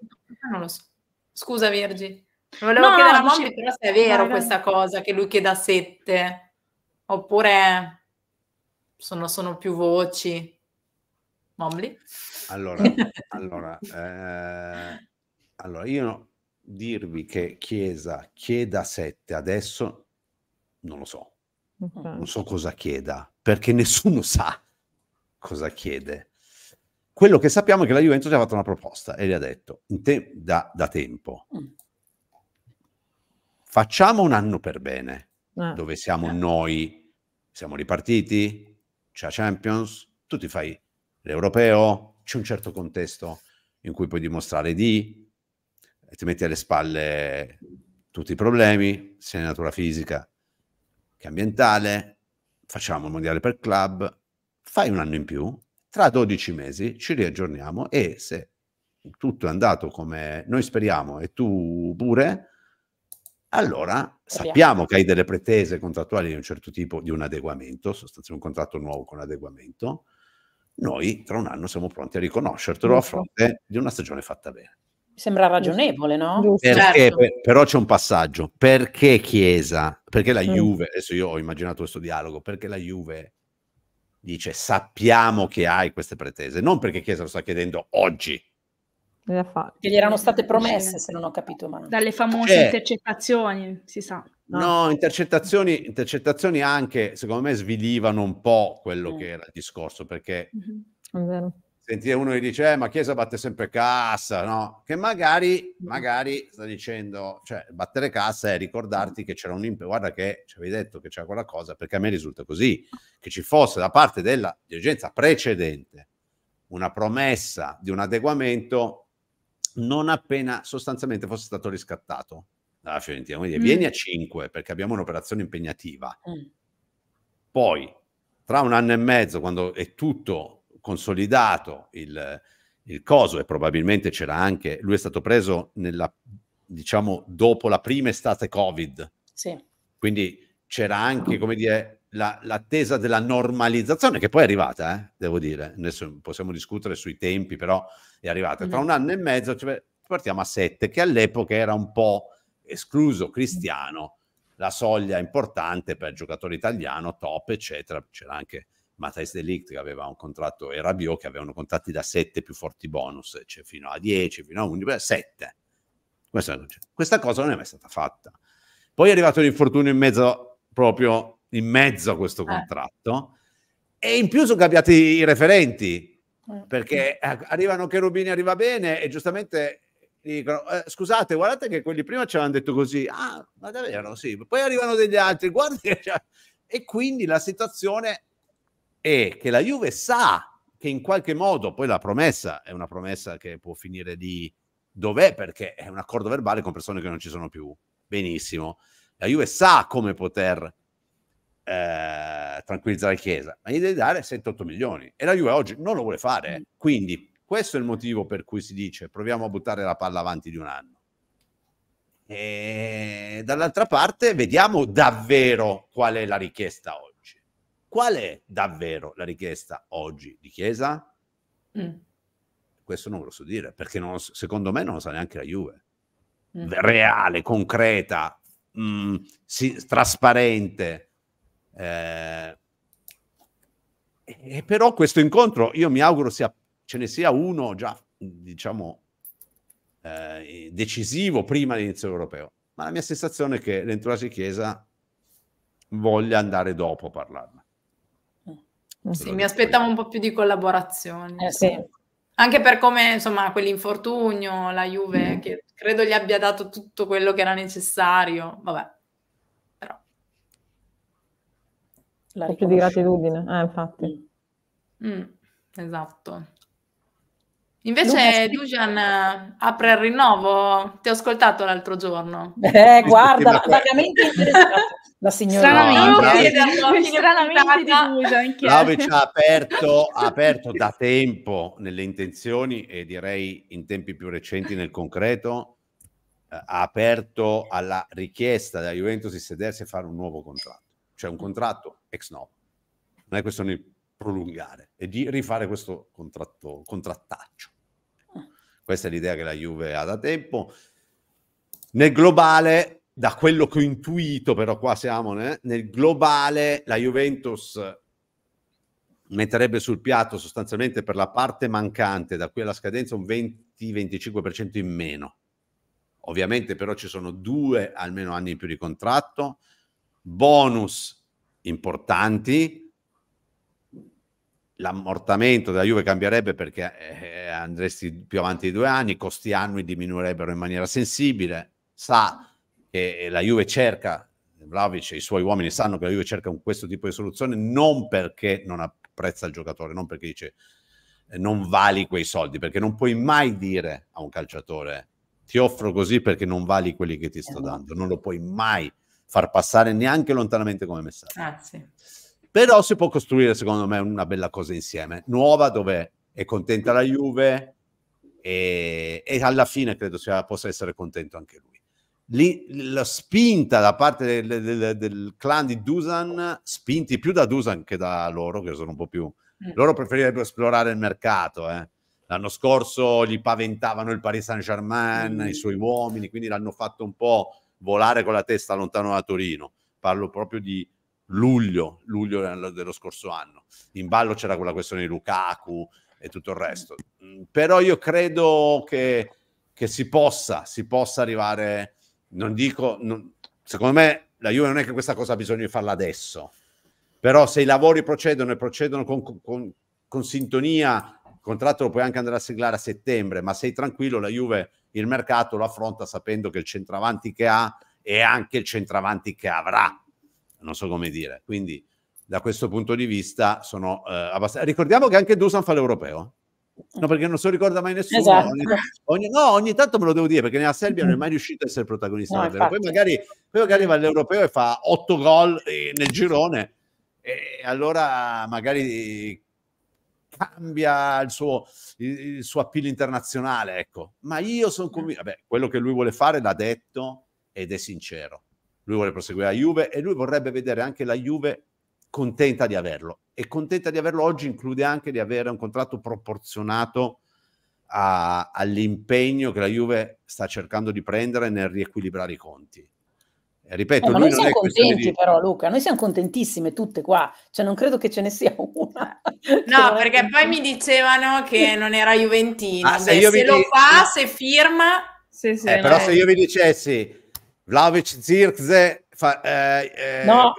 Non lo so. Scusa, Virgi. Volevo No, chiedere a no, Mommy però se è vero vai, vai. questa cosa, che lui chieda sette, oppure sono, sono più voci. Mommy? Allora, allora, eh, allora, io no- dirvi che Chiesa chieda 7 adesso non lo so, Ok. non so cosa chieda, perché nessuno sa cosa chiede. Quello che sappiamo è che la Juventus ha fatto una proposta e gli ha detto in te- da, da tempo, Mm. facciamo un anno per bene, Eh. dove siamo noi, siamo ripartiti, c'è la Champions, tu ti fai l'europeo, c'è un certo contesto in cui puoi dimostrare di, ti metti alle spalle tutti i problemi, sia di natura fisica che ambientale, facciamo il mondiale per club, fai un anno in più, tra 12 mesi ci riaggiorniamo e se tutto è andato come noi speriamo e tu pure, allora sappiamo che hai delle pretese contrattuali di un certo tipo, di un adeguamento, sostanzialmente un contratto nuovo con adeguamento, noi tra un anno siamo pronti a riconoscertelo a Giusto. fronte di una stagione fatta bene. Sembra ragionevole, no? Giusto. Perché, Certo. per- però c'è un passaggio. Perché Chiesa? Perché la Mm. Juve, adesso io ho immaginato questo dialogo, perché la Juve dice sappiamo che hai queste pretese, non perché Chiesa lo sta chiedendo oggi. Che gli erano state promesse, se non ho capito male. Dalle famose Cioè- intercettazioni, si sa. no? No, intercettazioni, intercettazioni anche, secondo me, svilivano un po' quello Mm. che era il discorso, perché Mhm. È vero. Sentire uno che dice, eh, ma Chiesa batte sempre cassa, no? Che magari, Mm. magari sta dicendo, cioè, battere cassa è ricordarti che c'era un impegno, guarda che ci avevi detto che c'era quella cosa, perché a me risulta così, che ci fosse da parte della dirigenza precedente una promessa di un adeguamento non appena sostanzialmente fosse stato riscattato dalla Fiorentina. Quindi Mm. vieni a 5 perché abbiamo un'operazione impegnativa, Mm. poi tra un anno e mezzo, quando è tutto consolidato, il, il coso, e probabilmente c'era anche, lui è stato preso nella, diciamo, dopo la prima estate Covid, Sì. quindi c'era anche, come dire, la- l'attesa della normalizzazione, che poi è arrivata, eh, devo dire, adesso possiamo discutere sui tempi, però è arrivata. Tra Mhm. un anno e mezzo cioè, partiamo a sette, che all'epoca era un po' escluso Cristiano, la soglia importante per giocatore italiano, top, eccetera. C'era anche Matthijs De Ligt che aveva un contratto, e Rabiot che avevano contratti da 7 più forti bonus, cioè fino a 10, fino a 11, 7. Questa, questa cosa non è mai stata fatta. Poi è arrivato l'infortunio in mezzo, proprio in mezzo a questo eh. contratto, eh. e in più sono cambiati i referenti, eh. perché eh, arrivano Cherubini, arriva bene, e giustamente dicono, eh, scusate, guardate che quelli prima ci avevano detto così, ah, ma davvero, sì, poi arrivano degli altri, guardi, e quindi la situazione è che la Juve sa che in qualche modo, poi la promessa è una promessa che può finire di dov'è, perché è un accordo verbale con persone che non ci sono più, benissimo, la Juve sa come poter eh, tranquillizzare Chiesa, ma gli deve dare 7-8 milioni e la Juve oggi non lo vuole fare, quindi questo è il motivo per cui si dice proviamo a buttare la palla avanti di un anno. E dall'altra parte vediamo davvero qual è la richiesta oggi. Qual è davvero la richiesta oggi di Chiesa? Mm. Questo non lo so dire, perché non, secondo me non lo sa neanche la Juve. Mm. Reale, concreta, mh, mm, sì, trasparente. Eh, e però questo incontro io mi auguro sia ce ne sia uno già, diciamo, eh, decisivo prima dell'inizio europeo. Ma la mia sensazione è che l'entourage Chiesa voglia andare dopo a parlarne. Sì, mi aspettavo un po' più di collaborazioni. Eh, sì. Anche per come, insomma, quell'infortunio, la Juve, mm. che credo gli abbia dato tutto quello che era necessario. Vabbè, però. La più di gratitudine, eh, infatti. Mm, esatto. Invece Dujan eh, apre il rinnovo, ti ho ascoltato l'altro giorno. Eh, guarda, vagamente interessante. La signora stranamente, no, stranamente di Vlaovic ha aperto, ha aperto da tempo nelle intenzioni e direi in tempi più recenti nel concreto eh, ha aperto alla richiesta della Juventus di sedersi e fare un nuovo contratto, cioè un contratto ex novo. Non è questione di prolungare e di rifare questo contratto, contrattaccio. Questa è l'idea che la Juve ha da tempo. Nel globale, da quello che ho intuito, però qua siamo né? nel globale, la Juventus metterebbe sul piatto sostanzialmente per la parte mancante da qui alla scadenza un 20-25% in meno. Ovviamente però ci sono due almeno anni in più di contratto, bonus importanti, l'ammortamento della Juve cambierebbe perché eh, andresti più avanti di due anni, i costi annui diminuirebbero in maniera sensibile, sa che la Juve cerca, Vlaovic e i suoi uomini sanno che la Juve cerca un, questo tipo di soluzione non perché non apprezza il giocatore, non perché dice eh, non vali quei soldi, perché non puoi mai dire a un calciatore ti offro così perché non vali quelli che ti sto dando, non lo puoi mai far passare neanche lontanamente come messaggio. Sì. Però si può costruire, secondo me, una bella cosa insieme, nuova, dove è contenta la Juve e, e alla fine credo sia, possa essere contento anche lui. Lì, la spinta da parte del, del, del, clan di Dusan, spinti più da Dusan che da loro, che sono un po' più... Mm. Loro preferirebbero esplorare il mercato, eh. L'anno scorso gli paventavano il Paris Saint-Germain, mm. i suoi uomini, quindi l'hanno fatto un po' volare con la testa lontano da Torino. Parlo proprio di luglio, luglio dello scorso anno. In ballo c'era quella questione di Lukaku e tutto il resto. Mm, però io credo che, che si, possa, si possa arrivare, non dico, non, secondo me la Juve non è che questa cosa di farla adesso, però se i lavori procedono e procedono con, con, con sintonia, il contratto lo puoi anche andare a siglare a settembre, ma sei tranquillo, la Juve il mercato lo affronta sapendo che il centravanti che ha è anche il centravanti che avrà non so come dire. Quindi da questo punto di vista sono eh, abbastanza... Ricordiamo che anche Dusan fa l'europeo. No, perché non se lo ricorda mai nessuno. Esatto. Ogni, ogni, no, ogni tanto me lo devo dire perché nella Serbia non è mai riuscito a essere protagonista. No, poi, magari, poi magari va all'europeo e fa otto gol eh, nel girone e allora magari cambia il suo, il, il suo appeal internazionale. Ecco. Ma io sono convinto, vabbè, quello che lui vuole fare l'ha detto ed è sincero lui vuole proseguire la Juve e lui vorrebbe vedere anche la Juve contenta di averlo. E contenta di averlo oggi include anche di avere un contratto proporzionato a, all'impegno che la Juve sta cercando di prendere nel riequilibrare i conti. E ripeto, eh, ma noi siamo contenti di... però Luca, noi siamo contentissime tutte qua, cioè non credo che ce ne sia una. No, perché poi mi dicevano che non era Juventino, ah, se, se lo fa, se firma. Sì, sì, Eh, però se io vi dicessi Vlaovic, Zirkze, fa- eh, eh, No.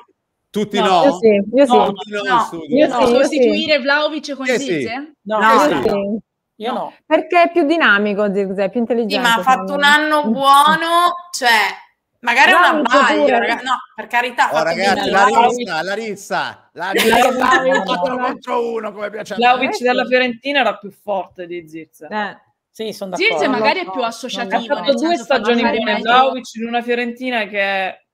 tutti No, no? Io sì, io sì. No, Tutti no, no, io No, sì, sostituire Vlaovic con Sì, sì. Zirze? No, No, io no. sì. Io no. Perché è più dinamico Zirkzee, è più Sì, intelligente. ma ha fatto un anno buono, cioè, magari è una raga- no, per carità, Oh, ragazzi, la rissa, la rissa, la rissa, Vlahovic. 4 contro 1 come piace a me. Vlaovic Eh, della sì. Fiorentina era più forte di Zirze. Eh, Sì, sono Zirze d'accordo. magari lo è più Ha associativo. lo so. fatto due stagioni magari meglio- Vlaovic in una Fiorentina che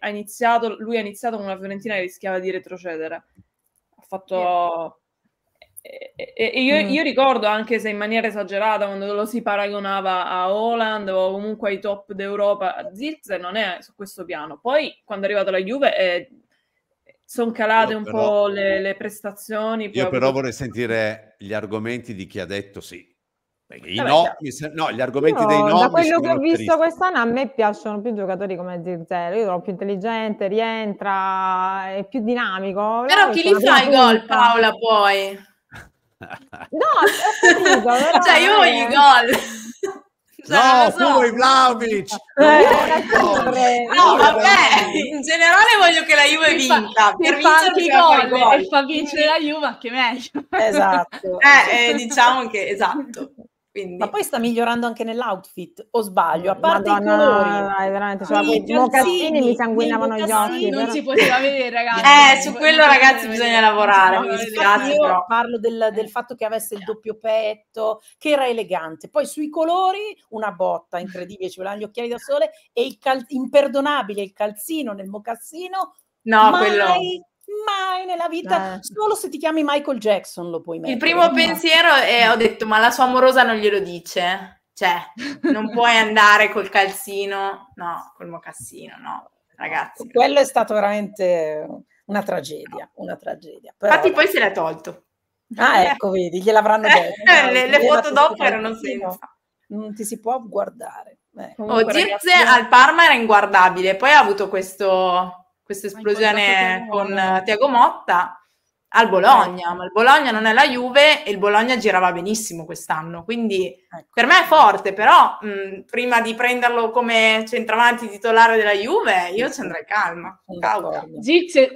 ha iniziato, lui ha iniziato con una Fiorentina che rischiava di retrocedere. Ha fatto... E, e- e io, Mm. io ricordo anche se in maniera esagerata quando lo si paragonava a Holland o comunque ai top d'Europa, Zirze non è su questo piano. Poi quando è arrivato alla Juve sono calate un però- po' le, le prestazioni. Io ha però avuto- vorrei sentire gli argomenti di chi ha detto sì. Vabbè, no, sem- no, gli argomenti dei no da quello che ho visto tristi. quest'anno a me piacciono più giocatori come Zirkzee, io trovo più intelligente, rientra, è più dinamico. Però chi li fa i gol. Paola, poi? No, però Cioè, io voglio i gol. Cioè, No, tu so. vuoi Vlaovic! Eh. No, Io vabbè, in generale voglio che la Juve vinca. Per fa vincere i bisogna fare i gol e fa vincere la Juve anche meglio. Esatto. Eh, eh, diciamo che esatto. Quindi. Ma poi sta migliorando anche nell'outfit, o sbaglio? A parte Madonna, i colori. no, no, no, veramente, Sì, cioè, i mocassini mi sanguinavano gli occhi. non però- si poteva vedere, ragazzi. Eh, su quello, ragazzi, vedere. bisogna lavorare, Non mi dispiace, però. parlo del, del fatto che avesse il doppio petto, che era elegante. Poi sui colori una botta incredibile, ci volevano gli occhiali da sole e il cal- imperdonabile il calzino nel mocassino. No, mai, quello. Mai nella vita, Eh. solo se ti chiami Michael Jackson lo puoi mettere. Il primo no? pensiero è, ho detto, ma la sua amorosa non glielo dice? Cioè, non puoi andare col calzino, no, col mocassino, no, ragazzi. Quello è stato veramente una tragedia, una tragedia. Però, Infatti poi se l'è tolto. Ah, ecco, vedi, gliel'avranno Eh, detto. dai, le, le foto dopo erano senza. Non ti si può guardare. Eh. Oh, Comunque, Zirze ragazzi, al Parma era inguardabile, poi ha avuto questo, questa esplosione con eh, Tiago Motta al Bologna, ma il Bologna non è la Juve e il Bologna girava benissimo quest'anno, quindi Ecco. per me è forte, però mh, prima di prenderlo come centravanti titolare della Juve io ci andrei calma.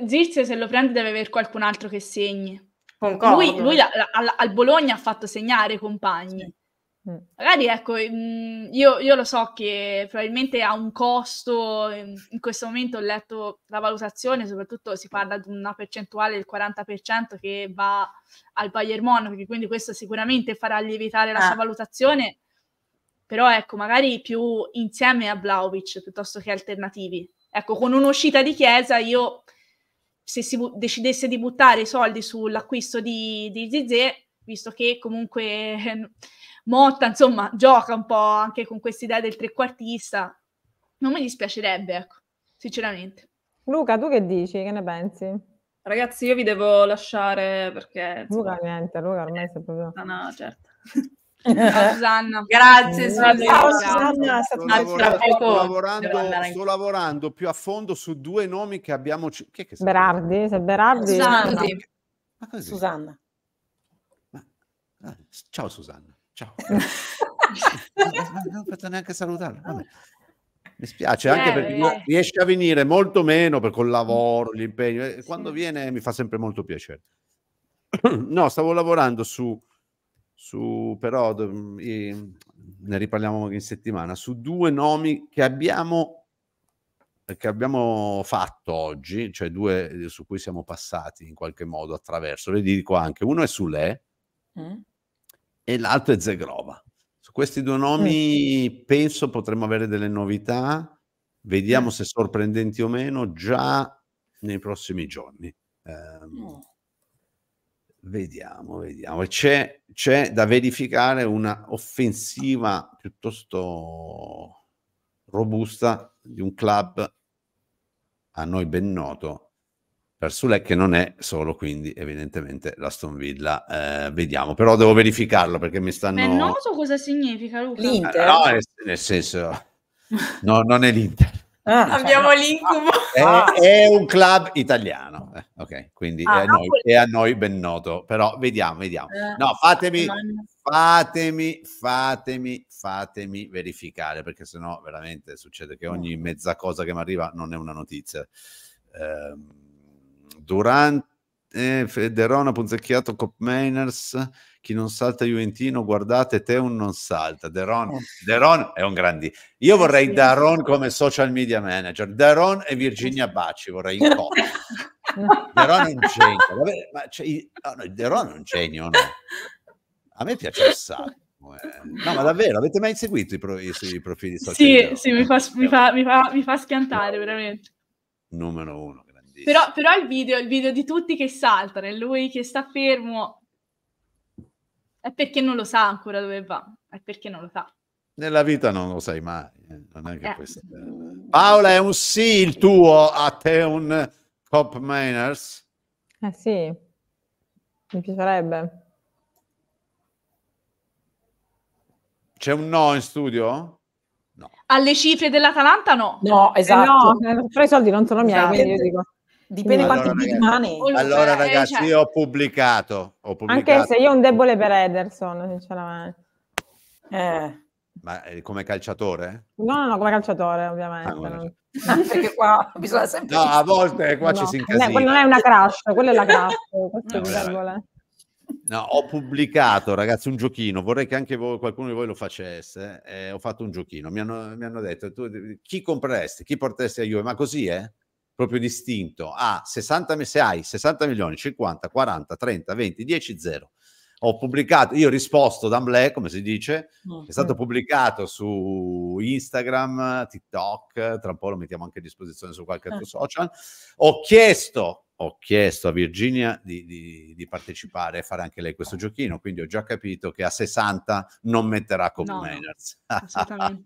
Zirze, se lo prende deve avere qualcun altro che segni. concordo. Lui, lui la- la- al, al Bologna ha fatto segnare i compagni. Mm. Magari ecco, mm, io, io lo so che probabilmente ha un costo, in questo momento ho letto la valutazione, soprattutto si parla di una percentuale del 40% che va al Bayern Monaco, quindi questo sicuramente farà lievitare la Ah. sua valutazione, però ecco, magari più insieme a Vlaovic piuttosto che alternativi. Ecco, con un'uscita di Chiesa io, se si bu- decidesse di buttare i soldi sull'acquisto di, di Zizé, visto che comunque Motta, insomma, gioca un po' anche con quest'idea del trequartista, non mi dispiacerebbe, ecco, sinceramente. Luca, tu che dici? Che ne pensi? Ragazzi, io vi devo lasciare perché insomma, Luca niente, Luca ormai sei proprio... è una certa. Ciao Susanna. Grazie. Susanna. Ciao. Susanna, Sto, un Anzi, lavora- tra poco sto lavorando, sto lavorando più a fondo su due nomi che abbiamo. è che sta- Berardi? Se Berardi... Susanna, no. sì. Ma così? Susanna. Ah, s- ciao Susanna. Ciao. non ho fatto neanche salutarla. Vabbè. Mi spiace anche Eh, perché eh. riesce a venire molto meno per col lavoro, gli impegni. e Quando viene mi fa sempre molto piacere. No, stavo lavorando su, su però i- ne riparliamo in settimana, su due nomi che abbiamo, che abbiamo fatto oggi, cioè due su cui siamo passati in qualche modo attraverso. Le dico anche, uno è Sule Mm? E l'altro è Zegrova. Su questi due nomi penso potremmo avere delle novità, vediamo se sorprendenti o meno già nei prossimi giorni. Mm. Vediamo, vediamo. E C'è, c'è da verificare una offensiva piuttosto robusta di un club a noi ben noto per Sule che non è solo quindi evidentemente l'Aston Villa. Eh, vediamo, però devo verificarlo perché mi stanno... Pennoso cosa significa, Luca? L'Inter. No, nel, nel senso, no, non è l'Inter. Ah, Abbiamo l'incubo. È, ah. è, un club italiano. Eh, ok, quindi ah, è, a noi, è, a noi, ben noto. Però vediamo, vediamo. Eh, no, fatemi, fatemi, fatemi, fatemi verificare, perché sennò veramente succede che ogni mezza cosa che mi arriva non è una notizia. Eh, durante eh, Federona, Punzecchiato, Cop Mainers chi non salta Juventino, guardate, Teun non salta. Deron, oh. Deron è un grandi. Io vorrei Daron come social media manager. Daron e Virginia Bacci vorrei in coppia. Deron è un genio. Vabbè, ma cioè, no, Deron è un genio, no? A me piace assai. Eh. No, ma davvero, avete mai seguito i, pro, i, i profili social? Sì, sì, mi fa, mi, fa, mi, fa, mi fa schiantare veramente. Numero uno. Però, però il, video, il video di tutti che saltano e lui che sta fermo è perché non lo sa ancora dove va, è perché non lo sa. Nella vita non lo sai mai. Eh. Non è che eh. questo... Paola, è un sì il tuo a te un Cop Miners? Eh sì, mi piacerebbe. C'è un no in studio? No. Alle cifre dell'Atalanta no. No, esatto. Eh no, però i soldi non sono miei, esatto. quindi io dico... Dipende allora, quanti big money. Allora, eh, ragazzi, cioè... io ho pubblicato, ho pubblicato. Anche se io ho un debole per Ederson, sinceramente. Eh. Ma come calciatore? No, no, no, come calciatore, ovviamente. Ah, no. Perché qua bisogna sempre... No, a volte qua no. ci si incasina. Quello non è una crash, quella è la crash. Questo no, è debole. No, ho pubblicato, ragazzi, un giochino. Vorrei che anche voi, qualcuno di voi lo facesse. Eh, ho fatto un giochino. Mi hanno, mi hanno detto, tu, chi compreresti? Chi porteresti a Juve? Ma così, eh? Proprio distinto a 60, se hai 60 milioni, 50, 40, 30, 20, 10, 0. Ho pubblicato, io ho risposto d'amblè, come si dice, è stato pubblicato su Instagram, TikTok, tra un po' lo mettiamo anche a disposizione su qualche altro certo. social. Ho chiesto ho chiesto a Virginia di, di, di, partecipare e fare anche lei questo giochino, quindi ho già capito che a 60 non metterà come no,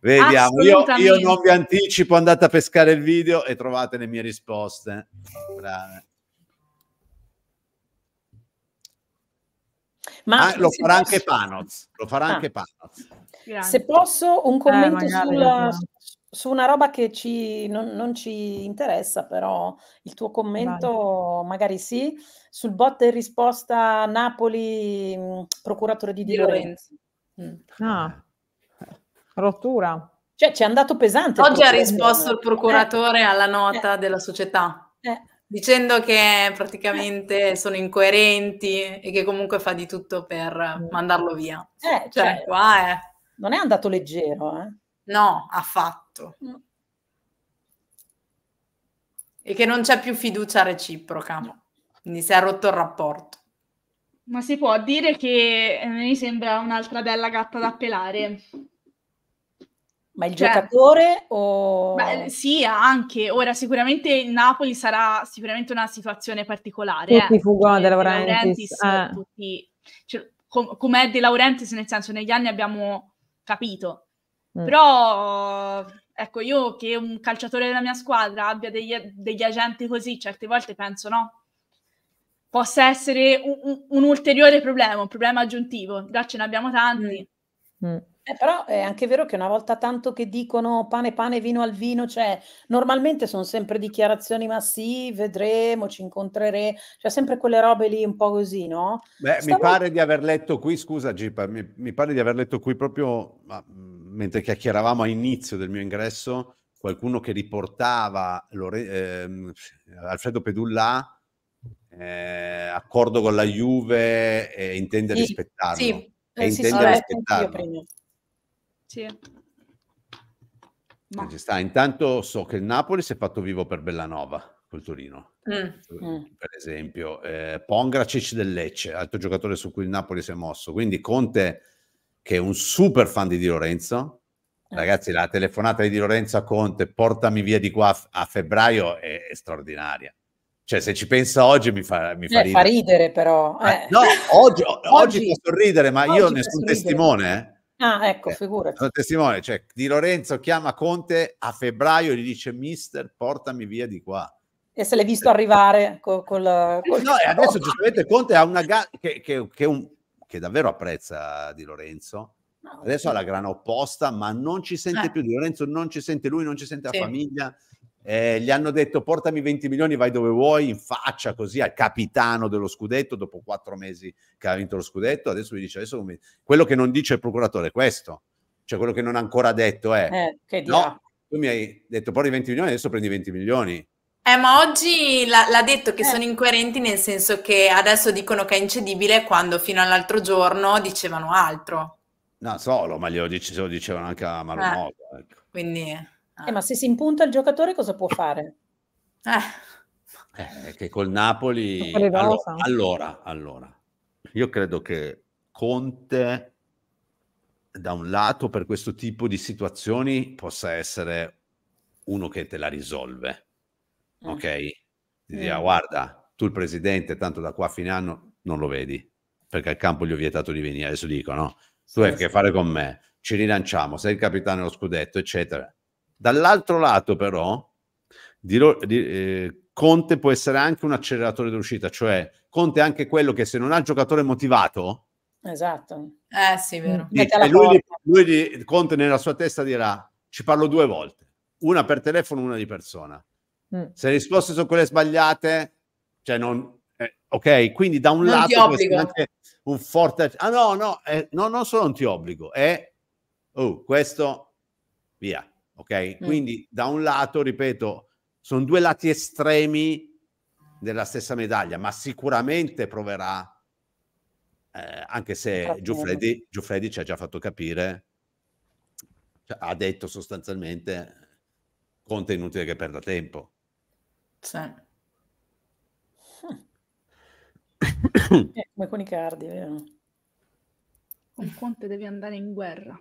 Vediamo, io, io, non vi anticipo, andate a pescare il video e trovate le mie risposte. Brave. Ma ah, lo farà posso... anche Panoz, lo farà ah. anche Panoz. Se posso un commento eh, sulla, su una roba che ci, non, non, ci interessa, però il tuo commento Vai. magari sì, sul bot e risposta Napoli, mh, procuratore di Di Lorenzo. Mm. Ah, rottura. Cioè, ci è andato pesante. Oggi ha risposto il procuratore eh. alla nota eh. della società. Eh. Dicendo che praticamente sono incoerenti e che comunque fa di tutto per mm. mandarlo via. Eh, cioè, cioè, qua è... Non è andato leggero, eh? No, affatto. Mm. E che non c'è più fiducia reciproca. No. Quindi si è rotto il rapporto. Ma si può dire che a me sembra un'altra bella gatta da pelare. Ma il cioè, giocatore o... Beh, sì, anche. Ora sicuramente il Napoli sarà sicuramente una situazione particolare. Tutti eh. fuggono De Laurentiis. Laurentiis eh. tutti, cioè, com- com'è De Laurentiis, nel senso negli anni abbiamo capito Mm. Però, ecco, io che un calciatore della mia squadra abbia degli, degli agenti così, certe volte penso, no? Possa essere un, un, un ulteriore problema, un problema aggiuntivo. Già ce ne abbiamo tanti. Mm. Mm. Eh, però è anche vero che una volta tanto che dicono pane pane, vino al vino, cioè normalmente sono sempre dichiarazioni ma sì, vedremo, ci incontreremo, cioè sempre quelle robe lì un po' così, no? Beh, Stavo... mi pare di aver letto qui, scusa Gipa, mi, mi pare di aver letto qui proprio ma, mentre chiacchieravamo all'inizio del mio ingresso, qualcuno che riportava Lore- eh, Alfredo Pedulla, eh, accordo con la Juve e intende sì, rispettarlo. Sì, e eh, intende sì, rispettarlo. Sì. Ma... Ci sta. Intanto so che il Napoli si è fatto vivo per Bellanova col Torino, mm. mm. per esempio. Eh, Pongracic del Lecce, altro giocatore su cui il Napoli si è mosso. Quindi Conte, che è un super fan di Di Lorenzo, eh. ragazzi, la telefonata di Di Lorenzo a Conte, portami via di qua a, febbraio, è, è, straordinaria. Cioè, se ci pensa oggi mi fa, mi fa, eh, ridere. fa ridere. però. Eh. no, oggi, oggi, oggi posso ridere, ma io ne sono testimone, eh. Ah, ecco, eh, figurati. Sono testimone, cioè Di Lorenzo chiama Conte a febbraio e gli dice mister, portami via di qua. E se l'hai visto arrivare col... col, col... No, e adesso giustamente Conte ha una gara che, che, che, un, che, davvero apprezza Di Lorenzo, Adesso ha la grana opposta, ma non ci sente Eh. più. Di Lorenzo non ci sente lui, non ci sente Sì. la famiglia. Eh, gli hanno detto portami 20 milioni, vai dove vuoi, in faccia così al capitano dello scudetto dopo quattro mesi che ha vinto lo scudetto. Adesso mi dice, adesso come- quello che non dice il procuratore è questo. Cioè quello che non ha ancora detto è, Eh, no, tu mi hai detto porti 20 milioni, adesso prendi 20 milioni. Eh, ma oggi l'ha, l'ha detto che Eh. sono incoerenti nel senso che adesso dicono che è incedibile quando fino all'altro giorno dicevano altro. No, solo, ma glielo dice- lo dicevano anche a Marumoto. ecco. Quindi, ah. Eh, ma se si impunta il giocatore cosa può fare? Eh, Eh, che col Napoli... Allora, rosa. allora, allora, io credo che Conte, da un lato, per questo tipo di situazioni, possa essere uno che te la risolve. Ok? Ti dirà, Mm. guarda, tu il presidente, tanto da qua a fine anno non lo vedi, perché al campo gli ho vietato di venire, adesso dico, no? Tu hai a Sì, che fare con me, ci rilanciamo, sei il capitano dello scudetto, eccetera. Dall'altro lato, però, dirò- di- eh, Conte può essere anche un acceleratore d'uscita, cioè Conte è anche quello che se non ha il giocatore motivato, Esatto. eh, sì, vero. Dice- e lui, lui di- Conte nella sua testa dirà ci parlo due volte, una per telefono, una di persona. Mm. Se le risposte sono quelle sbagliate, cioè non... eh, ok, quindi da un Non lato anche un forte... Ah no, no, eh, no, non solo non ti obbligo, è... Oh, questo, via, ok? Mm. Quindi da un lato, ripeto, sono due lati estremi della stessa medaglia, ma sicuramente proverà, eh, anche se. Giuffredi, Giuffredi ci ha già fatto capire, cioè, ha detto sostanzialmente, Conte è inutile che perda tempo. Sì. Eh, come con i cardi, vero? Con Conte devi andare in guerra.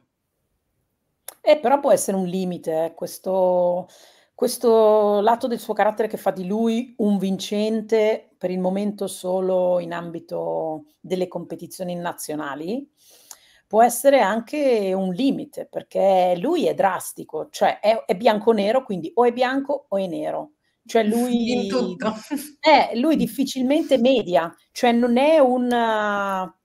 Eh, però può essere un limite, eh, questo, questo lato del suo carattere che fa di lui un vincente per il momento solo in ambito delle competizioni nazionali, può essere anche un limite, perché lui è drastico, cioè è, è bianco-nero, quindi o è bianco o è nero. Cioè lui, In tutto. eh, lui difficilmente media, cioè non è un... uh,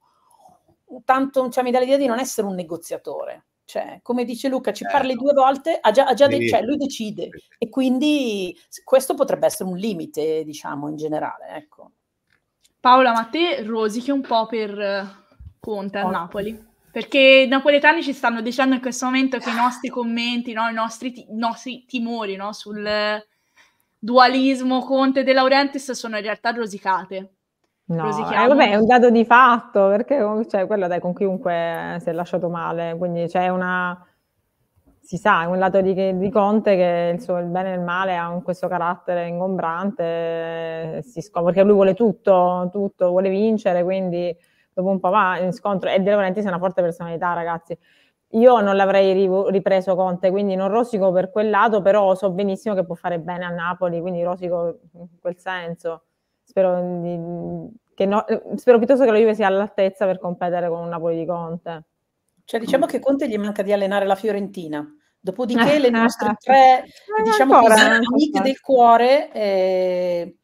tanto, cioè, mi dà l'idea di non essere un negoziatore. Cioè, come dice Luca, ci parli Certo. due volte, ha già, ha già de- cioè, lui decide e quindi questo potrebbe essere un limite, diciamo, in generale, ecco. Paola, ma te rosichi un po' per eh, Conte a Oh. Napoli? Perché i napoletani ci stanno dicendo in questo momento che i nostri commenti, no, i nostri, ti- i nostri timori no, sul dualismo Conte De Laurentiis sono in realtà rosicate. No, eh, vabbè, è un dato di fatto, perché cioè, quello dai, con chiunque si è lasciato male, quindi c'è una... Si sa, è un lato di, di Conte che il, suo, il bene e il male ha un- questo carattere ingombrante, si scopre perché lui vuole tutto, tutto, vuole vincere, quindi dopo un po' va in scontro. E De Laurentiis è una forte personalità, ragazzi. Io non l'avrei ripreso Conte, quindi non rosico per quel lato, però so benissimo che può fare bene a Napoli, quindi rosico in quel senso. Spero, che no- spero piuttosto che la Juve sia all'altezza per competere con un Napoli di Conte. Cioè, diciamo che Conte gli manca di allenare la Fiorentina. Dopodiché le nostre tre, Eh, diciamo ancora, così, amiche del cuore, eh,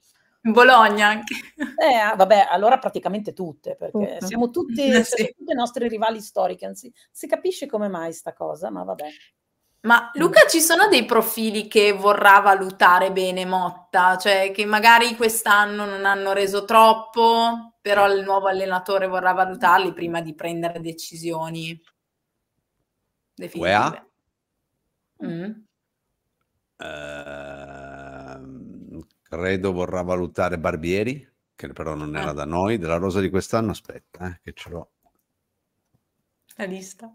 In Bologna anche. eh, ah, vabbè, allora praticamente tutte, perché Tutte. siamo tutti, Eh, siamo sì. tutte nostre rivali storiche, anzi, si capisce come mai sta cosa, ma vabbè. Ma Luca, ci sono dei profili che vorrà valutare bene Motta, cioè che magari quest'anno non hanno reso troppo, però il nuovo allenatore vorrà valutarli prima di prendere decisioni definitive. Mm. Ehm, credo vorrà valutare Barbieri, che però non era Ah. da noi, della rosa di quest'anno. Aspetta, eh, che ce l'ho. La lista.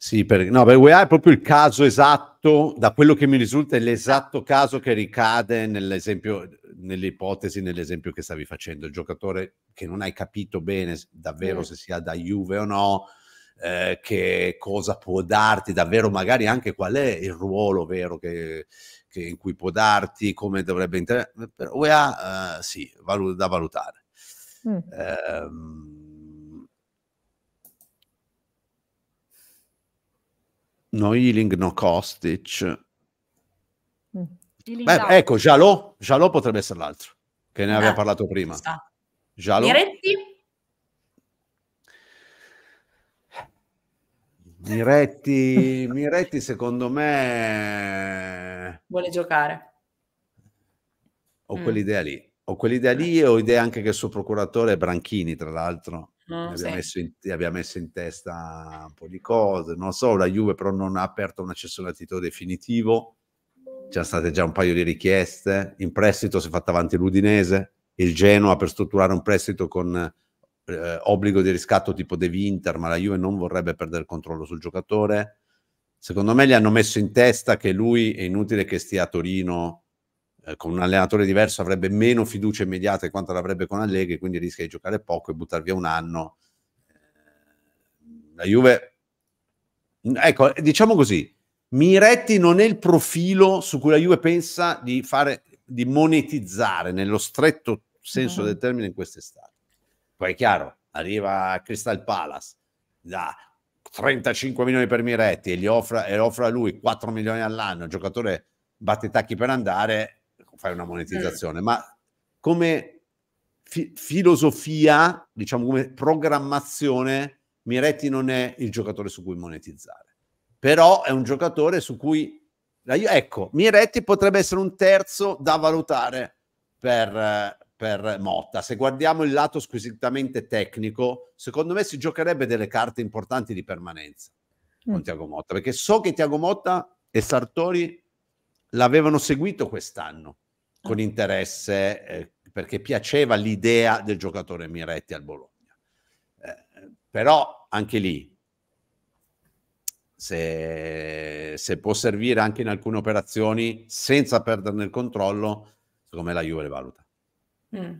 Sì, per, no, per UEA è proprio il caso esatto, da quello che mi risulta, è l'esatto caso che ricade nell'esempio, nell'ipotesi, nell'esempio che stavi facendo. Il giocatore che non hai capito bene davvero Mm. se sia da Juve o no, eh, che cosa può darti davvero, magari anche qual è il ruolo vero che, che in cui può darti, come dovrebbe inter... Per UEA, eh, sì, valu- da valutare. Mm. Ehm, no healing, no Kostic. Mm. Beh, ecco, Jalò, Jalò potrebbe essere l'altro, che ne aveva Eh, parlato prima. Jalò, Miretti? Miretti, Miretti secondo me vuole giocare. Ho mm. quell'idea lì. Ho quell'idea lì e ho idea anche che il suo procuratore è Branchini, tra l'altro. Mm, abbia, sì. messo in, abbia messo in testa un po' di cose. Non so, la Juve però non ha aperto un accesso al titolo definitivo. C'erano state già un paio di richieste. In prestito si è fatta avanti l'Udinese. Il Genoa per strutturare un prestito con eh, obbligo di riscatto tipo De Winter, ma la Juve non vorrebbe perdere il controllo sul giocatore. Secondo me gli hanno messo in testa che lui è inutile che stia a Torino eh, con un allenatore diverso, avrebbe meno fiducia immediata di quanto l'avrebbe con Allegri, quindi rischia di giocare poco e buttare via un anno. La Juve, ecco, diciamo così, Miretti non è il profilo su cui la Juve pensa di fare, di monetizzare nello stretto senso mm-hmm. del termine in quest'estate. Poi è chiaro, arriva Crystal Palace da 35 milioni per Miretti e gli offre, e offre a lui 4 milioni all'anno, il giocatore batte i tacchi per andare, fai una monetizzazione, mm. ma come fi- filosofia, diciamo come programmazione, Miretti non è il giocatore su cui monetizzare, però è un giocatore su cui, ecco, Miretti potrebbe essere un terzo da valutare per, per Motta. Se guardiamo il lato squisitamente tecnico, secondo me si giocherebbe delle carte importanti di permanenza mm. con Tiago Motta, perché so che Tiago Motta e Sartori l'avevano seguito quest'anno con ah. interesse eh, perché piaceva l'idea del giocatore Miretti al Bologna. Eh, però anche lì, se, se, può servire anche in alcune operazioni senza perderne il controllo, secondo me la Juve le valuta. Mm.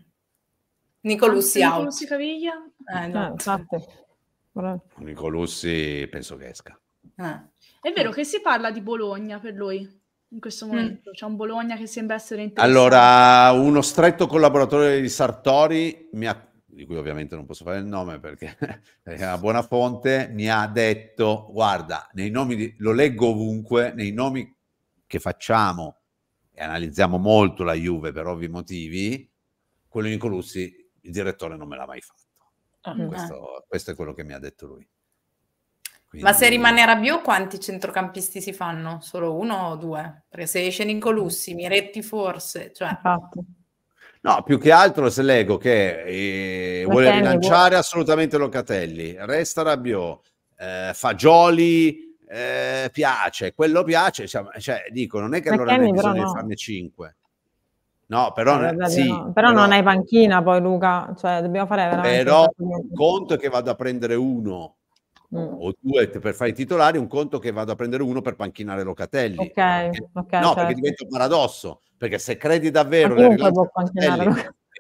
Nicolussi out. Nicolussi caviglia? Eh, no. eh, Nicolussi penso che esca. Eh. È vero che si parla di Bologna per lui in questo mm. momento. Mm. C'è un Bologna che sembra essere interessante. Allora, uno stretto collaboratore di Sartori, ha, di cui ovviamente non posso fare il nome perché è una buona fonte, mi ha detto, guarda, nei nomi di, lo leggo ovunque, nei nomi che facciamo e analizziamo molto la Juve per ovvi motivi, quello di Nicolussi, il direttore non me l'ha mai fatto. Ah, questo, questo, è quello che mi ha detto lui. Quindi... Ma se rimane Rabiot, quanti centrocampisti si fanno? Solo uno o due? Perché se esce Nicolussi, Miretti forse, cioè... Infatti. No, più che altro se leggo che eh, vuole rilanciare vuole... assolutamente Locatelli, resta Rabiot, eh, Fagioli eh, piace, quello piace, cioè, cioè, dico, non è che allora ne bisogna no. farne cinque. No, però, eh, sì, no. però, però, non hai panchina poi Luca, cioè dobbiamo fare veramente... Però un conto è che vado a prendere uno mm. o due per fare i titolari, un conto che vado a prendere uno per panchinare Locatelli. Ok, okay no, certo. perché diventa un paradosso, perché se credi davvero... Locatelli,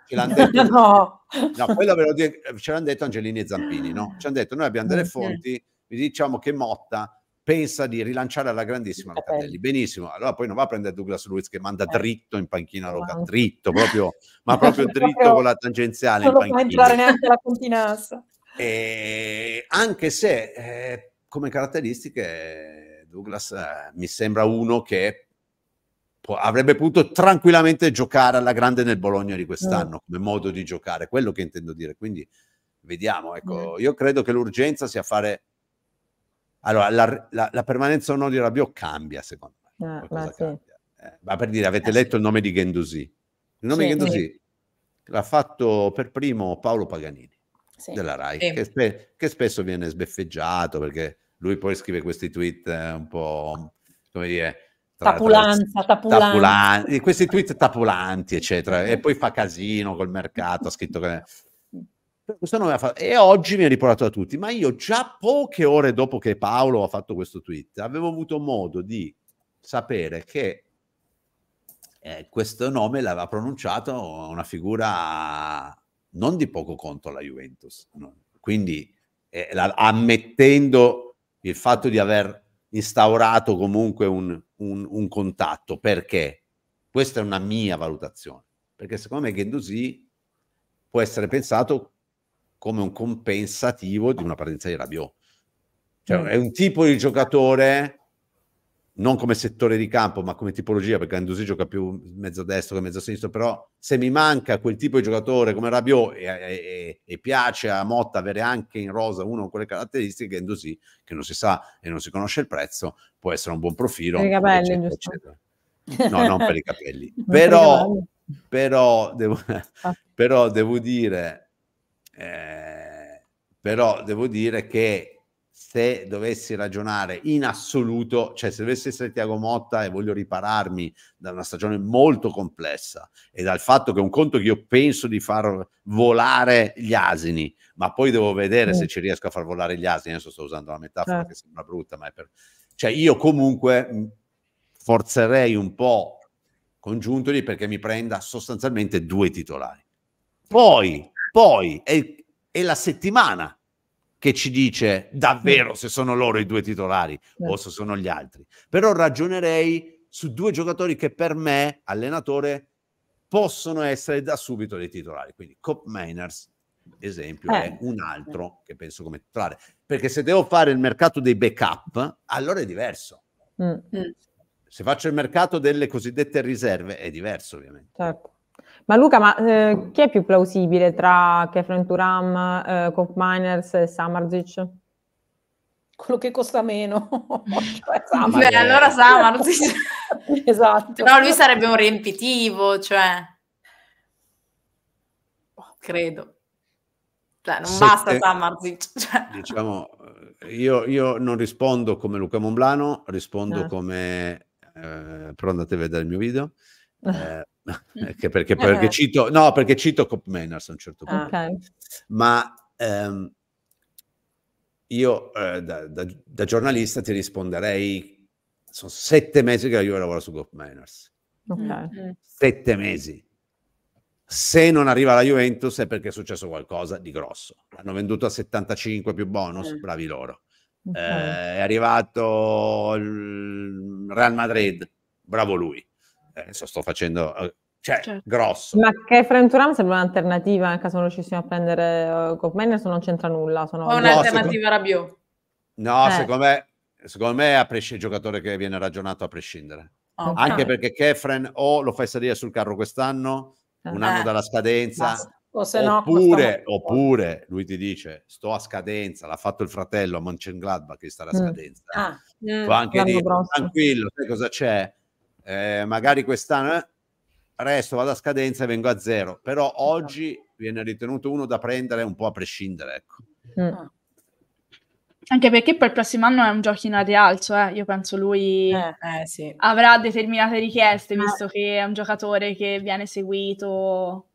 ce l'hanno detto, no. no, dico, ce l'hanno detto Angelini e Zampini, no? Ci hanno detto, noi abbiamo delle fonti, vi diciamo che Motta pensa di rilanciare alla grandissima Locatelli. Benissimo, allora poi non va a prendere Douglas Luiz che manda eh. dritto in panchina Locatelli, dritto proprio, ma proprio dritto con la tangenziale non in panchina. Non entrare neanche la puntinassa. E anche se eh, come caratteristiche Douglas eh, mi sembra uno che può, avrebbe potuto tranquillamente giocare alla grande nel Bologna di quest'anno, mm. come modo di giocare, quello che intendo dire. Quindi vediamo, ecco, mm. io credo che l'urgenza sia fare... Allora, la, la, la permanenza o no di Rabiot cambia, secondo me. Eh, ma, sì. eh, ma, per dire, avete eh, letto il nome di Gendusi? Il nome sì, di Gendusi sì. l'ha fatto per primo Paolo Paganini sì. della RAI, sì. che, spe- che, spesso viene sbeffeggiato perché lui poi scrive questi tweet eh, un po', come dire... Tra, tapulanza, tra, tapulanza. tapulanti, questi tweet tapulanti, eccetera, e poi fa casino col mercato, ha scritto che... Questo non fatto... E oggi mi ha riportato da tutti, ma io già poche ore dopo che Paolo ha fatto questo tweet avevo avuto modo di sapere che eh, questo nome l'aveva pronunciato una figura non di poco conto alla Juventus. No? Quindi eh, la, ammettendo il fatto di aver instaurato comunque un, un, un, contatto, perché? Questa è una mia valutazione, perché secondo me Gendouzi può essere pensato come un compensativo di una partenza di Rabiot. Cioè, mm. è un tipo di giocatore non come settore di campo, ma come tipologia, perché Andusi gioca più mezzo destro che mezzo sinistro, però se mi manca quel tipo di giocatore come Rabiot e, e, e piace a Motta avere anche in rosa uno con quelle caratteristiche, Andusi, che non si sa e non si conosce il prezzo, può essere un buon profilo. Per i capelli, eccetera, eccetera. No, non per i capelli. Non per i però, capelli. però, devo, Ah. però devo dire, eh, però devo dire che se dovessi ragionare in assoluto, cioè se dovessi essere Tiago Motta e voglio ripararmi da una stagione molto complessa e dal fatto che un conto che io penso di far volare gli asini, ma poi devo vedere se Mm. ci riesco a far volare gli asini, adesso sto usando una metafora Certo. che sembra brutta, ma è per... Cioè io comunque forzerei un po' congiuntoli perché mi prenda sostanzialmente due titolari. Poi, poi è, è la settimana che ci dice davvero se sono loro i due titolari o se sono gli altri. Però ragionerei su due giocatori che per me, allenatore, possono essere da subito dei titolari. Quindi Cop Mainers, esempio, Eh. è un altro che penso come titolare. Perché se devo fare il mercato dei backup, allora è diverso. Mm, Se faccio il mercato delle cosiddette riserve, è diverso ovviamente. certo. Ma Luca, ma eh, chi è più plausibile tra Kefren Turam, eh, Koch Miners e Samarzic? Quello che costa meno. Cioè, Beh, allora Samar, sì. esatto. No, lui sarebbe un riempitivo, cioè... Credo. Cioè, non Sette- basta Samarzic. Cioè. Diciamo, eh, io, io non rispondo come Luca Monblano, rispondo Ah. come... eh, però andate a vedere il mio video. eh, che perché, perché cito, no, perché cito Cop Manners a un certo punto. Ah. Ok. Ma ehm, io eh, da, da- da giornalista ti risponderei, sono sette mesi che la Juve lavora su Cop Manners. ok. Mm. Sette mesi. Se non arriva la Juventus è perché è successo qualcosa di grosso. Hanno venduto a 75 più bonus, Mm. bravi loro. Eh, è arrivato il Real Madrid, bravo lui. Eh, Adesso sto facendo, eh, cioè, Certo. grosso. Ma Kefren Turam sembra un'alternativa nel caso non riuscissimo a prendere uh, Miners o non c'entra nulla? Sono O No, un'alternativa a Rabiot. No, Eh. secondo me, secondo me è a presci- il giocatore che viene ragionato a prescindere. Oh. Anche perché Kefren o lo fai salire sul carro quest'anno, un Eh. anno Eh. dalla scadenza, Basta. O se no, oppure, oppure lui ti dice sto a scadenza, l'ha fatto il fratello a Mönchengladbach che sta a Mm. scadenza. Ah, Mm. Può anche dire prossimo. tranquillo, sai cosa c'è? Eh, magari quest'anno eh, resto, vado a scadenza e vengo a zero. Però oggi viene ritenuto uno da prendere un po' a prescindere. Ecco. Mm. Anche perché poi il prossimo anno è un giochino a rialzo, eh. Io penso lui eh. Eh sì. avrà determinate richieste, Ah. visto che è un giocatore che viene seguito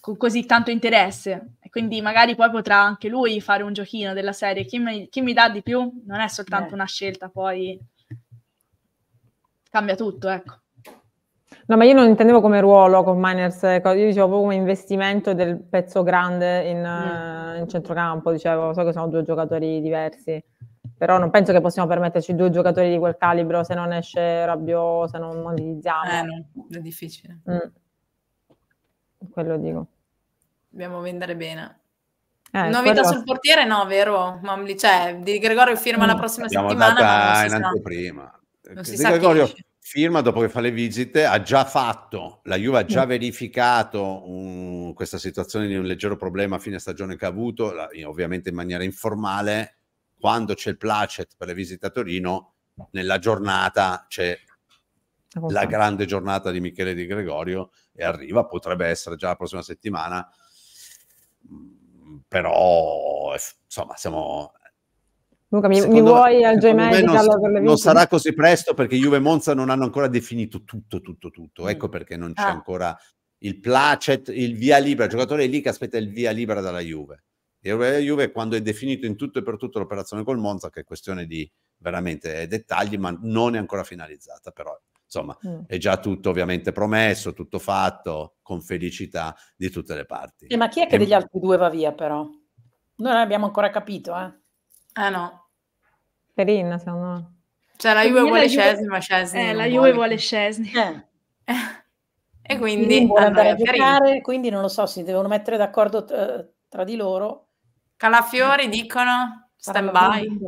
con così tanto interesse. E quindi magari poi potrà anche lui fare un giochino della serie. Chi mi, chi mi dà di più? Non è soltanto Eh. una scelta, poi cambia tutto, ecco. No, ma io non intendevo come ruolo con Miners, io dicevo proprio come investimento del pezzo grande in, eh, in centrocampo, dicevo, so che sono due giocatori diversi, però non penso che possiamo permetterci due giocatori di quel calibro se non esce Rabiot, se non monetizziamo. Eh no, è difficile. Mm. Quello dico. Dobbiamo vendere bene. Eh, Novità sul portiere? No, vero? Mamli, cioè, Di Gregorio firma la Mm. prossima Abbiamo settimana, ma data non in anteprima. Sa chi Gregorio esce. firma dopo che fa le visite, ha già fatto, la Juve ha già verificato un- questa situazione di un leggero problema a fine stagione che ha avuto, la- ovviamente in maniera informale, quando c'è il placet per le visite a Torino, nella giornata c'è la grande giornata di Michele Di Gregorio e arriva, potrebbe essere già la prossima settimana, Mm, però eh, insomma siamo... Luca, mi, mi vuoi al me non, per le non visite? sarà così presto perché Juve e Monza non hanno ancora definito tutto, tutto, tutto. Ecco perché non c'è Ah. ancora il placet, il via libera, il giocatore è lì che aspetta il via libera dalla Juve. E la Juve quando è definito in tutto e per tutto l'operazione col Monza, che è questione di veramente dettagli, ma non è ancora finalizzata, però insomma Mm. è già tutto ovviamente promesso, tutto fatto, con felicità di tutte le parti. Eh, ma chi è che E- degli altri due va via però? Noi non abbiamo ancora capito, eh. Eh no. Perin, secondo me. Cioè la Per Juve vuole Scesni, ma Scesni Eh, la Juve vuole Scesni. Eh, E quindi quindi andare a giocare, quindi non lo so, si devono mettere d'accordo eh, tra di loro. Calafiori dicono stand by.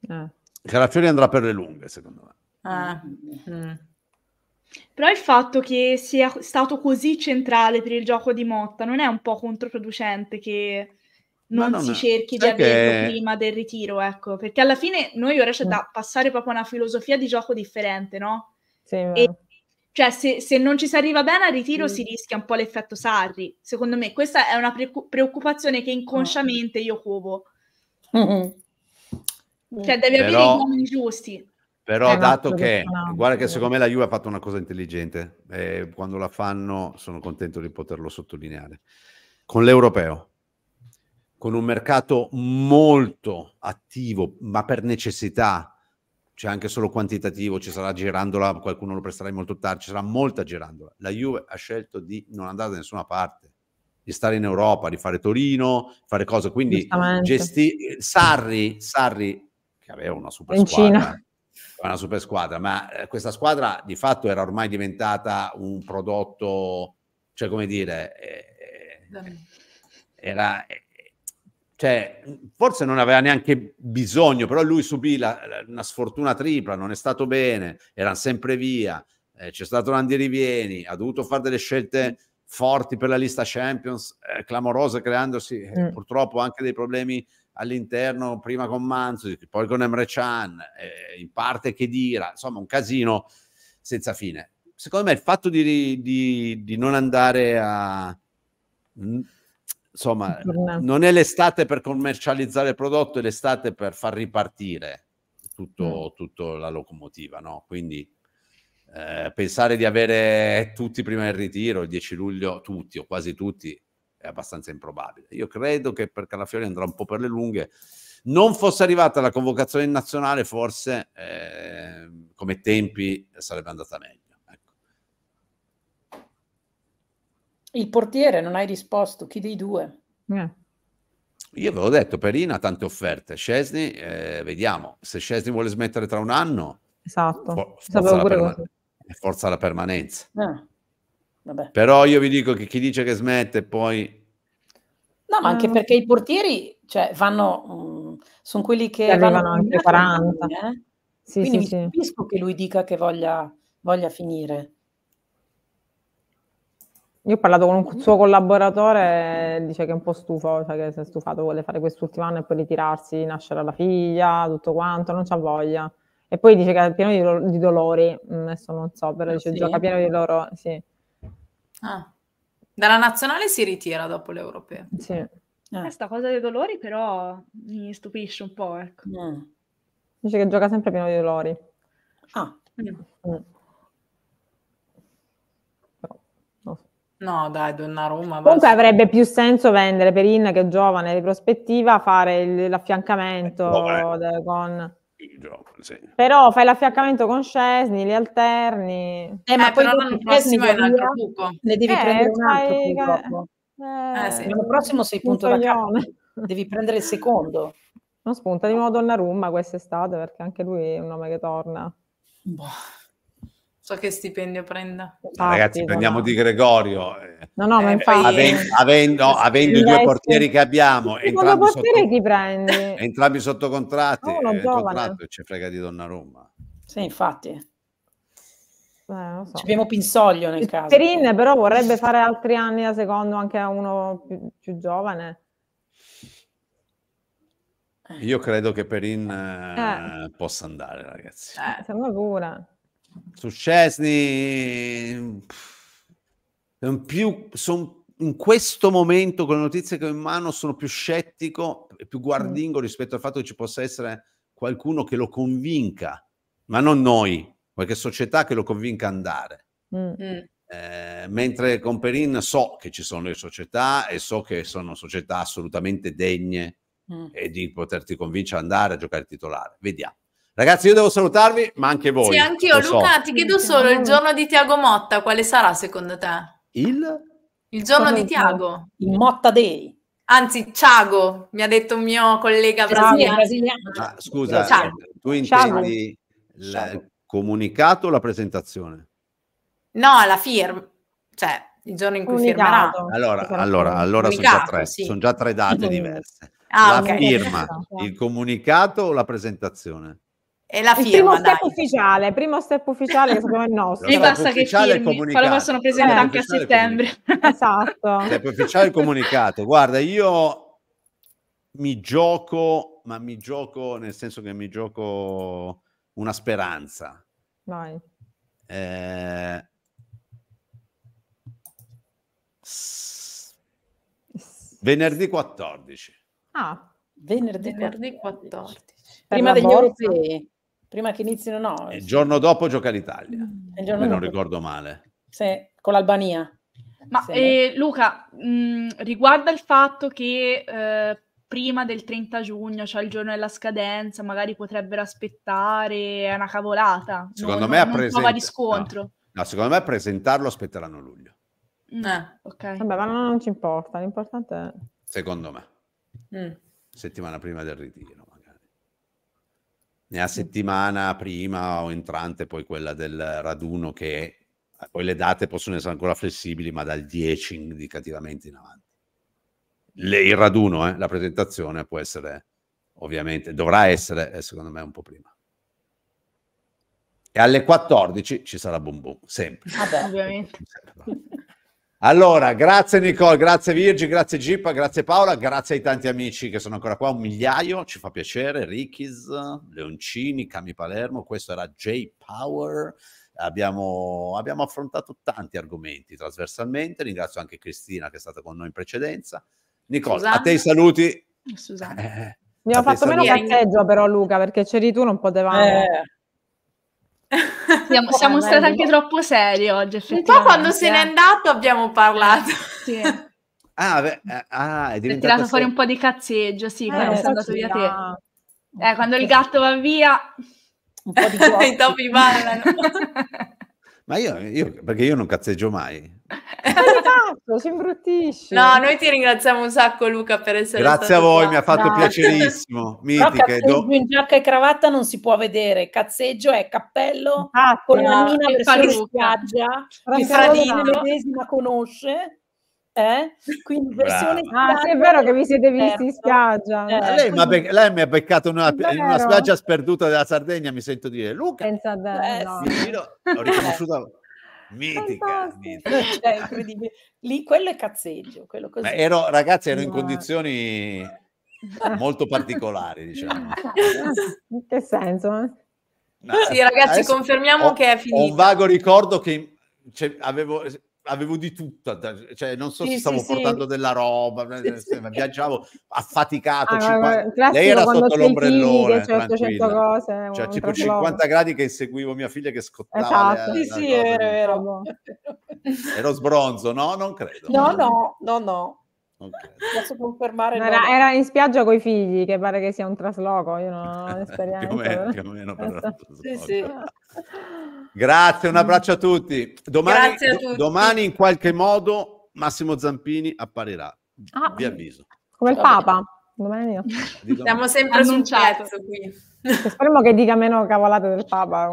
Eh. Calafiori andrà per le lunghe, secondo me. Ah, mm. Però il fatto che sia stato così centrale per il gioco di Motta non è un po' controproducente che non non si è- cerchi di sai averlo prima del ritiro, ecco, perché alla fine noi ora c'è Mm. da passare proprio a una filosofia di gioco differente, no? Sì, E cioè se, se non ci si arriva bene al ritiro Mm. si rischia un po' l'effetto Sarri. Secondo me questa è una preoccu- preoccupazione che inconsciamente io covo. Cioè devi avere Però- gli uomini giusti. Però Eh, dato che, no, guarda che secondo me la Juve ha fatto una cosa intelligente, e quando la fanno sono contento di poterlo sottolineare, con l'europeo, con un mercato molto attivo, ma per necessità, c'è anche solo quantitativo, ci sarà girandola, qualcuno lo presterà molto tardi, ci sarà molta girandola. La Juve ha scelto di non andare da nessuna parte, di stare in Europa, di fare Torino, fare cose, quindi gesti- Sarri, Sarri, che aveva una super In squadra, Cina. una super squadra, ma eh, questa squadra di fatto era ormai diventata un prodotto, cioè come dire, eh, era, eh, cioè, forse non aveva neanche bisogno, però lui subì la- la- una sfortuna tripla, non è stato bene, erano sempre via, eh, c'è stato un andirivieni, ha dovuto fare delle scelte forti per la lista Champions, eh, clamorose, creandosi eh, Mm. purtroppo anche dei problemi all'interno, prima con Manzo, poi con Emre Can, eh, in parte Chedira, insomma un casino senza fine. Secondo me il fatto di, di- di non andare a... mm, Insomma, non è l'estate per commercializzare il prodotto, è l'estate per far ripartire tutto, tutto la locomotiva, no? Quindi eh, pensare di avere tutti prima del ritiro, il 10 luglio, tutti o quasi tutti, è abbastanza improbabile. Io credo che per Calafiori andrà un po' per le lunghe. Non fosse arrivata la convocazione nazionale, forse eh, come tempi sarebbe andata meglio. Ecco. Il portiere non hai risposto, chi dei due? Eh. Io avevo detto, Perina ha tante offerte, Scesni, eh, vediamo, se Scesni vuole smettere tra un anno, Esatto. for- forza, la pure perma- così. forza la permanenza. Vabbè. Però io vi dico che chi dice che smette poi... No, ma anche Eh. perché i portieri, cioè, vanno, sono quelli che Che vanno arrivano anche nominati, 40. eh. Sì, Quindi sì, mi sì. capisco che lui dica che voglia, voglia finire. Io ho parlato con un suo collaboratore e dice che è un po' stufo, cioè che si è stufato, vuole fare quest'ultimo anno e poi ritirarsi, nascere la figlia, tutto quanto, non c'ha voglia. E poi dice che è pieno di, do- di dolori, Mm, adesso non so, però Ah, dice sì? gioca pieno di loro, sì, Ah. Dalla nazionale si ritira dopo l'europeo. sì. Eh. Questa cosa dei dolori però mi stupisce un po', ecco. Mm. Dice che gioca sempre pieno di dolori. Ah, Mm. Però, non so. No, dai, Donnarumma. Comunque basta. avrebbe più senso vendere Perin che è giovane di prospettiva, fare il- l'affiancamento Giovane. de- con... Gioco, sì. Però fai l'affiancamento con Scesni, li alterni. eh, ma Eh, poi l'anno prossimo è un altro buco. ne devi Eh, prendere un altro fai- purtroppo. Eh, Eh, sì. L'anno prossimo sei punto da capo, devi prendere il secondo. Non spunta di nuovo Donnarumma quest'estate perché anche lui è un nome che torna. Boh. So che stipendio prenda. Ragazzi, Infatti, prendiamo no. di Gregorio. eh, No, no, ma Eh, infatti... aven- avendo, avendo i due portieri che abbiamo, Il secondo entrambi portiere sotto, chi prendi? entrambi sotto contratti, uno eh, giovane. contratto, ci frega di Donnarumma. Sì, infatti. Eh, non so. Ci abbiamo Pinsoglio nel caso. Perin però vorrebbe fare altri anni da secondo anche a uno più, più giovane. Io credo che Perin eh, possa andare, ragazzi. Eh, Secondo me pure. Su Scesni, non più, son- in questo momento, con le notizie che ho in mano, sono più scettico e più guardingo rispetto al fatto che ci possa essere qualcuno che lo convinca, ma non noi, qualche società che lo convinca ad andare. Mm. mm. Eh, mentre con Perin so che ci sono le società e so che sono società assolutamente degne Mm. e di poterti convincere ad andare a giocare titolare. Vediamo. Ragazzi, io devo salutarvi, ma anche voi. Sì, anch'io. lo so. Luca, ti chiedo solo il giorno di Tiago Motta, quale sarà secondo te? Il? Il giorno di Tiago. Il Motta Day. Anzi, Ciago, mi ha detto un mio collega brasiliano. brasiliano. Ah, scusa, Ciao. eh, tu Ciao. intendi il Ciao. comunicato o la presentazione? No, la firma. Cioè, il giorno in cui firmerà. Comunicato. Allora, Sarà allora, comunicato. allora sono già tre, sì. sono già tre date diverse. Ah, la ok. firma, il comunicato o la presentazione? E la Il primo firma, step dai. ufficiale, primo step ufficiale che sappiamo è il nostro. Mi basta che ufficiale e firmi, lo possono presentare Eh, anche a settembre. Esatto. Step ufficiale e comunicato. Guarda, io mi gioco, ma mi gioco nel senso che mi gioco una speranza. Vai. Eh, s- venerdì 14. Ah, Venerdì, Venerdì 14. 14. Prima degli borsa? europei, prima che inizino no. Il giorno dopo gioca l'Italia, il giorno se non dopo. ricordo male. Sì, con l'Albania. Ma Sì. eh, Luca, mh, riguarda il fatto che eh, prima del 30 giugno, cioè il giorno della scadenza, magari potrebbero aspettare, è una cavolata. Secondo non, me a non trova presente- riscontro. No, secondo me presentarlo aspetteranno luglio, Mm, Eh. ok. vabbè, ma non ci importa, l'importante è... secondo me. Mm. settimana prima del ritiro, magari. Ne ha settimana prima o entrante poi quella del raduno che poi le date possono essere ancora flessibili, ma dal 10 indicativamente in avanti. Le- il raduno, eh, la presentazione può essere, ovviamente, dovrà essere, eh, secondo me, un po' prima. E alle 14 ci sarà Boom Boom, sempre. Vabbè. Ovviamente. Allora, grazie Nicole, grazie Virgi, grazie Gippa, grazie Paola, grazie ai tanti amici che sono ancora qua, un migliaio, ci fa piacere, Ricky's, Leoncini, Cami Palermo, questo era J-Power, abbiamo, abbiamo affrontato tanti argomenti trasversalmente, ringrazio anche Cristina che è stata con noi in precedenza. Nicole, Susanna? a te i saluti. Scusate. Eh, Abbiamo fatto meno cazzeggio però Luca, perché c'eri tu, non potevamo... Eh, Siamo, siamo Eh, stati meglio. anche troppo seri oggi, Un po' quando se n'è andato abbiamo parlato. Sì. Ah, beh, eh, ah, è Hai diventata tirato fuori un po' di cazzeggio, sì, Eh, quando sei andato via te. Eh, quando il gatto va via... un po' di I topi ballano. Ma io, io- perché io non cazzeggio mai. Cazzo, ci imbruttisci. No, noi ti ringraziamo un sacco Luca per essere Grazie a voi, qua. mi ha fatto No. piacerissimo. Mitica. do- cazzeggio in giacca e cravatta non si può vedere. Cazzeggio è cappello Infatti, con la mina e versione spiaggia che Fradino conosce. Eh? Quindi versione. Ah, sì, è vero che vi siete visti in spiaggia. Eh, Ma lei, mi ha bec- lei mi ha beccato in una, È in una spiaggia sperduta della Sardegna, mi sento dire Luca, Senza Eh, no. sì. l'ho riconosciuta mitica. Mitica. Cioè, incredibile. Lì quello è cazzeggio, quello ero, ragazzi, ero in No. condizioni molto particolari, diciamo. In che senso? eh? No, Sì, ragazzi, confermiamo ho- che è Ho un vago ricordo che cioè, avevo, avevo di tutto, cioè non so Sì, se stavo sì, sì. portando della roba, Sì, sì. ma viaggiavo affaticato. Ah, 50 classico Lei era sotto l'ombrellone, che c'è 800 tranquilla. cose. Cioè, tipo trasloco. 50 gradi che inseguivo mia figlia che scottava. Esatto. le- Sì, sì, è vero. Ero sbronzo, no? Non credo. No, no, no, no. Credo. Posso confermare Era, no. era in spiaggia con i figli, che pare che sia un trasloco. Io non ho esperienza. più o meno, più o meno però. Sì, sì. Grazie, un abbraccio a tutti. Domani, Grazie a tutti. domani in qualche modo Massimo Zampini apparirà. Ah. Vi avviso. Come il Papa. Domani io. Domani. Siamo sempre pezzo qui. Speriamo che dica meno cavolate del Papa.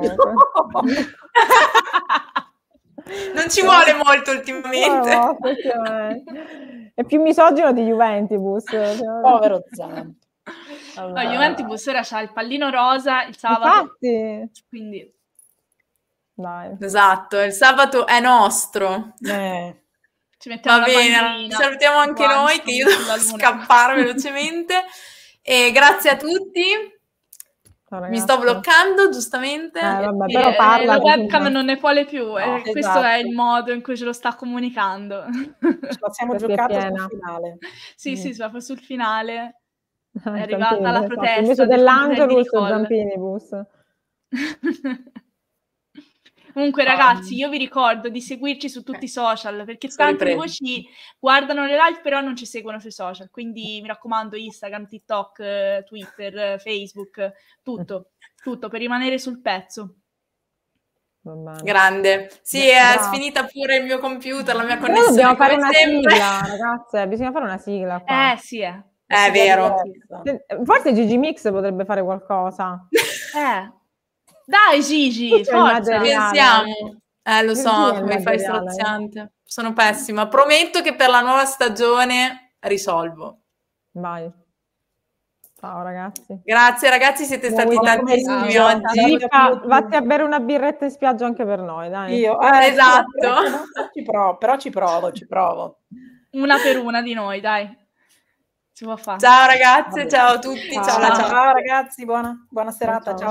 Non ci vuole molto ultimamente. No. È più misogino di Juventus. cioè. Povero Zamp. No, Juventus ora c'ha il pallino rosa il sabato, Infatti, quindi dai. Esatto, il sabato è nostro. Eh, ci mettiamo Va bene, bandierina salutiamo anche noi che io devo scappare velocemente. E grazie a tutti. Ciao, Mi ragazzi. sto bloccando, giustamente. Eh, vabbè, però eh, parla. la webcam no. non ne vuole più, No, eh, questo esatto. è il modo in cui ce lo sta comunicando. ce la siamo giocata sul finale. sì, Mm. sì, proprio sul finale Ah, è arrivata Zampini, la esatto. protesta Invece del dell'Angelus, fratello di Zampini bus. Comunque, ragazzi, io vi ricordo di seguirci su tutti i social perché tanti di voi ci guardano le live, però non ci seguono sui social. Quindi mi raccomando, Instagram, TikTok, eh, Twitter, eh, Facebook, tutto, tutto per rimanere sul pezzo. Bene. Grande. Sì, è bravo. finita pure il mio computer, la mia Però connessione dobbiamo fare una sempre. sigla, ragazze. Bisogna fare una sigla qua. Eh, sì, eh. È vero. Se- Forse Gigi Mix potrebbe fare qualcosa. Eh. Dai, Gigi, forza. Pensiamo. Eh, lo so, come fai straziante. Sono pessima. Prometto che per la nuova stagione risolvo. Vai. Ciao ragazzi. Grazie ragazzi, siete stati Buon tantissimi pomeriggio. oggi. Vatti a bere una birretta in spiaggia anche per noi, dai. Io, eh, Esatto. però ci provo, però ci provo, ci provo. Una per una di noi, dai. Si può fare. Ciao ragazze, ciao a tutti, ciao, Ciao, ciao. ciao ragazzi, buona, buona serata. Ciao. ciao.